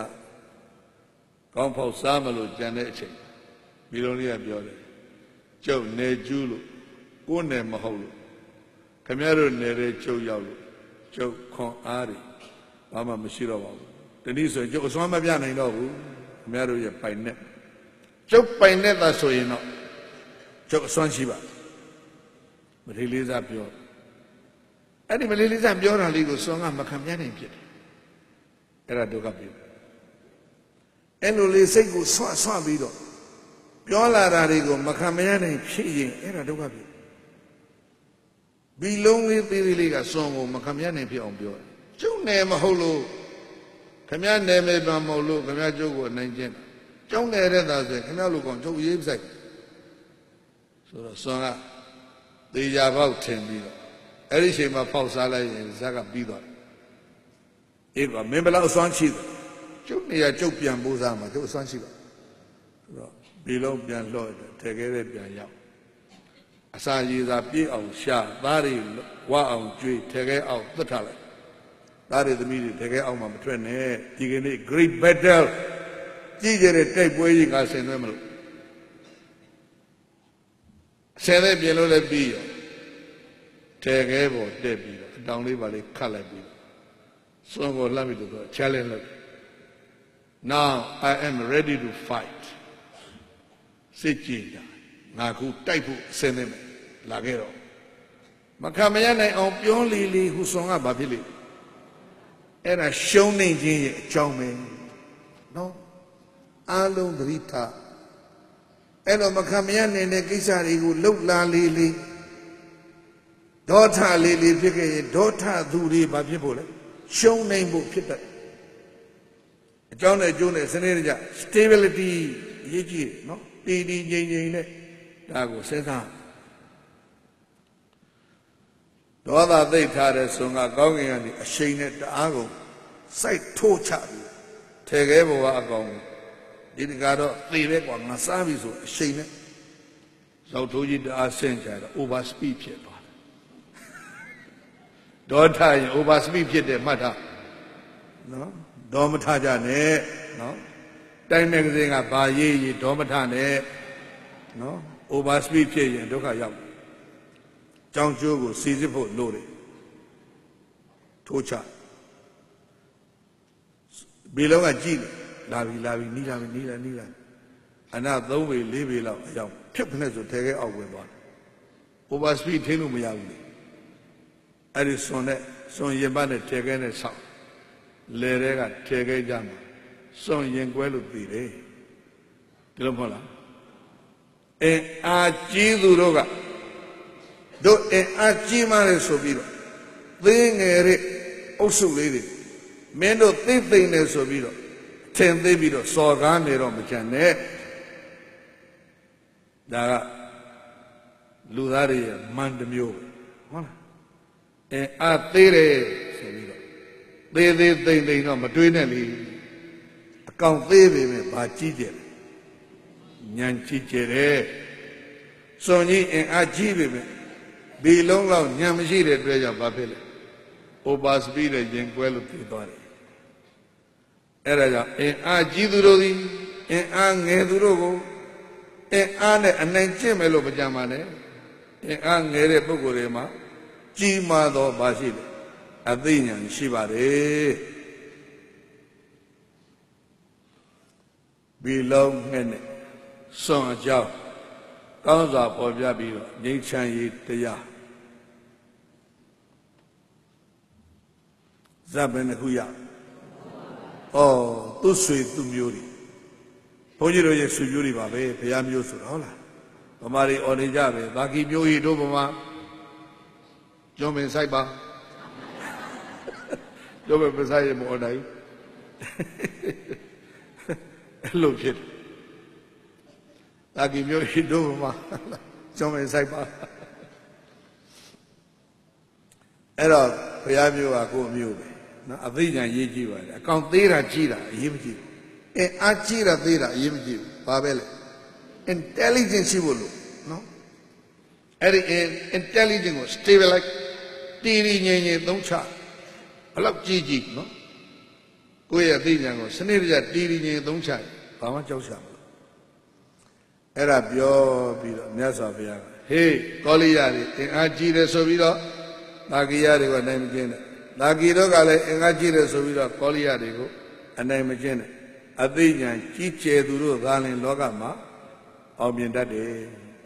ကောင်းဖောက်စားမလို့ကြံတဲ့အချိန်မိလုံးလေးကပြောတယ်ကျုပ်နေကျူးလို့ကိုယ်နယ်မဟုတ်လို့ခမရတို့နယ်တဲ့ကျုပ်ရောက်လို့ကျုပ်ခွန်အားတွေ ဘာမှမရှိတော့ပါဘူးတနည်းဆိုရင်ကျုပ်အစွမ်းမပြနိုင်တော့ဘူးခမရတို့ရဲ့ပိုင်နဲ့ကျုပ်ပိုင်နဲ့သာဆိုရင်တော့ကျုပ်အစွမ်းရှိပါမထေလေးစားပြောအဲ့ဒီမလေးလေးစားပြောတာလေးကိုစွမ်းကမခံပြနိုင်ဖြစ်တယ်အဲ့ဒါဒုက္ခပြီအဲ့လိုလေးစိတ်ကိုဆွဆွပြီးတော့ပြောလာတာတွေကိုမခံမရနိုင်ဖြစ်ရင်အဲ့ဒါဒုက္ခပြီဘီလုံးလေးသေးသေးလေးကစွန်ကိုမခမရနိုင်ဖြစ်အောင်ပြောတယ် ကျုပ်နယ်မဟုတ်လို့ခမရနယ်မေပံမဟုတ်လို့ခမရကျုပ်ကိုအနိုင်ကျင့်ကျုံနေတဲ့သားဆိုခမရလူကောင်ကျုပ်ရေးပဆိုင်ဆိုတော့စွန်ကသေချာပေါက်ထင်ပြီးတော့အဲ့ဒီချိန်မှာဖောက်စားလိုက်ရင်ဇက်ကပြီးသွားတယ်အေးကမင်းဘလောက်အစွမ်းရှိတယ်ကျုပ်နေရာကျုပ်ပြန်ပိုးစားမှာကျုပ်အစွမ်းရှိတော့ဆိုတော့ဘီလုံးပြန်လှော့တယ်ထဲခဲတဲ့ပြန်ရောက်အစာရည်သာပြည့်အောင်ရှာသားတွေဝအောင်ကျွေးထဲခဲအောင်သတ်ထားလိုက် သားတွေသမီးတွေထဲခဲအောင်မှမထွက်နဲ့ဒီကနေ့ great battle ကြည့်ကြတဲ့တိုက်ပွဲကြီးကဆင်နွှဲမလို့ဆယ်တဲ့ပြင်လို့လည်းပြီးရောထဲခဲပေါ်တက်ပြီးတော့အတောင်လေးပါလေးခတ်လိုက်ပြီးတော့စွန်ကိုလှမ်းပြီးတော့ challenge လုပ် now i am ready to fight စစ်ကြည်တာငါခုတိုက်ဖို့အစင်းနေမယ်လာခဲ့တော့မခံမရနိုင်အောင်ပြောလီလီဟူဆွန်ကဘာဖြစ်လိမ့် အဲ့ဒါရှုံးနေခြင်းရဲ့အကြောင်းပဲနော်အလုံးသတိထားအဲ့တော့မခံမရနိုင်တဲ့ကိစ္စတွေကိုလှုပ်လာလီလီဒေါထလီလီဖြစ်ခဲ့ရင်ဒေါထသူတွေဘာဖြစ်ဖို့လဲရှုံးနိုင်ဖို့ဖြစ်တတ်အကြောင်းနဲ့အကျိုးနဲ့စနစ်တကျ stability အရေးကြီးတယ်နော်တည်တည်ငြိမ်ငြိမ်နဲ့ဒါကိုစဉ်းစား ဒေါသသိပ်ထားတဲ့ဆွန်ကကောင်းကင်ကနေအရှိန်နဲ့တအားကုန်စိုက်ထိုးချပြီးထဲခဲဘဝအကောင်ဒီတကတော့သေပဲကွာငါစားပြီဆိုအရှိန်နဲ့ဇောက်ထိုးကြီးတအားဆင့်ကြတော့ over speed ဖြစ်သွားတယ်ဒေါထရင် over speed ဖြစ်တယ်မှတ်ထားနော်ဒေါမထကြနဲ့နော်တိုင်းမဂ္ဂဇင်းကဘာရေးရေးဒေါမထနဲ့နော် over speed ဖြစ်ရင်ဒုက္ခရောက် ကြောင်းကျိုးကိုစီစစ်ဖို့လိုတယ်ထိုးချဘီလုံးကကြည့်တယ်လာပြီလာပြီနီးလာပြီနီးလာနီးလာအနာ၃ပေ၄ပေလောက်အရောက်ဖြစ်ခနဲ့ဆိုထဲခဲအောက်ဝင်သွားတယ် over speed ထိလို့မရဘူးလေအဲ့ဒီစွန်နဲ့စွန်ရင်ပတ်နဲ့ထဲခဲနဲ့ဆောက်လေတွေကထဲခဲကြမှာစွန်ရင်ကွဲလို့ပြီးတယ်ဒီလိုမဟုတ်လားအင်အားကြီးသူတို့က တို့အင်အားကြီးမှလည်းဆိုပြီးတော့သင်းငယ်တဲ့အုပ်စုလေးတွေမင်းတို့သိသိနေဆိုပြီးတော့ထင်သိပြီးတော့စော်ကားနေတော့မချန်နဲ့ဒါကလူသားတွေရဲ့မန်တမျိုးပဲဟုတ်လားအင်အားသေးတယ်ဆိုပြီးတော့သေးသေးသိမ့်သိမ့်တော့မတွေးနဲ့လေအကောင်သေးပေမဲ့ဘာကြီးကြတယ်ညံကြီးကျယ်တယ်စွန်ကြီးအင်အားကြီးပေမဲ့ ဘီလုံးလောက်ညံမရှိတဲ့အတွက်ကြောင့်ဘာဖြစ်လဲ over speed နဲ့ရင်ကွဲလို့ပြေးသွားတယ်အဲ့ဒါကြောင့်အင်အားကြီးသူတို့သည်အင်အားငယ်သူတို့ကိုအင်အားနဲ့အနိုင်ကျင့်မယ်လို့မကြမ်းပါနဲ့အင်အားငယ်တဲ့ပုဂ္ဂိုလ်တွေမှာကြီးမားသောဘာရှိလဲအသိဉာဏ်ရှိပါတယ်ဘီလုံးငှက်နဲ့စွန့်အကြောင်းကောင်းစွာပေါ်ပြပြီးတော့ငြိမ်းချမ်းရေးတရား ဇပ်ဘယ်နှခုရဩသူ့ဆွေသူ့မျိုးတွေဘုန်းကြီးတို့ရဲ့ဆွေမျိုးတွေပါပဲဘုရားမျိုးဆိုတော့ဟုတ်လားဗမာတွေအော်နေကြပဲဘာကီမျိုးကြီးတို့ဗမာကျော်မင်းဆိုင်ပါကျော်မင်းမဆိုင်ရမအော်နိုင်အဲ့လိုဖြစ်တယ်ဘာကီမျိုးကြီးတို့ဗမာကျော်မင်းဆိုင်ပါအဲ့တော့ဘုရားမျိုးကကိုယ်မျိုးပဲ နော်အသိဉာဏ်ရေးကြည့်ပါတယ်အကောင်သေးတာကြည့်တာအရေးမကြည့်ဘူးအဲအားကြည့်တာသေးတာအရေးမကြည့်ဘူးဘာပဲလဲ intelligence ရှိဖို့လို့နော်အဲ့ဒီ intelligence ကို stabilize တည်ရည်ငြိမ်ငြိမ်သုံးချဘလောက်ကြည့်ကြည့်နော်ကိုယ့်ရဲ့အသိဉာဏ်ကိုစနစ်တကျတည်ရည်ငြိမ်သုံးချဘာမှကြောက်ရှာမလို့အဲ့ဒါပြောပြီးတော့မြတ်စွာဘုရားကဟေးကောလိယတွေအင်အားကြီးတယ်ဆိုပြီးတော့တာကိယတွေကနိုင်မကျင်းတဲ့ တာကိတို့ကလည်းအင်အားကြီးတယ်ဆိုပြီးတော့ကောလိယတွေကိုအနိုင်မကျင်းတဲ့အသိဉာဏ်ကြီးကျယ်သူတို့သာလင်လောကမှာအောင်မြင်တတ်တယ်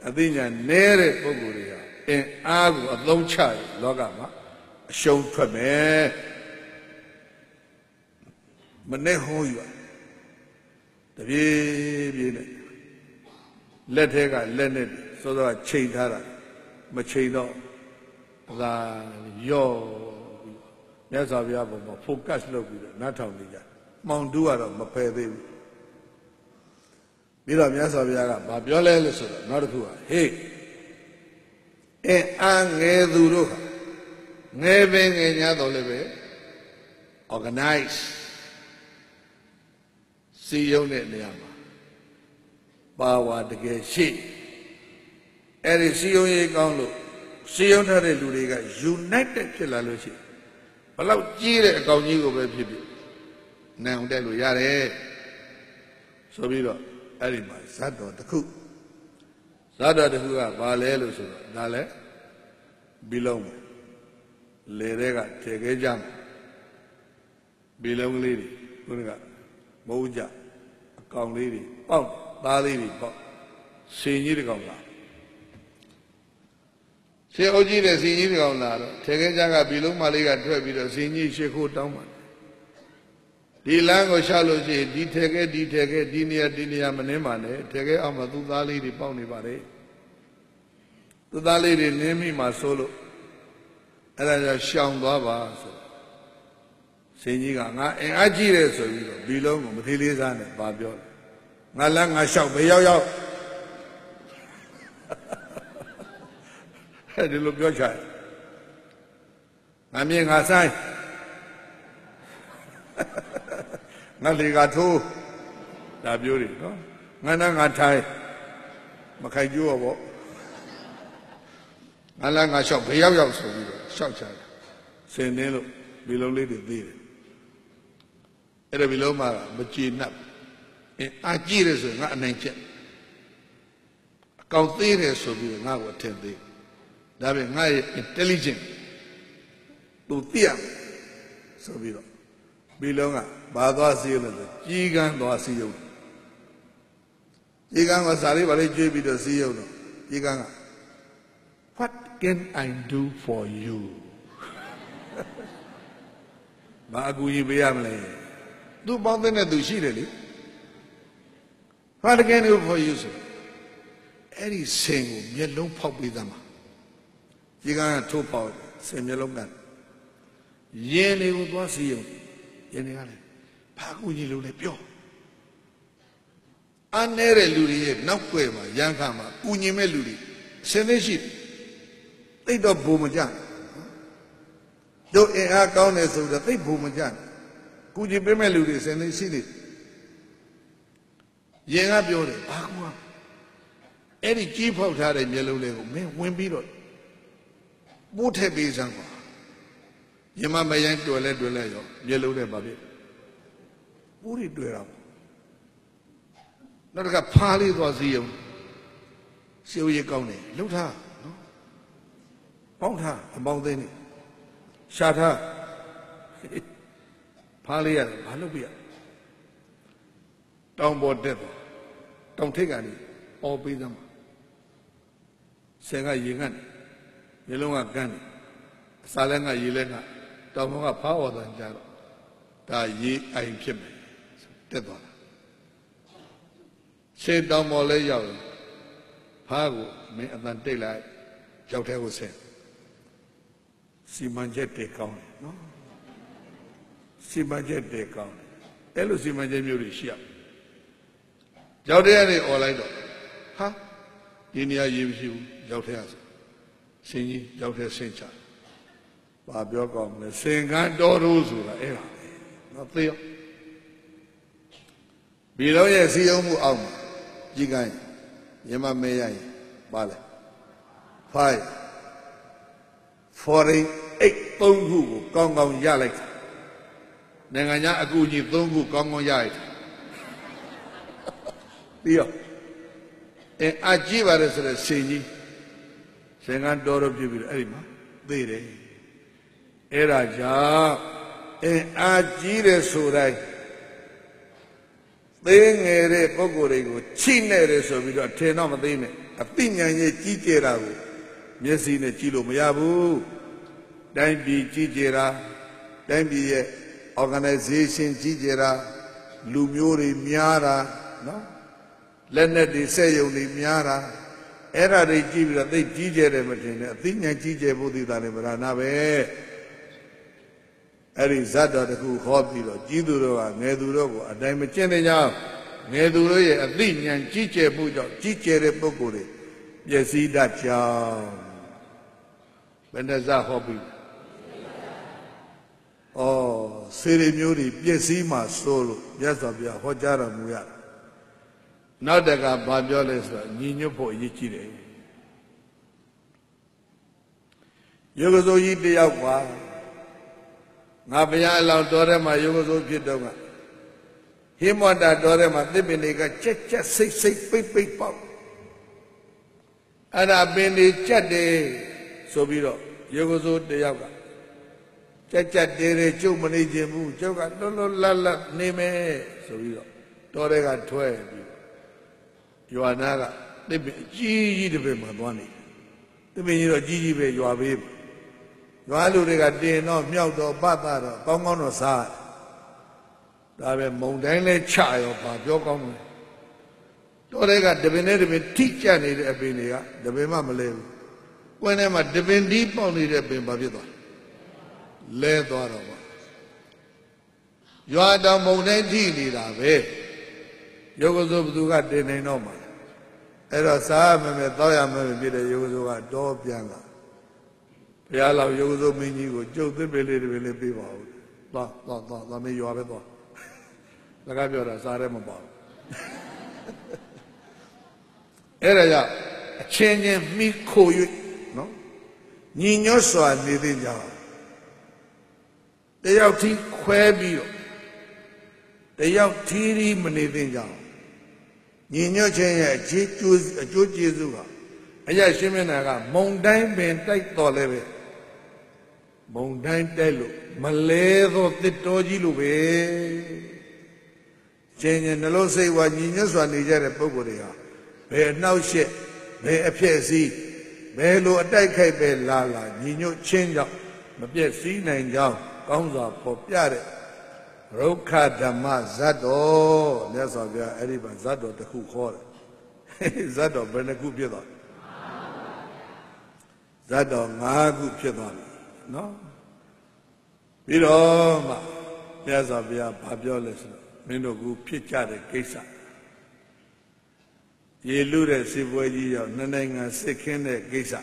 အသိဉာဏ်နည်းတဲ့ပုဂ္ဂိုလ်တွေဟာအင်အားကိုအသုံးချရလောကမှာအရှုံးထွက်မယ်မနဲ့ဟောယူတပြေးပြေးနဲ့လက်ထဲကလက်နဲ့စောစောကချိန်ထားတာမချိန်တော့ဒါရော့ မြတ်စွာဘုရားဘုံမှာ focus လုပ်ပြီးတော့နားထောင်နေကြမှောင်တူးကတော့မဖယ်သေးဘူးပြီးတော့မြတ်စွာဘုရားကဘာပြောလဲလို့ဆိုတော့နောက်တစ်ခုကဟေးအင်းအာငယ်သူတို့ဟာငယ်ပင်ငယ်ညာတော့လည်းပဲ organize စီယုံတဲ့နေရာမှာပါဝါတကယ်ရှိအဲ့ဒီစီယုံရေးကောင်းလို့စီယုံထားတဲ့လူတွေက united ဖြစ်လာလို့ရှိရင်ဘ လောက်ကြီးတဲ့အကောင်ကြီးကိုပဲဖြစ်ဖြစ်နိုင်အောင်တက်လို့ရတယ်ဆိုပြီးတော့အဲ့ဒီမှာဇတ်တော်တစ်ခုဇတ်တော်တစ်ခုကဘာလဲလို့ဆိုတော့ဒါလဲဘီလုံးလေတဲ့ကထေခဲကြမှာဘီလုံးလေးတွေခုနကမဟုတ်ကြအကောင်လေးတွေပေါက်သားလေးတွေပေါက်စင်ကြီးတကောင်လာ ဆေအုပ်ကြီးတဲ့စင်ကြီးတကောင်လာတော့ထေခဲကြကဘီလုံးမလေးကထွက်ပြီးတော့စင်ကြီးရှ िख ိုးတောင်းပါတယ်ဒီလမ်းကိုရှာလို့ရှိရင်ဒီထဲခဲဒီထဲခဲဒီနေရာဒီနေရာမနှင်းပါနဲ့ထဲခဲအောင်မှာသူ့သားလေးတွေပေါက်နေပါတယ်သူ့သားလေးတွေနင်းမိမှဆိုလို့အဲ့ဒါကြောင့်ရှောင်သွားပါဆိုစင်ကြီးကငါအင်အားကြီးတယ်ဆိုပြီးတော့ဒီလုံးကိုမသေးလေးစားနဲ့ပါပြောတယ်ငါလမ်းငါလျှောက်ဘယ်ရောက်ရောက် အဲ့ဒီလိုပြောချင်ငါမြင်ငါဆိုင်ငါလေကထိုးဒါပြောတယ်နော်ငါနာငါထိုင်မခိုင်ကြိုးရောပေါ့ငါလာငါလျှောက်ဘယ်ရောက်ရောက်ဆိုပြီးတော့လျှောက်ချတယ်စင်တင်းလို့ဒီလုံးလေးတွေသေးတယ်အဲ့ဒါဒီလုံးမှာမကြည်နပ်အင်းအာကြည့်ရဆိုရင်ငါအနိုင်ချက်အကောင်သေးတယ်ဆိုပြီးငါ့ကိုထင်သေး ဒါပေမဲ့ငါရဲ့ intelligent သူသိရဆိုပြီးတော့ပြီးလုံးကဘာသွားစီးလို့လဲကြီးကန်းသွားစီးရုံကြီးကန်းကစာလေးပါလေးကျွေးပြီးတော့စီးရုံတော့ကြီးကန်းက what can i do for you ဘာအကူကြီးပေးရမလဲသူပေါင်းတဲ့သူရှိတယ်လေ what can i do for you ဆိုအဲ့ဒီစင်ကိုမျက်လုံးဖောက်ပေးသမှာ ကြီးကန်းကထိုးပေါက်စင်မျက်လုံးကရင်တွေကိုသွားစီးရုံရင်တွေကလည်းဘာကူညီလို့လဲပြောအန်းနေတဲ့လူတွေရဲ့နောက်ွယ်မှာရန်ခါမှာကူညီမဲ့လူတွေဆင်းသေးရှိသိတော့ဘုံမကြတို့အင်အားကောင်းတယ်ဆိုတော့သိဘုံမကြကူညီပေးမဲ့လူတွေဆင်းသေးရှိနေရင်ကပြောတယ်ဘာကူကအဲ့ဒီကြီးဖောက်ထားတဲ့မျက်လုံးလေးကိုမင်းဝင်ပြီးတော့ ပိုးထည့်ပေးစမ်းကွာမြမမယန်းတွေ့လဲတွေ့လဲရောမျက်လုံးနဲ့ပါပြီပိုးတွေတွေ့တာပေါ့နောက်တစ်ခါဖားလေးသွားစီးအောင်ရှေးရကောင်းတယ်လှုပ်ထားနော်ပေါင်းထားအပေါင်းသိနေရှာထားဖားလေးရတယ်ဘာလုပ်ပြရတောင်ပေါ်တက်တော့တောင်ထိပ်ကနေအော်ပေးသမှာဆယ်ကရေကန်း ရေလုံးကကန်းတယ်အစာလည်းကရေလည်းကတောင်ပေါ်ကဖားတော်တန်ကြတော့ဒါရေအိုင်ဖြစ်မယ်တက်သွားတာရှေးတောင်ပေါ်လဲရောက်တယ်ဖားကိုမင်းအတန်တိတ်လိုက်ရောက်တဲ့ကိုဆင်းစီမံချက်တေကောင်းတယ်နော်စီမံချက်တေကောင်းတယ်အဲ့လိုစီမံချက်မျိုးတွေရှိရရောက်တဲ့ကနေអော်လိုက်တော့ဟာဒီနေရာရေးမရှိဘူးရောက်တဲ့ဆို ဆင်းကြီးရောက်တဲ့ဆင်းချဘာပြောကောင်းမလဲစင်ကန်းတော်တို့ဆိုတာအဲ့ဒါပဲနော်သိရောဘီတော့ရဲ့စီယုံမှုအောက်မှာကြီးကိုင်းမြမမဲရရင်ပါလေ5 foreign 8 3ခုကိုကောင်းကောင်းရလိုက်တာနိုင်ငံခြားအကူအညီ3ခုကောင်းကောင်းရလိုက်တာပြီးတော့အဲအကြည့်ပါလေဆိုတဲ့စင်ကြီး စင်ကန်းတော်တော်ပြပြီးတော့အဲ့ဒီမှာသိတယ်အဲ့ဒါကြောင့်အဲအကြည့်တယ်ဆိုတိုင်းသေးငယ်တဲ့ပုဂ္ဂိုလ်တွေကိုချိနေတယ်ဆိုပြီးတော့ထင်တော့မသိနဲ့အသိဉာဏ်ရဲ့ကြီးကျယ်တာကိုမျက်စိနဲ့ကြည့်လို့မရဘူးတိုင်းပြည်ကြီးကျယ်တာတိုင်းပြည်ရဲ့ organization ကြီးကျယ်တာလူမျိုးတွေများတာနော်လက်နဲ့တွေစက်ယုံတွေများတာ အဲ့ဒါတွေကြည့်ပြီးတော့သိကြီးကျယ်တယ်မထင်နဲ့အသိဉာဏ်ကြီးကျယ်ဖို့သိတာလည်းဗราဏပဲအဲ့ဒီဇတ်တော်တခုခေါ်ပြီးတော့ကြီးသူတို့ကငယ်သူတို့ကိုအတိုင်းမကျင့်တဲ့ကြောင့်ငယ်သူတို့ရဲ့အသိဉာဏ်ကြီးကျယ်မှုကြောင့်ကြီးကျယ်တဲ့ပုဂ္ဂိုလ်တွေပျက်စီးတတ်ကြောင်းဘယ်နဲ့ဇတ်ဟောပြီးဩစေရီမျိုးတွေပျက်စီးမှစိုးလို့မြတ်စွာဘုရားဟောကြားတော်မူရ နောက်တကဘာပြောလဲဆိုတော့ညီညွတ်ဖို့အရေးကြီးတယ်ယောဂစိုးကြီးတယောက်ပါငါဘုရားအလောင်းတော်ထဲမှာယောဂစိုးဖြစ်တော့ကဟိမောတာတော်ထဲမှာသစ်ပင်တွေကကြက်ကြက်စိတ်စိတ်ပိတ်ပိတ်ပေါက်အဲ့ဒါပင်တွေကြက်တယ်ဆိုပြီးတော့ယောဂစိုးတယောက်ကကြက်ကြက်တဲတဲကျုပ်မနေခြင်းဘူးကျုပ်ကလွတ်လွတ်လပ်လပ်နေမယ်ဆိုပြီးတော့တော်တဲ့ကထွက်ပြီး ရွာနာကသစ်ပင်အကြီးကြီးတစ်ပင်မှာသွားနေသစ်ပင်ကြီးတော့ကြီးကြီးပဲရွာဘေးမှာရွာလူတွေကတင်တော့မြောက်တော့ပတ်တာတော့ကောင်းကောင်းတော့စားဒါပဲမုံတိုင်းလဲချရောပါပြောကောင်းတယ်တော်တဲ့ကတပင်နဲ့တပင်ထိကြနေတဲ့အပင်တွေကတပင်မှမလဲဘူးကွင်းထဲမှာတပင်ဒီပေါက်နေတဲ့ပင်ဘာဖြစ်သွားလဲသွားတော့ပါရွာတော်မုံတိုင်းထိနေတာပဲယောဂဆိုဘသူကတင်နေတော့မှာ အဲ့တော့စားမမယ်တောက်ရမယ်ဖြစ်တဲ့ယောဂဆိုကတော့ပြန်လာဘုရားလောက်ယောဂဆိုမင်းကြီးကိုကြုတ်သစ်ပေလေးတွေလေးပေးပါဦးသွားသွားသွားသွားမေးရွာပဲသွားလက်ကပြောတာစားရဲမပါဘူးအဲ့ဒါကြောင့်အချင်းချင်းမိခို၍နော်ညီညွတ်စွာနေသိကြအောင်တယောက်ထိခွဲပြီးတော့တယောက်ထီးထီးမနေသိကြအောင် ညီညွတ်ခြင်းရဲ့အကျိုးအကျိုးကျေးဇူးကအရရှင်းမျက်နှာကမုံတိုင်းပင်တိုက်တော်လဲပဲမုံတိုင်းတိုက်လို့မလဲသောတစ်တော်ကြီးလိုပဲခြင်းချင်းနှလုံးစိတ်ဝါညီညွတ်စွာနေကြတဲ့ပုဂ္ဂိုလ်တွေဟာဘယ်အနှောက်ယှက်ဘယ်အဖြစ်အစည်းဘယ်လိုအတိုက်ခိုက်ပဲလာလာညီညွတ်ခြင်းကြောင့်မပြည့်စည်နိုင်ကြောင်းကောင်းစွာဖော်ပြတဲ့ ရုခဓမ္မဇတ်တော်မြတ်စွာဘုရားအဲ့ဒီမှာဇတ်တော်တစ်ခုခေါ်တယ်ဇတ်တော်ဘယ်နှခုဖြစ်သွားဇတ်တော်၅ခုဖြစ်သွားပြီနော်ပြီးတော့မှမြတ်စွာဘုရားဘာပြောလဲဆိုတော့မင်းတို့ကဖြစ်ကြတဲ့ကိစ္စရေလူတဲ့စစ်ပွဲကြီးရောက်နှစ်နိုင်ငံစစ်ခင်းတဲ့ကိစ္စ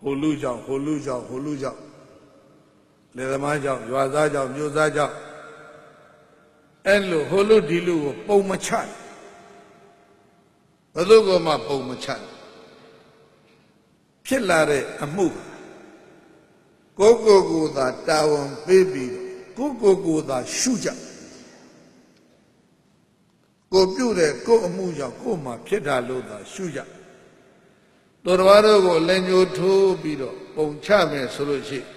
ဟိုလူကြောင့်ဟိုလူကြောင့်ဟိုလူကြောင့် လေသမားကြောင့်ရွာသားကြောင့်မြို့သားကြောင့်အဲ့လိုဟိုလူဒီလူကိုပုံမချဘယ်သူကမှပုံမချဖြစ်လာတဲ့အမှုကိုကိုကိုသာတာဝန်ပေးပြီးကိုကိုကိုသာရှုကြကိုပြုတဲ့ကိုအမှုကြောင့်ကိုမှဖြစ်တာလို့သာရှုကြတော်တော်တို့ကိုလက်ညှိုးထိုးပြီးတော့ပုံချမယ်ဆိုလို့ရှိရင်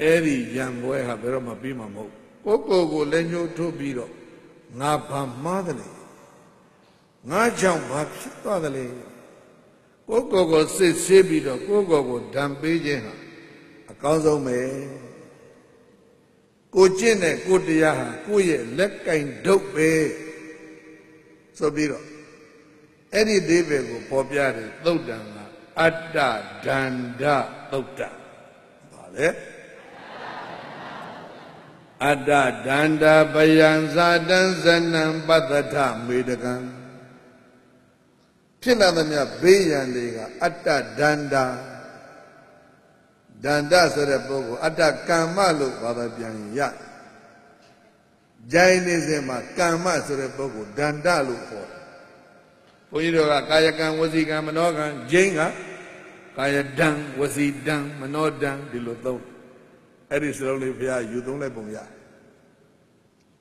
အဲ့ဒီရံပွဲဟာဘယ်တော့မှပြီးမှာမဟုတ်ကိုကိုကိုလည်းညှိုးထုတ်ပြီးတော့ငါဘာမှားတယ်လဲငါကြောင့်ဘာဖြစ်သွားတယ်လဲကိုကိုကိုစစ်ဆေးပြီးတော့ကိုကိုကိုဓာန်ပေးခြင်းဟာအကောင်းဆုံးပဲကိုကျင့်တဲ့ကိုတရားဟာကိုယ့်ရဲ့လက်ကင်ဒုတ်ပဲဆိုပြီးတော့အဲ့ဒီသေးပဲကိုပေါ်ပြတယ်သုတ်တံကအတ္တဒန္ဒသုတ်တံပါလေ အတ္တဒန္တာပယံဇာတံဇနံပတ္တထမေတကံဖြစ်လာသမျှဘေးရန်တွေကအတ္တဒန္တာဒန္တဆိုတဲ့ပုဂ္ဂိုလ်အတ္တကမ္မလို့ဘာသာပြန်ရဂျိုင်းနေစမှာကမ္မဆိုတဲ့ပုဂ္ဂိုလ်ဒန္တလို့ခေါ်တယ်ဘုန်းကြီးတို့ကကာယကံဝစီကံမနောကံဂျိန်းကကာယဒံဝစီဒံမနောဒံဒီလိုသုံးအဲ့ဒီစလုံးလေးဘုရားယူသုံးလိုက်ပုံရ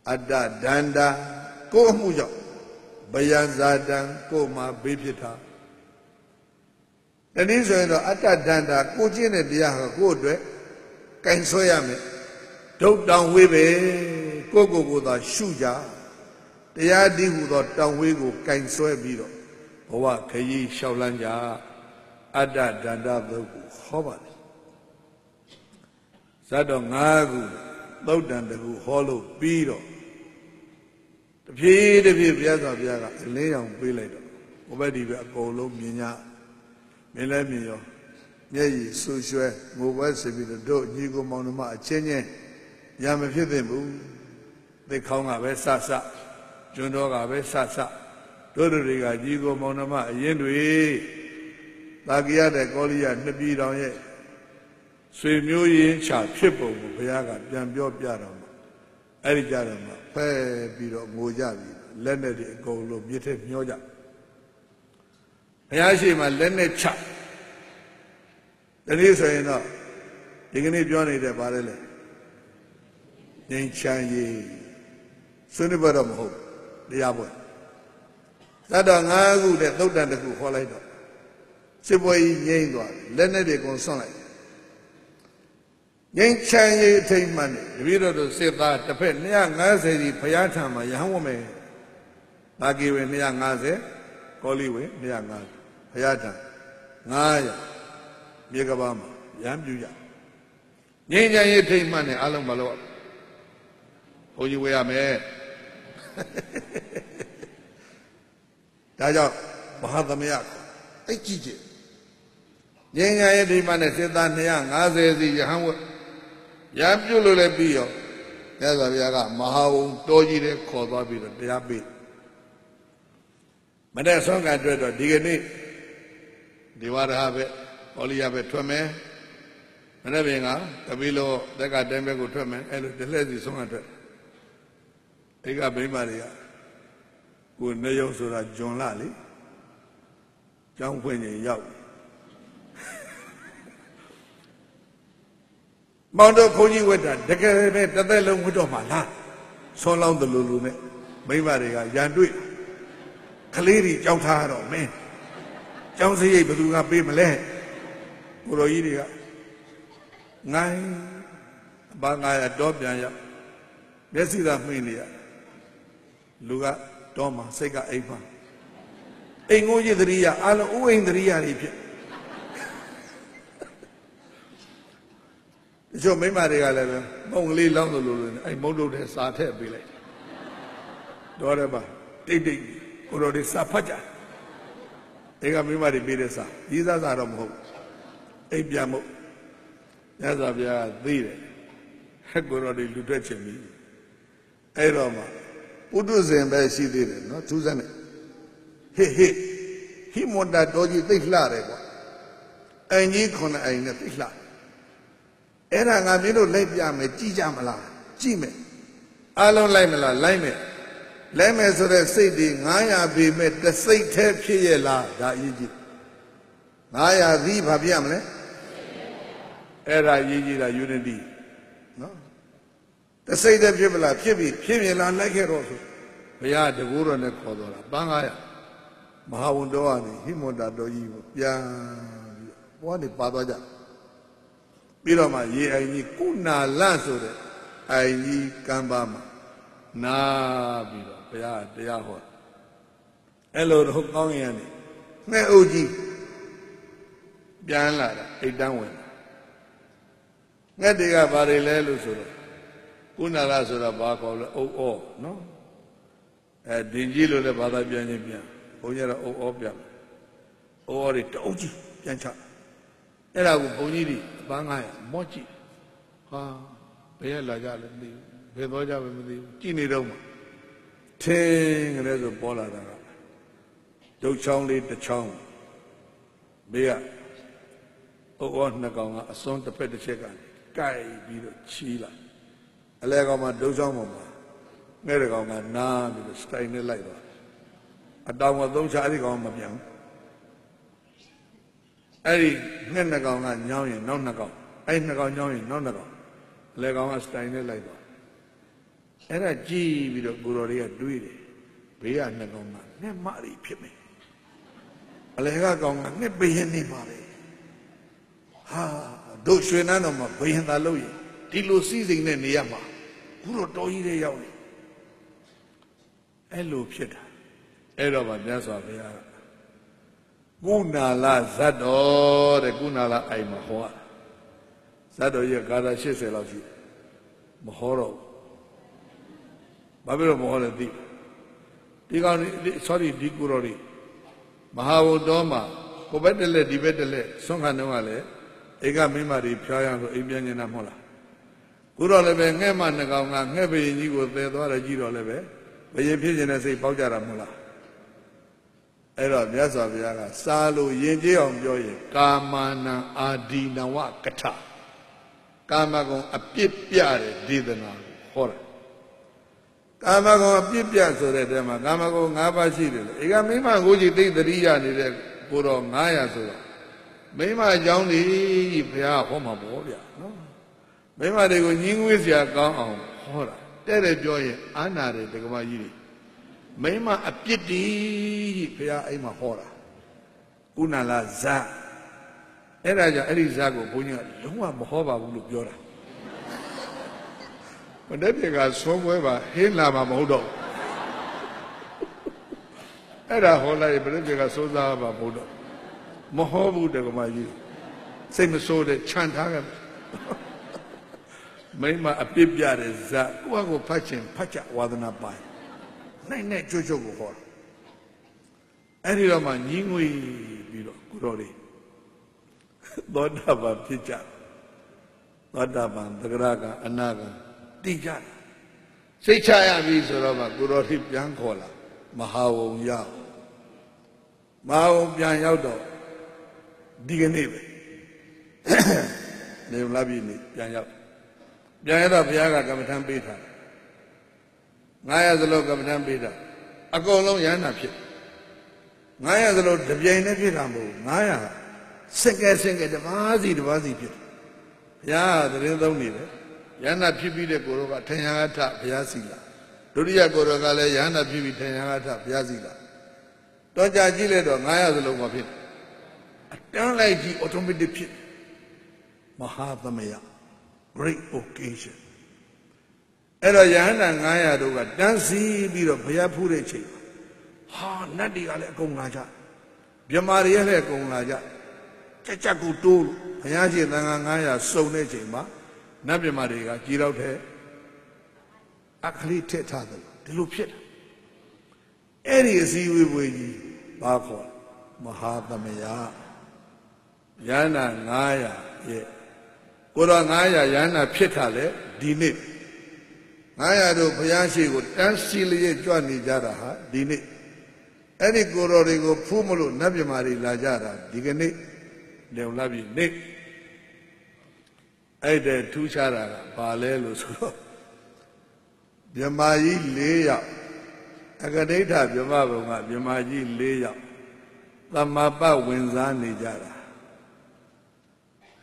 အတ္တဒန္တာကိုယ်အမှုကြောင့်ဘယံဇာတံကိုယ်မှာဘေးဖြစ်တာတနည်းဆိုရင်တော့အတ္တဒန္တာကိုကျင့်တဲ့တရားဟာကိုယ့်အတွက်ကင်ဆွဲရမယ်ဒုတ်တောင်ဝေးပဲကိုယ့်ကိုယ်ကိုယ်သာရှုကြတရားဒီဟုသောတောင်ဝေးကိုကင်ဆွဲပြီးတော့ဘဝခရီးလျှောက်လန်းကြအတ္တဒန္တာသုတ်ကိုဟောပါတယ်ဇတ်တော်၅ခုသုတ်တန်တခုဟောလို့ပြီးတော့ တဖြည်းတဖြည်းဘုရားစွာဘုရားကအလင်းရောင်ပေးလိုက်တော့ဘုဘက်ဒီပဲအကုန်လုံးမြင်냐မင်းလည်းမြင်ရောမျက်ရည်ဆူရွှဲငိုပွဲစီပြီးတော့တို့ညီကိုမောင်နှမအချင်းချင်းရမဖြစ်သင့်ဘူးသိခေါင်းကပဲဆဆကျွန်းတော်ကပဲဆဆတို့တွေကညီကိုမောင်နှမအရင်တွေတာကိရတဲ့ကောလိယနှစ်ပြည်တော်ရဲ့ဆွေမျိုးရင်းချဖြစ်ပုံကိုဘုရားကပြန်ပြောပြတော့မှာအဲ့ဒီကြတော့မှ ဖဲပြီးတော့ငိုကြပြီလက်နဲ့ဒီအကုန်လုံးမြစ်ထက်မျောကြဘုရားရှိမှလက်နဲ့ချဒီနေ့ဆိုရင်တော့ဒီကနေ့ပြောနေတဲ့ဗါလဲလေငြိမ်းချမ်းရေးဆွေးနွေးပွဲတော့မဟုတ်တရားပွဲသတ္တငါးခုတဲ့သုတ်တန်တစ်ခုခေါ်လိုက်တော့စစ်ပွဲကြီးငြိမ်းသွားတယ်လက်နဲ့တွေကုန်ဆွန့်လိုက် ငြိမ်းချမ်းရေးအထိတ်မှန်တယ်တပည့်တော်တို့စစ်သားတစ်ဖက်250ကြီးဘုရားထံမှာရဟန်းဝမယ်။ဒါကေဝင်250ကောလိဝင်250ဘုရားထံ900မြေကဘာမှာရဟန်းပြုကြ။ငြိမ်းချမ်းရေးအထိတ်မှန်တယ်အလုံးမလို့ဘုန်းကြီးဝေရမယ်။ဒါကြောင့်မဟာသမယအဲ့ကြည့်ကြည့်ငြိမ်းချမ်းရေးအထိတ်မှန်တဲ့စစ်သား250စီရဟန်းဝ ရံပြုတ်လို့လည်းပြီးရောမြတ်စွာဘုရားကမဟာဝုံတော်ကြီးတဲ့ခေါ်သွားပြီးတော့တရားပေးမတဲ့ဆုံးကအတွက်တော့ဒီကနေ့ဒီဝါဒဟာပဲပေါ်လီယာပဲထွက်မယ်မနေ့ပြင်ကတပီးလို့တက်ကတိုင်းဘက်ကိုထွက်မယ်အဲ့လိုတလှည့်စီဆုံးကထွက်အိကဗိမာတွေကကိုနေရုံဆိုတာဂျွန်လာလေကျောင်းဖွင့်နေရောက် မောင်တို့ဘုန်းကြီးဝတ်တာတကယ်ပဲတစ်သက်လုံးဝတ်တော့မှာလားဆွန်လောင်းတလူလူနဲ့မိမတွေကရန်တွေ့ကလေးတွေကြောက်ထားတော့မင်းကျောင်းစရိတ်ဘယ်သူကပေးမလဲကိုတော်ကြီးတွေကငိုင်းဘာငါရတော့ပြန်ရောက်မျက်စိသာမှိနေရလူကတော့မှစိတ်ကအိမ်မှအိမ်ကိုကြီးသတိရအလုံးဥအိမ်သတိရတွေဖြစ် တချို့မိမတွေကလည်းပဲမုံကလေးလောင်းသလိုလိုအဲ့မုံတို့တဲ့စာထည့်ပေးလိုက်တော့တယ်ပါတိတ်တိတ်ကိုတော်တွေစာဖတ်ကြအဲကမိမတွေပေးတဲ့စာရေးစားစာတော့မဟုတ်အိပ်ပြန်မို့ညဇာဗျာသိတယ်ဟက်ကိုတော်တွေလူထွက်ချင်ပြီအဲ့တော့မှပုထုဇဉ်ပဲရှိသေးတယ်နော်သူစမ်းနေဟေ့ဟေ့ဟိမွန်တာတော်ကြီးသိလှတယ်ကွာအင်ကြီးခုနှစ်အိမ်နဲ့သိလှ အဲ့ဒါငါမင်းတို့လိုက်ပြမယ်ကြည်ကြမလားကြည်မယ်အားလုံးလိုက်မလားလိုက်မယ်လိုက်မယ်ဆိုတဲ့စိတ်ဒီ900ပေမဲ့တစိတ်แท้ဖြစ်ရဲ့လားဒါအရေးကြီး900သီးဘာပြရမလဲအဲ့ဒါအရေးကြီးတာ unity နော်တစိတ်တည်းဖြစ်မလားဖြစ်ပြီဖြစ်မြင်လားလိုက်ခဲ့တော့ဆိုဘုရားတကူတော်နဲ့ခေါ်တော်တာပန်း900မဟာဝန်တော်ကနေဟိမွန်တာတော်ကြီးကိုပြန်ပြီးဘွားနေပါသွားကြ ပြီးတော့မှရေအိုင်ကြီးကုနာလဆိုတဲ့အိုင်ကြီးကမ်းပါမှာနာပြီးတော့ဘုရားတရားဟောအဲ့လိုတော့ကောင်းရင်နေငှဲ့အုပ်ကြီးပြန်လာတာအိတ်တန်းဝင်လာငှက်တွေကဘာတွေလဲလို့ဆိုတော့ကုနာလဆိုတော့ဘာခေါ်လဲအုပ်ဩနော်အဲဒင်ကြီးလို့လည်းဘာသာပြန်ချင်းပြန်ဘုန်းကြီးကတော့အုပ်ဩပြန်အုပ်ဩတွေတအုပ်ကြီးပြန်ချ အဲ့ဒါကိုဘုန်းကြီးတွေအပန်း900မော့ကြည့်ဟာဘယ်ရလာကြလဲမသိဘူးဘယ်သွားကြပဲမသိဘူးကြည်နေတော့မှထင်းကလေးဆိုပေါ်လာတာကဒုတ်ချောင်းလေးတစ်ချောင်းဘေးကအုပ်ဩနှစ်ကောင်ကအစွန်းတစ်ဖက်တစ်ချက်ကနေကြိုက်ပြီးတော့ချီးလာအလဲကောင်မှဒုတ်ချောင်းပေါ်မှာငဲ့တဲ့ကောင်ကနားပြီးတော့စတိုင်နဲ့လိုက်သွားအတောင်ကသုံးချအဲ့ဒီကောင်မပြန်ဘူး အဲ့ဒီငှက်နှစ်ကောင်ကညောင်းရင်နောက်နှစ်ကောင်အဲ့နှစ်ကောင်ညောင်းရင်နောက်နှစ်ကောင်အလဲကောင်ကစတိုင်နဲ့လိုက်သွားအဲ့ဒါကြည့်ပြီးတော့ကိုတော်တွေကတွေးတယ်ဘေးကနှစ်ကောင်ကငှက်မရီဖြစ်မယ်အလဲကကောင်ကငှက်ပရင်နေပါလေဟာတို့ရွှေနန်းတော်မှာဘယင်သာလို့ရင်ဒီလိုစီးစိမ်နဲ့နေရမှာခုတော့တော်ကြီးတဲ့ရောက်နေအဲ့လိုဖြစ်တာအဲ့တော့ဗာမြတ်စွာဘုရားက ကုဏလဇတ်တော်တဲ့ကုဏလအိမ်မှာဟောဇတ်တော်ရဲ့ဂါထာ80လောက်ရှိတယ်မဟောတော့ဘာဖြစ်လို့မဟောလဲသိဒီကောင်ဒီ sorry ဒီကုတော်ဒီမဟာဝတ္တောမှာကိုဘက်တလက်ဒီဘက်တလက်ဆွမ်းခံတော့ကလည်းအိကမိမတွေဖျားရအောင်လို့အိမ်ပြန်နေတာမဟုတ်လားခုတော့လည်းပဲငှက်မနှကောင်ကငှက်ဘယင်ကြီးကိုသယ်သွားတယ်ကြီးတော့လည်းပဲဘယင်ဖြစ်ခြင်းနဲ့စိတ်ပေါက်ကြတာမဟုတ်လား အဲ့တော့မြတ်စွာဘုရားကစားလို့ယဉ်ကျေးအောင်ပြောရင်ကာမာနံအာဒီနဝကထကာမဂုဏ်အပြစ်ပြတဲ့ဒေသနာကိုဟောတာကာမဂုဏ်အပြစ်ပြဆိုတဲ့တဲမှာကာမဂုဏ်၅ပါးရှိတယ်လေဧကမိမကိုကြီးသိတရိရနေတဲ့ကိုတော်900ဆိုတော့မိမအကြောင်းဒီဘုရားဟောမှာပေါ့ဗျာနော်မိမတွေကိုညင်းငွေးစရာကောင်းအောင်ဟောတာတဲ့တယ်ပြောရင်အာနာတယ်ဒကမကြီးတွေ မိမအပြစ်ဒီဘုရားအိမ်မှာဟောတာကုဏလာဇတ်အဲ့ဒါကြောင့်အဲ့ဒီဇတ်ကိုဘုန်းကြီးကလုံးဝမဟောပါဘူးလို့ပြောတာမနေ့ကဆုံးပွဲပါဟင်းလာမှာမဟုတ်တော့အဲ့ဒါဟောလိုက်မနေ့ကစိုးစားပါမဟုတ်တော့မဟောဘူးတက္ကမကြီးစိတ်မဆိုးတဲ့ခြံထားခဲ့မိမအပြစ်ပြတဲ့ဇာကိုယ့်အကိုဖတ်ချင်ဖတ်ကြဝါဒနာပို င်းနိုင်နိုင်ကြွကြွကိုဟောအဲ့ဒီတော့မှညီးငွေပြီးတော့ကိုတော်လေးသောတာပန်ဖြစ်ကြသောတာပန်သဂရကအနာကတည်ကြတယ်စိတ်ချရပြီဆိုတော့မှကိုတော်လေးပြန်ခေါ်လာမဟာဝုံရောက်မဟာဝုံပြန်ရောက်တော့ဒီကနေ့ပဲနေလာပြီနေပြန်ရောက်ပြန်ရတော့ဘုရားကကမ္မထမ်းပေးထားတယ် 900စလုံးကမ္မထမ်းပေးတာအကုန်လုံးရဟန္တာဖြစ်900စလုံးတပြိုင်တည်းဖြစ်တာမဟုတ်900စင်ကဲစင်ကဲတပါးစီတပါးစီဖြစ်ဘုရားသတင်းသုံးနေတယ်ယန္တာဖြစ်ပြီးတဲ့ကိုရောကထင်ရထဘုရားစီလာဒုတိယကိုရောကလည်းယန္တာဖြစ်ပြီးထင်ရထဘုရားစီလာတော့ကြာကြည့်လိုက်တော့900စလုံးမဖြစ်အတန်းလိုက်ကြီး automatic ဖြစ်မဟာသမယ great occasion အဲ့တော့ယဟန္တာ900တို့ကတန်းစီပြီးတော့ဘုရားဖူးတဲ့ချိန်ဟာနတ်တွေကလည်းအကုန်လာကြမြမာတွေလည်းအကုန်လာကြကြက်ကြက်ကိုတိုးလို့ဘုရားရှင်သံဃာ900စုံတဲ့ချိန်မှာနတ်မြမာတွေကကြီးတော့တဲ့အခလိထက်ထားတယ်ဒီလိုဖြစ်တာအဲ့ဒီအစည်းအဝေးပွဲကြီးဘာခေါ်မဟာသမယယန္နာ900ရဲ့ကိုတော့900ယန္နာဖြစ်တာလေဒီနေ့ 900တို့ဘုရားရှိခိုးတန်းစီလျက်ကြွနေကြတာဟာဒီနေ့အဲ့ဒီကိုတော်တွေကိုဖူးမလို့နတ်မြမာတွေလာကြတာဒီကနေ့လေလာပြီနေ့အဲ့တဲ့ထူးခြားတာကဘာလဲလို့ဆိုတော့မြမာကြီး၄ယောက်အကဒိဋ္ဌမြမဘုံကမြမာကြီး၄ယောက်သမပဝင်စားနေကြတာ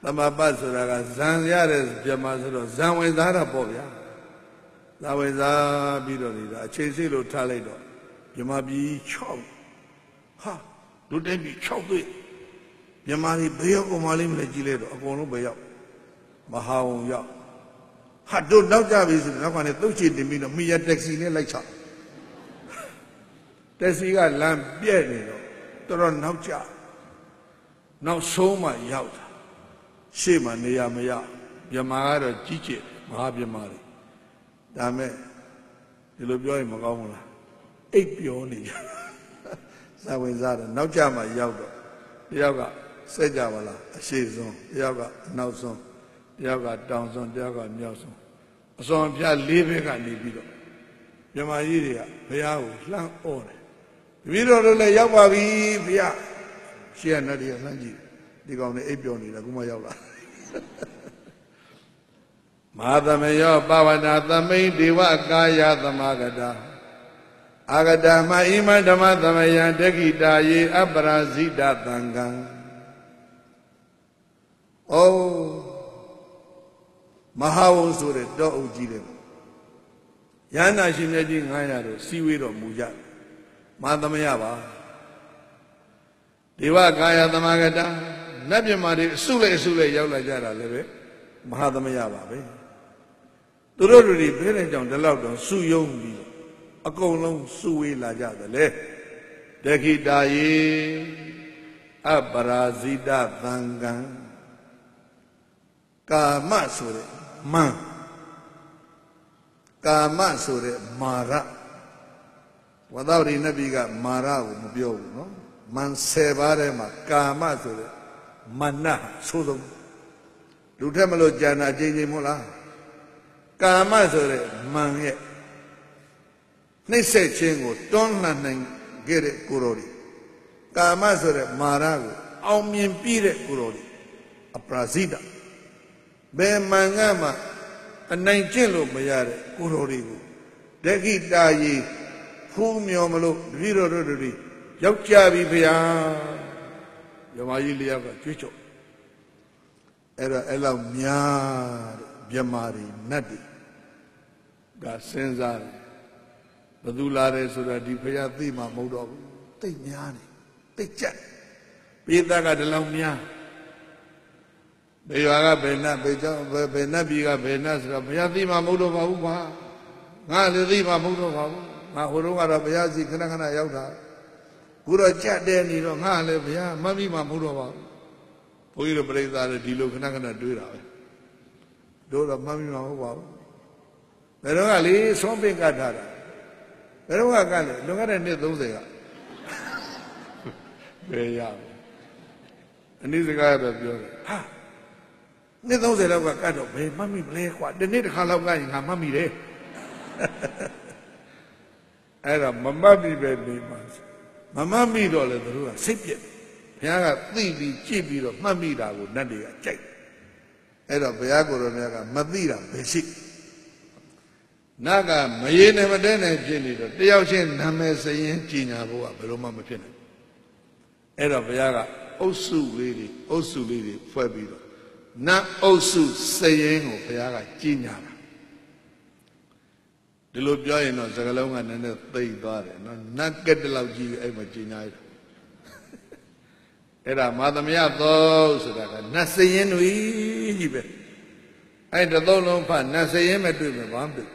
သမပဆိုတာကဇံရတဲ့မြမဆိုတော့ဇံဝင်စားတာပေါ့ဗျာ ဇံဝင်စားပြီးတော့နေတာအချိန်စိတ်လို့ထားလိုက်တော့မြမပြီး6ဟာဒုတိယပြီး6တွေ့မြမကြီးဘယ်ရောက်ကုန်မလေးမလဲကြည့်လိုက်တော့အကုန်လုံးဘယ်ရောက်မဟာဝုံရောက်ဟာတို့နောက်ကြပြီဆိုတော့နောက်ကနေသုတ်ချီတင်ပြီးတော့မိရတက္ကစီနဲ့လိုက်ချတက်စီကလမ်းပြည့်နေတော့တော်တော်နောက်ကြနောက်ဆုံးမှရောက်တာရှေ့မှာနေရာမရမြမာကတော့ကြီးကျယ်မဟာမြမာတွေ ဒါမဲ့ဒီလိုပြောရင်မကောင်းဘူးလားအိပ်ပြောနေကြစာဝင်စားတော့နောက်ကြမှရောက်တော့တယောက်ကစက်ကြပါလားအရှိဆုံးတယောက်ကအနောက်ဆုံးတယောက်ကတောင်ဆုံးတယောက်ကမြောက်ဆုံးအစွန်ပြလေးဘက်ကနေပြီးတော့မြမကြီးတွေကဘုရားကိုလှမ်းអော်တယ်တပည့်တော်တို့လည်းရောက်ပါပြီဘုရားရှေ့ကနတ်တွေကလှမ်းကြည့်ဒီကောင်တွေအိပ်ပျော်နေတာခုမှရောက်လာ မဟာသမယောပဝနာသမိန်ဒေဝကာယသမဂတာအာဂတမဣမဓမ္မသမယံတက္ခိတာယေအပရာဇိတသံဃံဩမဟာဝုံဆိုတဲ့တောအုပ်ကြီးတယ်ရဟန္တာရှင်မြတ်ကြီး900တို့စီဝေးတော်မူကြမဟာသမယပါဒေဝကာယသမဂတာနတ်မြမာတွေအစုလိုက်အစုလိုက်ရောက်လာကြတာလည်းပဲမဟာသမယပါပဲ သူတို့တို့ဒီဘယ်နဲ့ကြောင့်ဒီလောက်တော့စုယုံပြီးအကုန်လုံးစုဝေးလာကြသလဲတခိတာယေအပရာဇိတသံဃံကာမဆိုတဲ့မန်ကာမဆိုတဲ့မာရဝဒဝရိနဗီကမာရကိုမပြောဘူးနော်မန်၁၀ပါးထဲမှာကာမဆိုတဲ့မနဆိုဆုံးလူထက်မလို့ကြာနာချင်းချင်းမို့လား ကာမဆိုတဲ့မန်ရဲ့နှိမ့်ဆက်ခြင်းကိုတွန်းလှန်နိုင်ခဲ့တဲ့ကိုရော်ဒီကာမဆိုတဲ့မာရကိုအောင်မြင်ပြီးတဲ့ကိုရော်ဒီအပရာဇိတဘယ်မှန်ကမှအနိုင်ကျင့်လို့မရတဲ့ကိုရော်ဒီကိုဒက္ခိတာယီဖူးမြော်မလို့တပည့်တော်တို့တွေယောက်ျားပြီဗျာမြမကြီးလျောက်ကကြွေးကြော်အဲ့တော့အဲ့လောက်များတဲ့မြမာတွေနတ်တွေ ကစဉ်းစားတယ်ဘသူလာတယ်ဆိုတာဒီဖရာသိမှမဟုတ်တော့ဘူးတိတ်များနေတိတ်ကြက်ပိသကတလောင်များဘယ်ရွာကဘယ်နတ်ဘယ်ကြောင့်ဘယ်နတ်ပြည်ကဘယ်နတ်ဆိုတာဘုရားသိမှမဟုတ်တော့ပါဘူးကွာငါလည်းသိမှမဟုတ်တော့ပါဘူးငါဟိုတုန်းကတော့ဘုရားစီခဏခဏရောက်တာခုတော့ကြက်တဲ့နေတော့ငါလည်းဘုရားမမိမှမဟုတ်တော့ပါဘူးဘုန်းကြီးတို့ပြိဿာလည်းဒီလိုခဏခဏတွေးတာပဲတို့တော့မမိမှမဟုတ်ပါဘူး ဘယ်တော့ကလေဆုံးပင်ကတ်ထားတာဘယ်တော့ကကတ်လဲလွန်ခဲ့တဲ့နှစ်30ကဘယ်ရအနည်းစကားပဲပြောတယ်ဟာနှစ်30လောက်ကကတ်တော့ဘယ်မှတ်မိမလဲကွာဒီနေ့တစ်ခါလောက်ကရင်ငါမှတ်မိတယ်အဲ့ဒါမမှတ်မိပဲနေမှာမမှတ်မိတော့လေသူတို့ကစိတ်ပြက်ဘုရားကသိပြီးကြည့်ပြီးတော့မှတ်မိတာကိုနတ်တွေကကြိုက်အဲ့တော့ဘုရားကိုယ်တော်မြတ်ကမသိတာဘယ်ရှိ နတ်ကမရေနဲ့မတဲနဲ့ဖြစ်နေတော့တယောက်ချင်းနာမည်စရင်ကြီးညာဖို့ကဘယ်လိုမှမဖြစ်နိုင်အဲ့တော့ဘုရားကအုပ်စုလေးတွေအုပ်စုလေးတွေဖွဲ့ပြီးတော့နတ်အုပ်စုစရင်ကိုဘုရားကကြီးညာတာဒီလိုပြောရင်တော့စကလုံးကနည်းနည်းသိမ့်သွားတယ်နော်နတ်ကက်တလောက်ကြီးအဲ့မှာကြီးညာရတာအဲ့ဒါမာသမယသောဆိုတာကနတ်စရင်တွေကြီးပဲအဲ့တသုံးလုံးဖတ်နတ်စရင်မတွေ့မှာဘာမှမတွေ့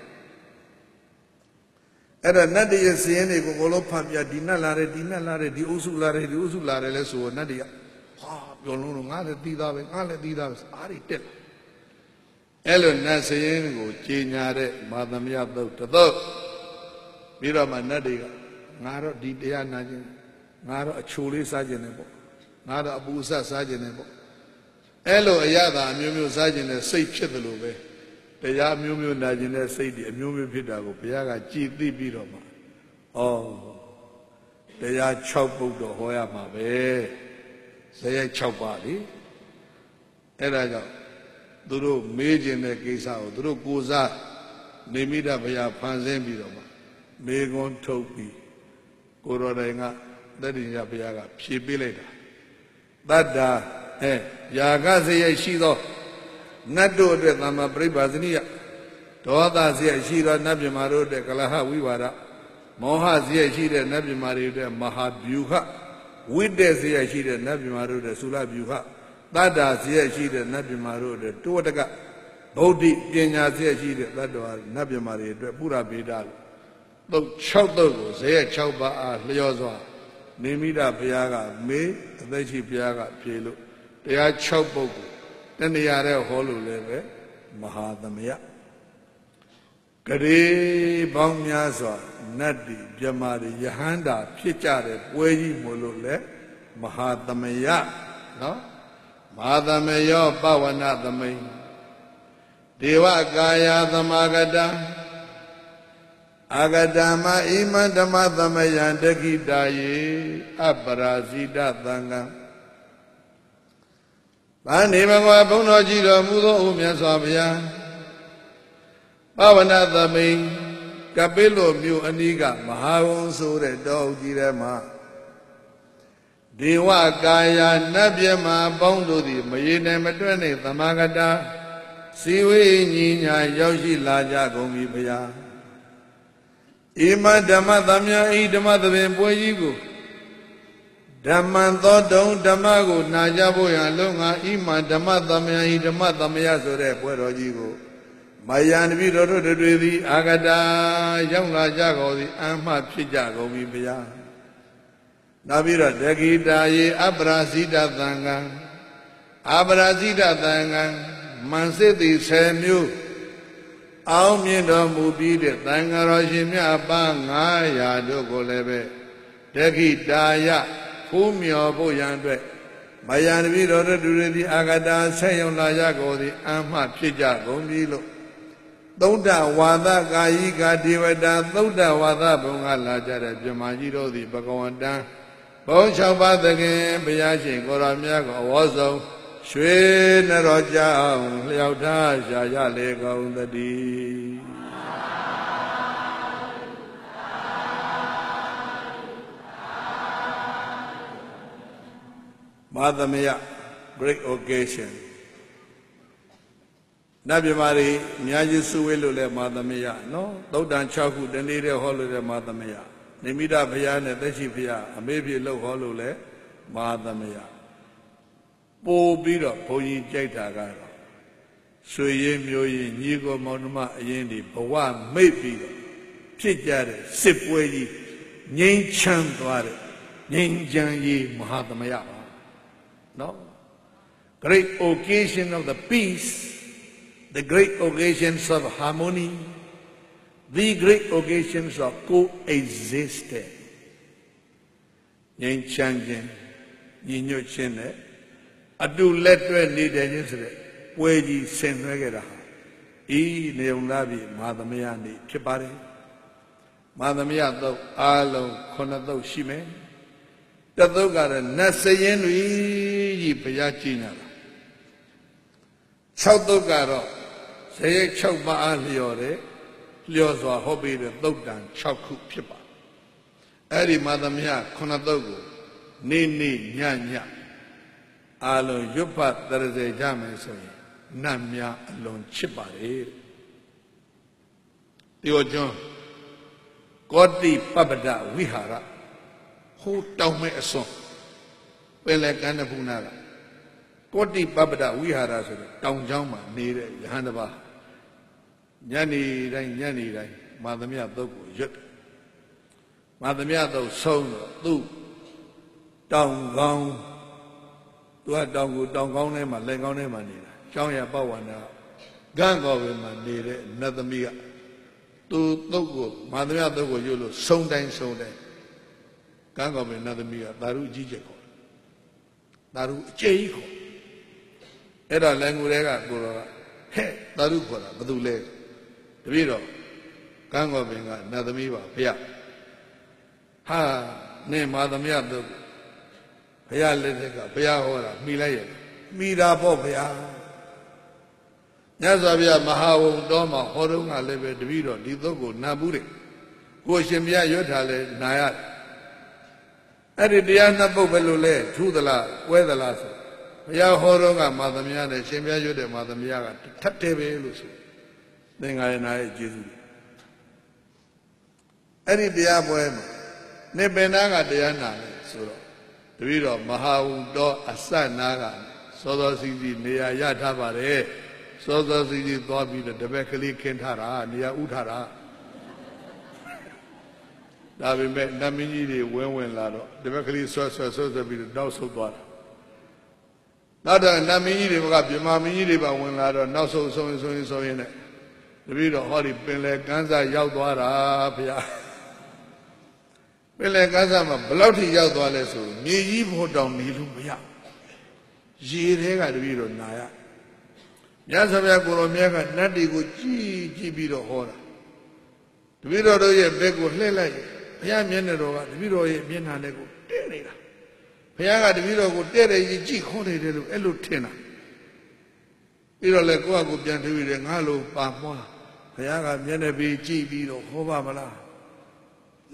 အဲ့ဒါနတ်တရဲ့စရင်တွေကိုဘလုံးဖတ်ပြဒီနတ်လာတယ်ဒီနတ်လာတယ်ဒီအုပ်စုလာတယ်ဒီအုပ်စုလာတယ်လဲဆိုတော့နတ်တွေကဟာပြောလုံးလုံးငါလည်းသိသားပဲငါလည်းသိသားပဲအားတွေတက်လာအဲ့လိုနတ်စရင်ကိုကြီးညာတဲ့မာသမယသုတ်တသုတ်ပြီးတော့မှနတ်တွေကငါတော့ဒီတရားနာခြင်းငါတော့အချိုလေးစားခြင်းနဲ့ပေါ့ငါတော့အပူဆက်စားခြင်းနဲ့ပေါ့အဲ့လိုအရသာအမျိုးမျိုးစားခြင်းနဲ့စိတ်ဖြစ်တယ်လို့ပဲ တရားမျိုးမျိုးနာခြင်းနဲ့စိတ်တွေအမျိုးမျိုးဖြစ်တာကိုဘုရားကကြည်သိပြီးတော့မှဩတရား6ပုဒ်တော့ဟောရမှာပဲဇယ6ပါလေအဲ့ဒါကြောင့်သူတို့မေးခြင်းတဲ့ကိစ္စကိုသူတို့ကိုစားနေမိတဘုရားဖန်ဆင်းပြီးတော့မှမေကွန်းထုတ်ပြီးကိုရော်တိုင်ကတတ္တိယဘုရားကဖြေပေးလိုက်တာတတ္တာအဲယာကစရိတ်ရှိသော နတ်တို့အတွက်သမ္မာပရိပါဇနိယဒေါသစရိတ်ရှိသောနတ်မြမာတို့အတွက်ကလဟဝိဝါဒမောဟစရိတ်ရှိတဲ့နတ်မြမာတွေအတွက်မဟာဗျူဟဝိတ္တစရိတ်ရှိတဲ့နတ်မြမာတို့အတွက်သုလဗျူဟတတ္တာဇေရှိတဲ့နတ်ပြမာတို့အတွက်တောတကဗုဒ္ဓပညာဇေရှိတဲ့တတ္တဝါနတ်ပြမာတွေအတွက်ပုရဗေဒလို့သုတ်6သုတ်ကိုဇေ6ပါးအားလျောစွာနေမိတာဘုရားကမေးအသက်ရှိဘုရားကဖြေလို့တရား6ပုဒ်ကို တဏှာတဲ့ဟောလို့လည်းပဲမဟာသမယဂရေပေါင်းများစွာနတ်တိမြမာတွေယဟန္တာ ဖြစ်ကြတဲ့ပွဲကြီးမို့လို့လေမဟာသမယနော်မဟာသမယောပဝနသမိန်ဒေဝကာယသမာဂတံအာဂတမဣမဓမ္မသမယံတခိတာယေအပရာဇိတသံဃံ ဗာနေဘဂဝါဘုန်းတော်ကြီးတော်မူသောဥမြတ်စွာဘုရားပဝနသမိန်ကပိလုမြို့အနီးကမဟာဝုံဆိုတဲ့တောအုပ်ကြီးထဲမှာဒေဝကာယနတ်ပြမပေါင်းတို့သည်မရေနိုင်မတွက်နိုင်သမာဂတာစီဝေညီညာရောက်ရှိလာကြကုန်ပြီဘုရားဣမဓမ္မသမယဤဓမ္မသဘင်ပွဲကြီးကို ဓမ္မံသောတုံဓမ္မကိုနာကြဖို့ရန်လုံးငါဣမဓမ္မသမယဤဓမ္မသမယဆိုတဲ့ပွဲတော်ကြီးကိုမယံတပိတော်တို့တွေသည်အာဂတာရောက်လာကြကုန်သည်အမှဖြစ်ကြကုန်ပြီဘုရားနောက်ပြီးတော့ဒဂိတာယေအပရာဇိတသံဃံအပရာဇိတသံဃံမန်စစ်သည်10မျိုးအောင်မြင်တော်မူပြီးတဲ့သံဃာတော်ရှင်မြတ်ပါ900တို့ကိုလည်းပဲဒဂိတာယ ဖူးမြော်ဖို့ရန်အတွက်မယံတပိတော်တို့တွေသည်အာဂတာဆက်ရောက်လာကြကုန်သည်အမှဖြစ်ကြကုန်ပြီလို့သုဒ္ဓဝါဒကာယိကာဒေဝတာသုဒ္ဓဝါဒဘုံကလာကြတဲ့ပြမကြီးတို့သည်ဘဂဝန္တံဘုံ၆ပါးသခင်ဘုရားရှင်ကိုရောမြတ်ကိုအဝေါဆုံးရွှေနရောကြောင့်လျှောက်ထားရှာရလေကုန်သတည်း မာသမယ great occasion နတ်မြမာတွေအများကြီးစုဝေးလို့လဲမာသမယနော်သုတ်တန်6ခုတနေ့တည်းဟောလို့လဲမာသမယနိမိတဘုရားနဲ့သက်ရှိဘုရားအမေဖြစ်လို့ဟောလို့လဲမာသမယပို့ပြီးတော့ဘုန်းကြီးကြိုက်တာကတော့ဆွေရင်းမျိုးရင်းညီကိုမောင်နှမအရင်ဒီဘဝမိတ်ပြီးတော့ဖြစ်ကြတဲ့စစ်ပွဲကြီးငြိမ်းချမ်းသွားတဲ့ငြိမ်းချမ်းရေးမဟာသမယပါ နော် great occasion of the peace the great occasions of harmony the great occasions of coexistence ငြိမ်းချမ်းခြင်းညီညွတ်ခြင်းနဲ့အတူလက်တွဲနေတယ်ခြင်းဆိုတဲ့ပွဲကြီးဆင်နွှဲခဲ့တာဟာဤနေုံလာပြီမာသမယနေ့ဖြစ်ပါတယ်မာသမယသုတ်အားလုံးခုနှစ်သုတ်ရှိမယ် တသုတ်ကတော့နတ်စရင်တွေကြီးဘုရားကြည်ညာတာ6သုတ်ကတော့ဇေယ6ပါးအားလျော်တယ်လျော်စွာဟောပေးတဲ့သုတ်တန်6ခုဖြစ်ပါအဲ့ဒီမာသမယခုနှစ်သုတ်ကိုနေ့နေ့ညညအာလုံးရွတ်ဖတ်တရစေကြမယ်ဆိုရင်နတ်များအလွန်ချစ်ပါလေတယောကျွန်းကောတိပပ္ပဒဝိဟာရ ဟိုတောင်းမဲ့အစွန်းပင်လယ်ကမ်းတဖူးနာကကောတိပပ္ပဒဝိဟာရဆိုတဲ့တောင်ကျောင်းမှာနေတဲ့ယဟန်တစ်ပါးညနေတိုင်းညနေတိုင်းမာသမယသုတ်ကိုရွတ်မာသမယသုတ်ဆုံးတော့သူ့တောင်ကောင်းသူကတောင်ကိုတောင်ကောင်းထဲမှာလက်ကောင်းထဲမှာနေတာကျောင်းရပဝန္နာဂန့်ကောပဲမှာနေတဲ့နတ်သမီးကသူသုတ်ကိုမာသမယသုတ်ကိုရွတ်လို့ဆုံးတိုင်းဆုံးတိုင်း ဂန့်ကောပဲနတ်သမီးကသာရုအကြီးကျယ်ခေါ်သာရုအကျယ်ကြီးခေါ်အဲ့တော့လန်ကူတွေကကိုတော်ကဟဲ့သာရုခေါ်တာဘာလို့လဲတပည့်တော်ကန်းကောပင်ကနတ်သမီးပါဘုရားဟာနင်မာသမယသုတ်ဘုရားလက်ထက်ကဘုရားဟောတာမိလိုက်ရဲ့မိတာပေါ့ဘုရားမြတ်စွာဘုရားမဟာဝုံတော်မှာဟောတော့ကလည်းပဲတပည့်တော်ဒီသုတ်ကိုနာဘူးတဲ့ကိုရှင်ဘုရားရွတ်ထားလဲနာရ အဲ့ဒီတရားနှစ်ပုတ်ပဲလို့လဲထူးသလားကွဲသလားဆိုဘုရားဟောတော့ကမာသမယနဲ့ရှင်ဘုရားရွတ်တဲ့မာသမယကထပ်တယ်ပဲလို့ဆိုသင်္ဃာရဏရဲ့ကျေးဇူးအဲ့ဒီတရားပွဲမှာနေပင်နာကတရားနာတယ်ဆိုတော့တပည့်တော်မဟာဝုတော်အစနာကစစောစောစီစီနေရာရထားပါတယ်စောစောစီစီသွားပြီးတော့တပည့်ကလေးခင်းထားတာနေရာဥထားတာ ဒါပေမဲ့နတ်မင်းကြီးတွေဝင်းဝင်လာတော့တပည့်ကလေးဆွဲဆွဲဆွဲဆွဲပြီးတော့တောက်ဆုတ်သွားတာနောက်တော့နတ်မင်းကြီးတွေကပြမမင်းကြီးတွေပါဝင်လာတော့နောက်ဆုံးဆုံးဆုံးဆုံးရင်းနဲ့တပည့်တော်ဟောဒီပင်လေကန်းစားရောက်သွားတာဘုရားပင်လေကန်းစားမှာဘယ်လောက်ထိရောက်သွားလဲဆိုမြေကြီးဖို့တောင်နေလို့မရရေထဲကတပည့်တော်နာရမြတ်စွာဘုရားကိုရောမြတ်ကနတ်တွေကိုကြည်ကြည့်ပြီးတော့ဟောတာတပည့်တော်တို့ရဲ့ဘက်ကိုလှည့်လိုက် ဘုရားမျက်နှာတော်ကတပည့်တော်ရဲ့မျက်နှာနဲ့ကိုတဲ့နေတာဘုရားကတပည့်တော်ကိုတဲ့တဲ့ကြီးကြည့်ခေါ်နေတယ်လို့အဲ့လိုထင်တာပြီးတော့လေကိုယ့်အကူပြန်တွေးတယ်ငါလိုပါမွားဘုရားကမျက်နှာပြီးကြည့်ပြီးတော့ဟောပါမလား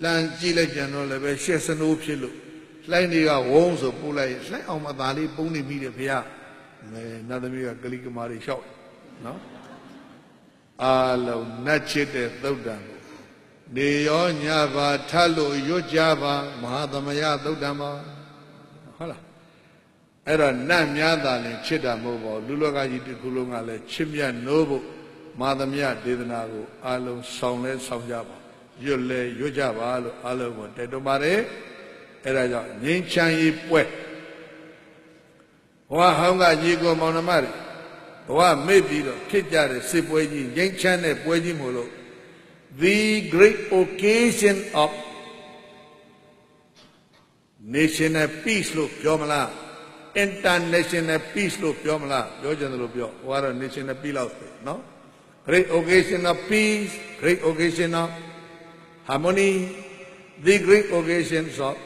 လမ်းကြည့်လိုက်ကြတော့လည်းပဲရှက်စနိုးဖြစ်လို့လှိုင်းတွေကဝုန်းဆိုပို့လိုက်လှိုင်းအောင်မသားလေးပုံနေမိတယ်ဘုရားမဲနတ်သမီးကကလိကမာတွေလျှောက်နော်အာလုံးနတ်ချစ်တဲ့သုတ်တံကို နေရောညပါထလို့ရွတ်ကြပါမဟာသမယသုတ်တံပါဟုတ်လားအဲ့တော့နတ်များသာလင်ချစ်တာမဟုတ်ပါဘူးလူလောကကြီးတစ်ခုလုံးကလည်းချစ်မြတ်နိုးဖို့မဟာသမယဒေသနာကိုအာလုံးဆောင်လဲဆောင်ကြပါရွတ်လဲရွတ်ကြပါလို့အာလုံးကိုတိုက်တွန်းပါတယ်အဲ့ဒါကြောင့်ငြိမ်းချမ်းရေးပွဲဘဝဟောင်းကညီကိုမောင်နှမတွေဘဝမေ့ပြီးတော့ဖြစ်ကြတဲ့စစ်ပွဲကြီးငြိမ်းချမ်းတဲ့ပွဲကြီးမို့လို့ the great occasion of national peace လို့ပြောမလား international peace လို့ပြောမလားပြောကြတယ်လို့ပြောဟိုကတော့ national peace လို့ဆိုနော် great occasion of peace great occasion of harmony the great occasions of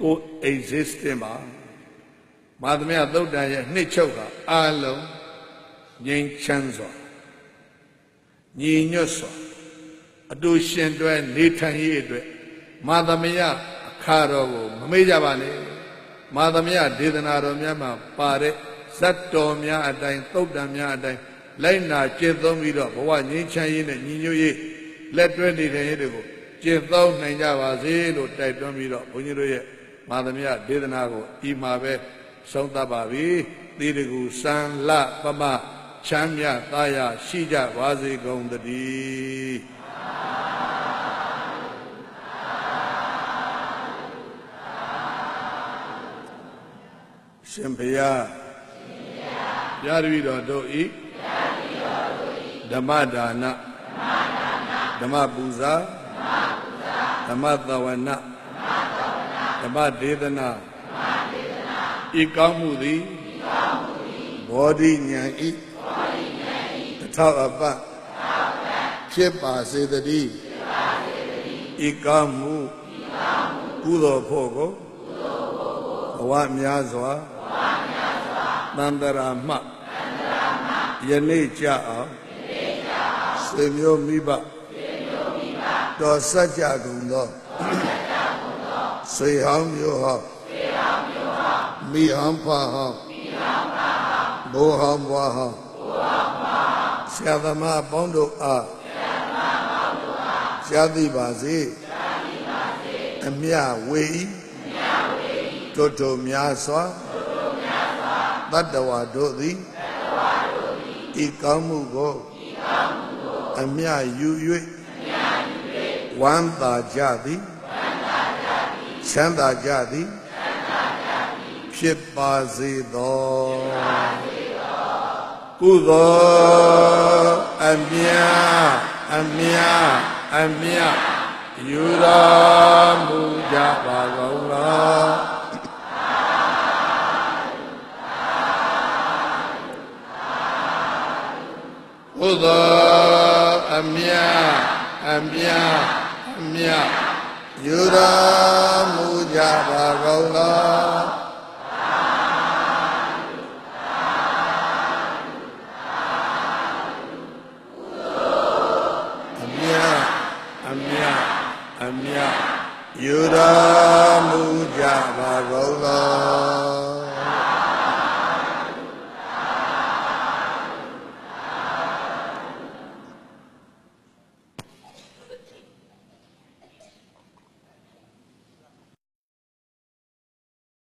coexisting ပါမာသမယသုတ်တန်ရဲ့နှစ်ချုပ်ဟာအလုံးငြိမ်းချမ်းစွာညီညွတ်စွာ အတူရှင်တွဲနေထိုင်ရေးအတွက်မာသမယအခါတော်ကိုမမေ့ကြပါနဲ့မာသမယဒေသနာတော်များမှာပါတဲ့ဇတ်တော်များအတိုင်းသုတ်တန်များအတိုင်းလိုက်နာကျင့်သုံးပြီးတော့ဘဝငြိမ်းချမ်းရေးနဲ့ညီညွတ်ရေးလက်တွဲနေတဲ့ရေးတွေကိုကျင့်သုံးနိုင်ကြပါစေလို့တိုက်တွန်းပြီးတော့ဘုန်းကြီးတို့ရဲ့မာသမယဒေသနာကိုဤမှာပဲဆုံးသတ်ပါပြီသီတကူစံလပမချမ်းမြသာယာရှိကြပါစေကုန်သတည်း ရှင်ဘုရားဘုရားတပည့်တော်တို့ဤဓမ္မဒါနဓမ္မပူဇာဓမ္မသဝနာဓမ္မဒေသနာဤကောင်းမှုသည်ဘောဓိဉာဏ်ဤတထောက်အပ ဖြစ်ပါစေတည်းဤကောင်းမှုကုသိုလ်ဖို့ကိုဘဝများစွာတန္တရာမှယနေ့ကြအောင်ဆွေမျိုးမိဘတော်စัจ जा ကုန်သောဆွေဟောင်းမျိုးဟောင်းမိဟောင်းဖာဟောင်းဘိုးဟောင်းဘွားဟောင်းဆရာသမားပေါင်းတို့အား ရှားသိပါစေအမြဝေဤတို့တို့များစွာတတ္တဝါတို့သည်ဤကောင်းမှုကိုအမြယူ၍ဝမ်းသာကြသည်ချမ်းသာကြသည်ဖြစ်ပါစေသောကုသိုလ်အမြအမြ အမြယူတော်မူကြပါကုန်လောကုသိုလ်အမြအမြအမြယူတော်မူကြပါကုန်လော အမြယူတော်မူကြပါကုန်လော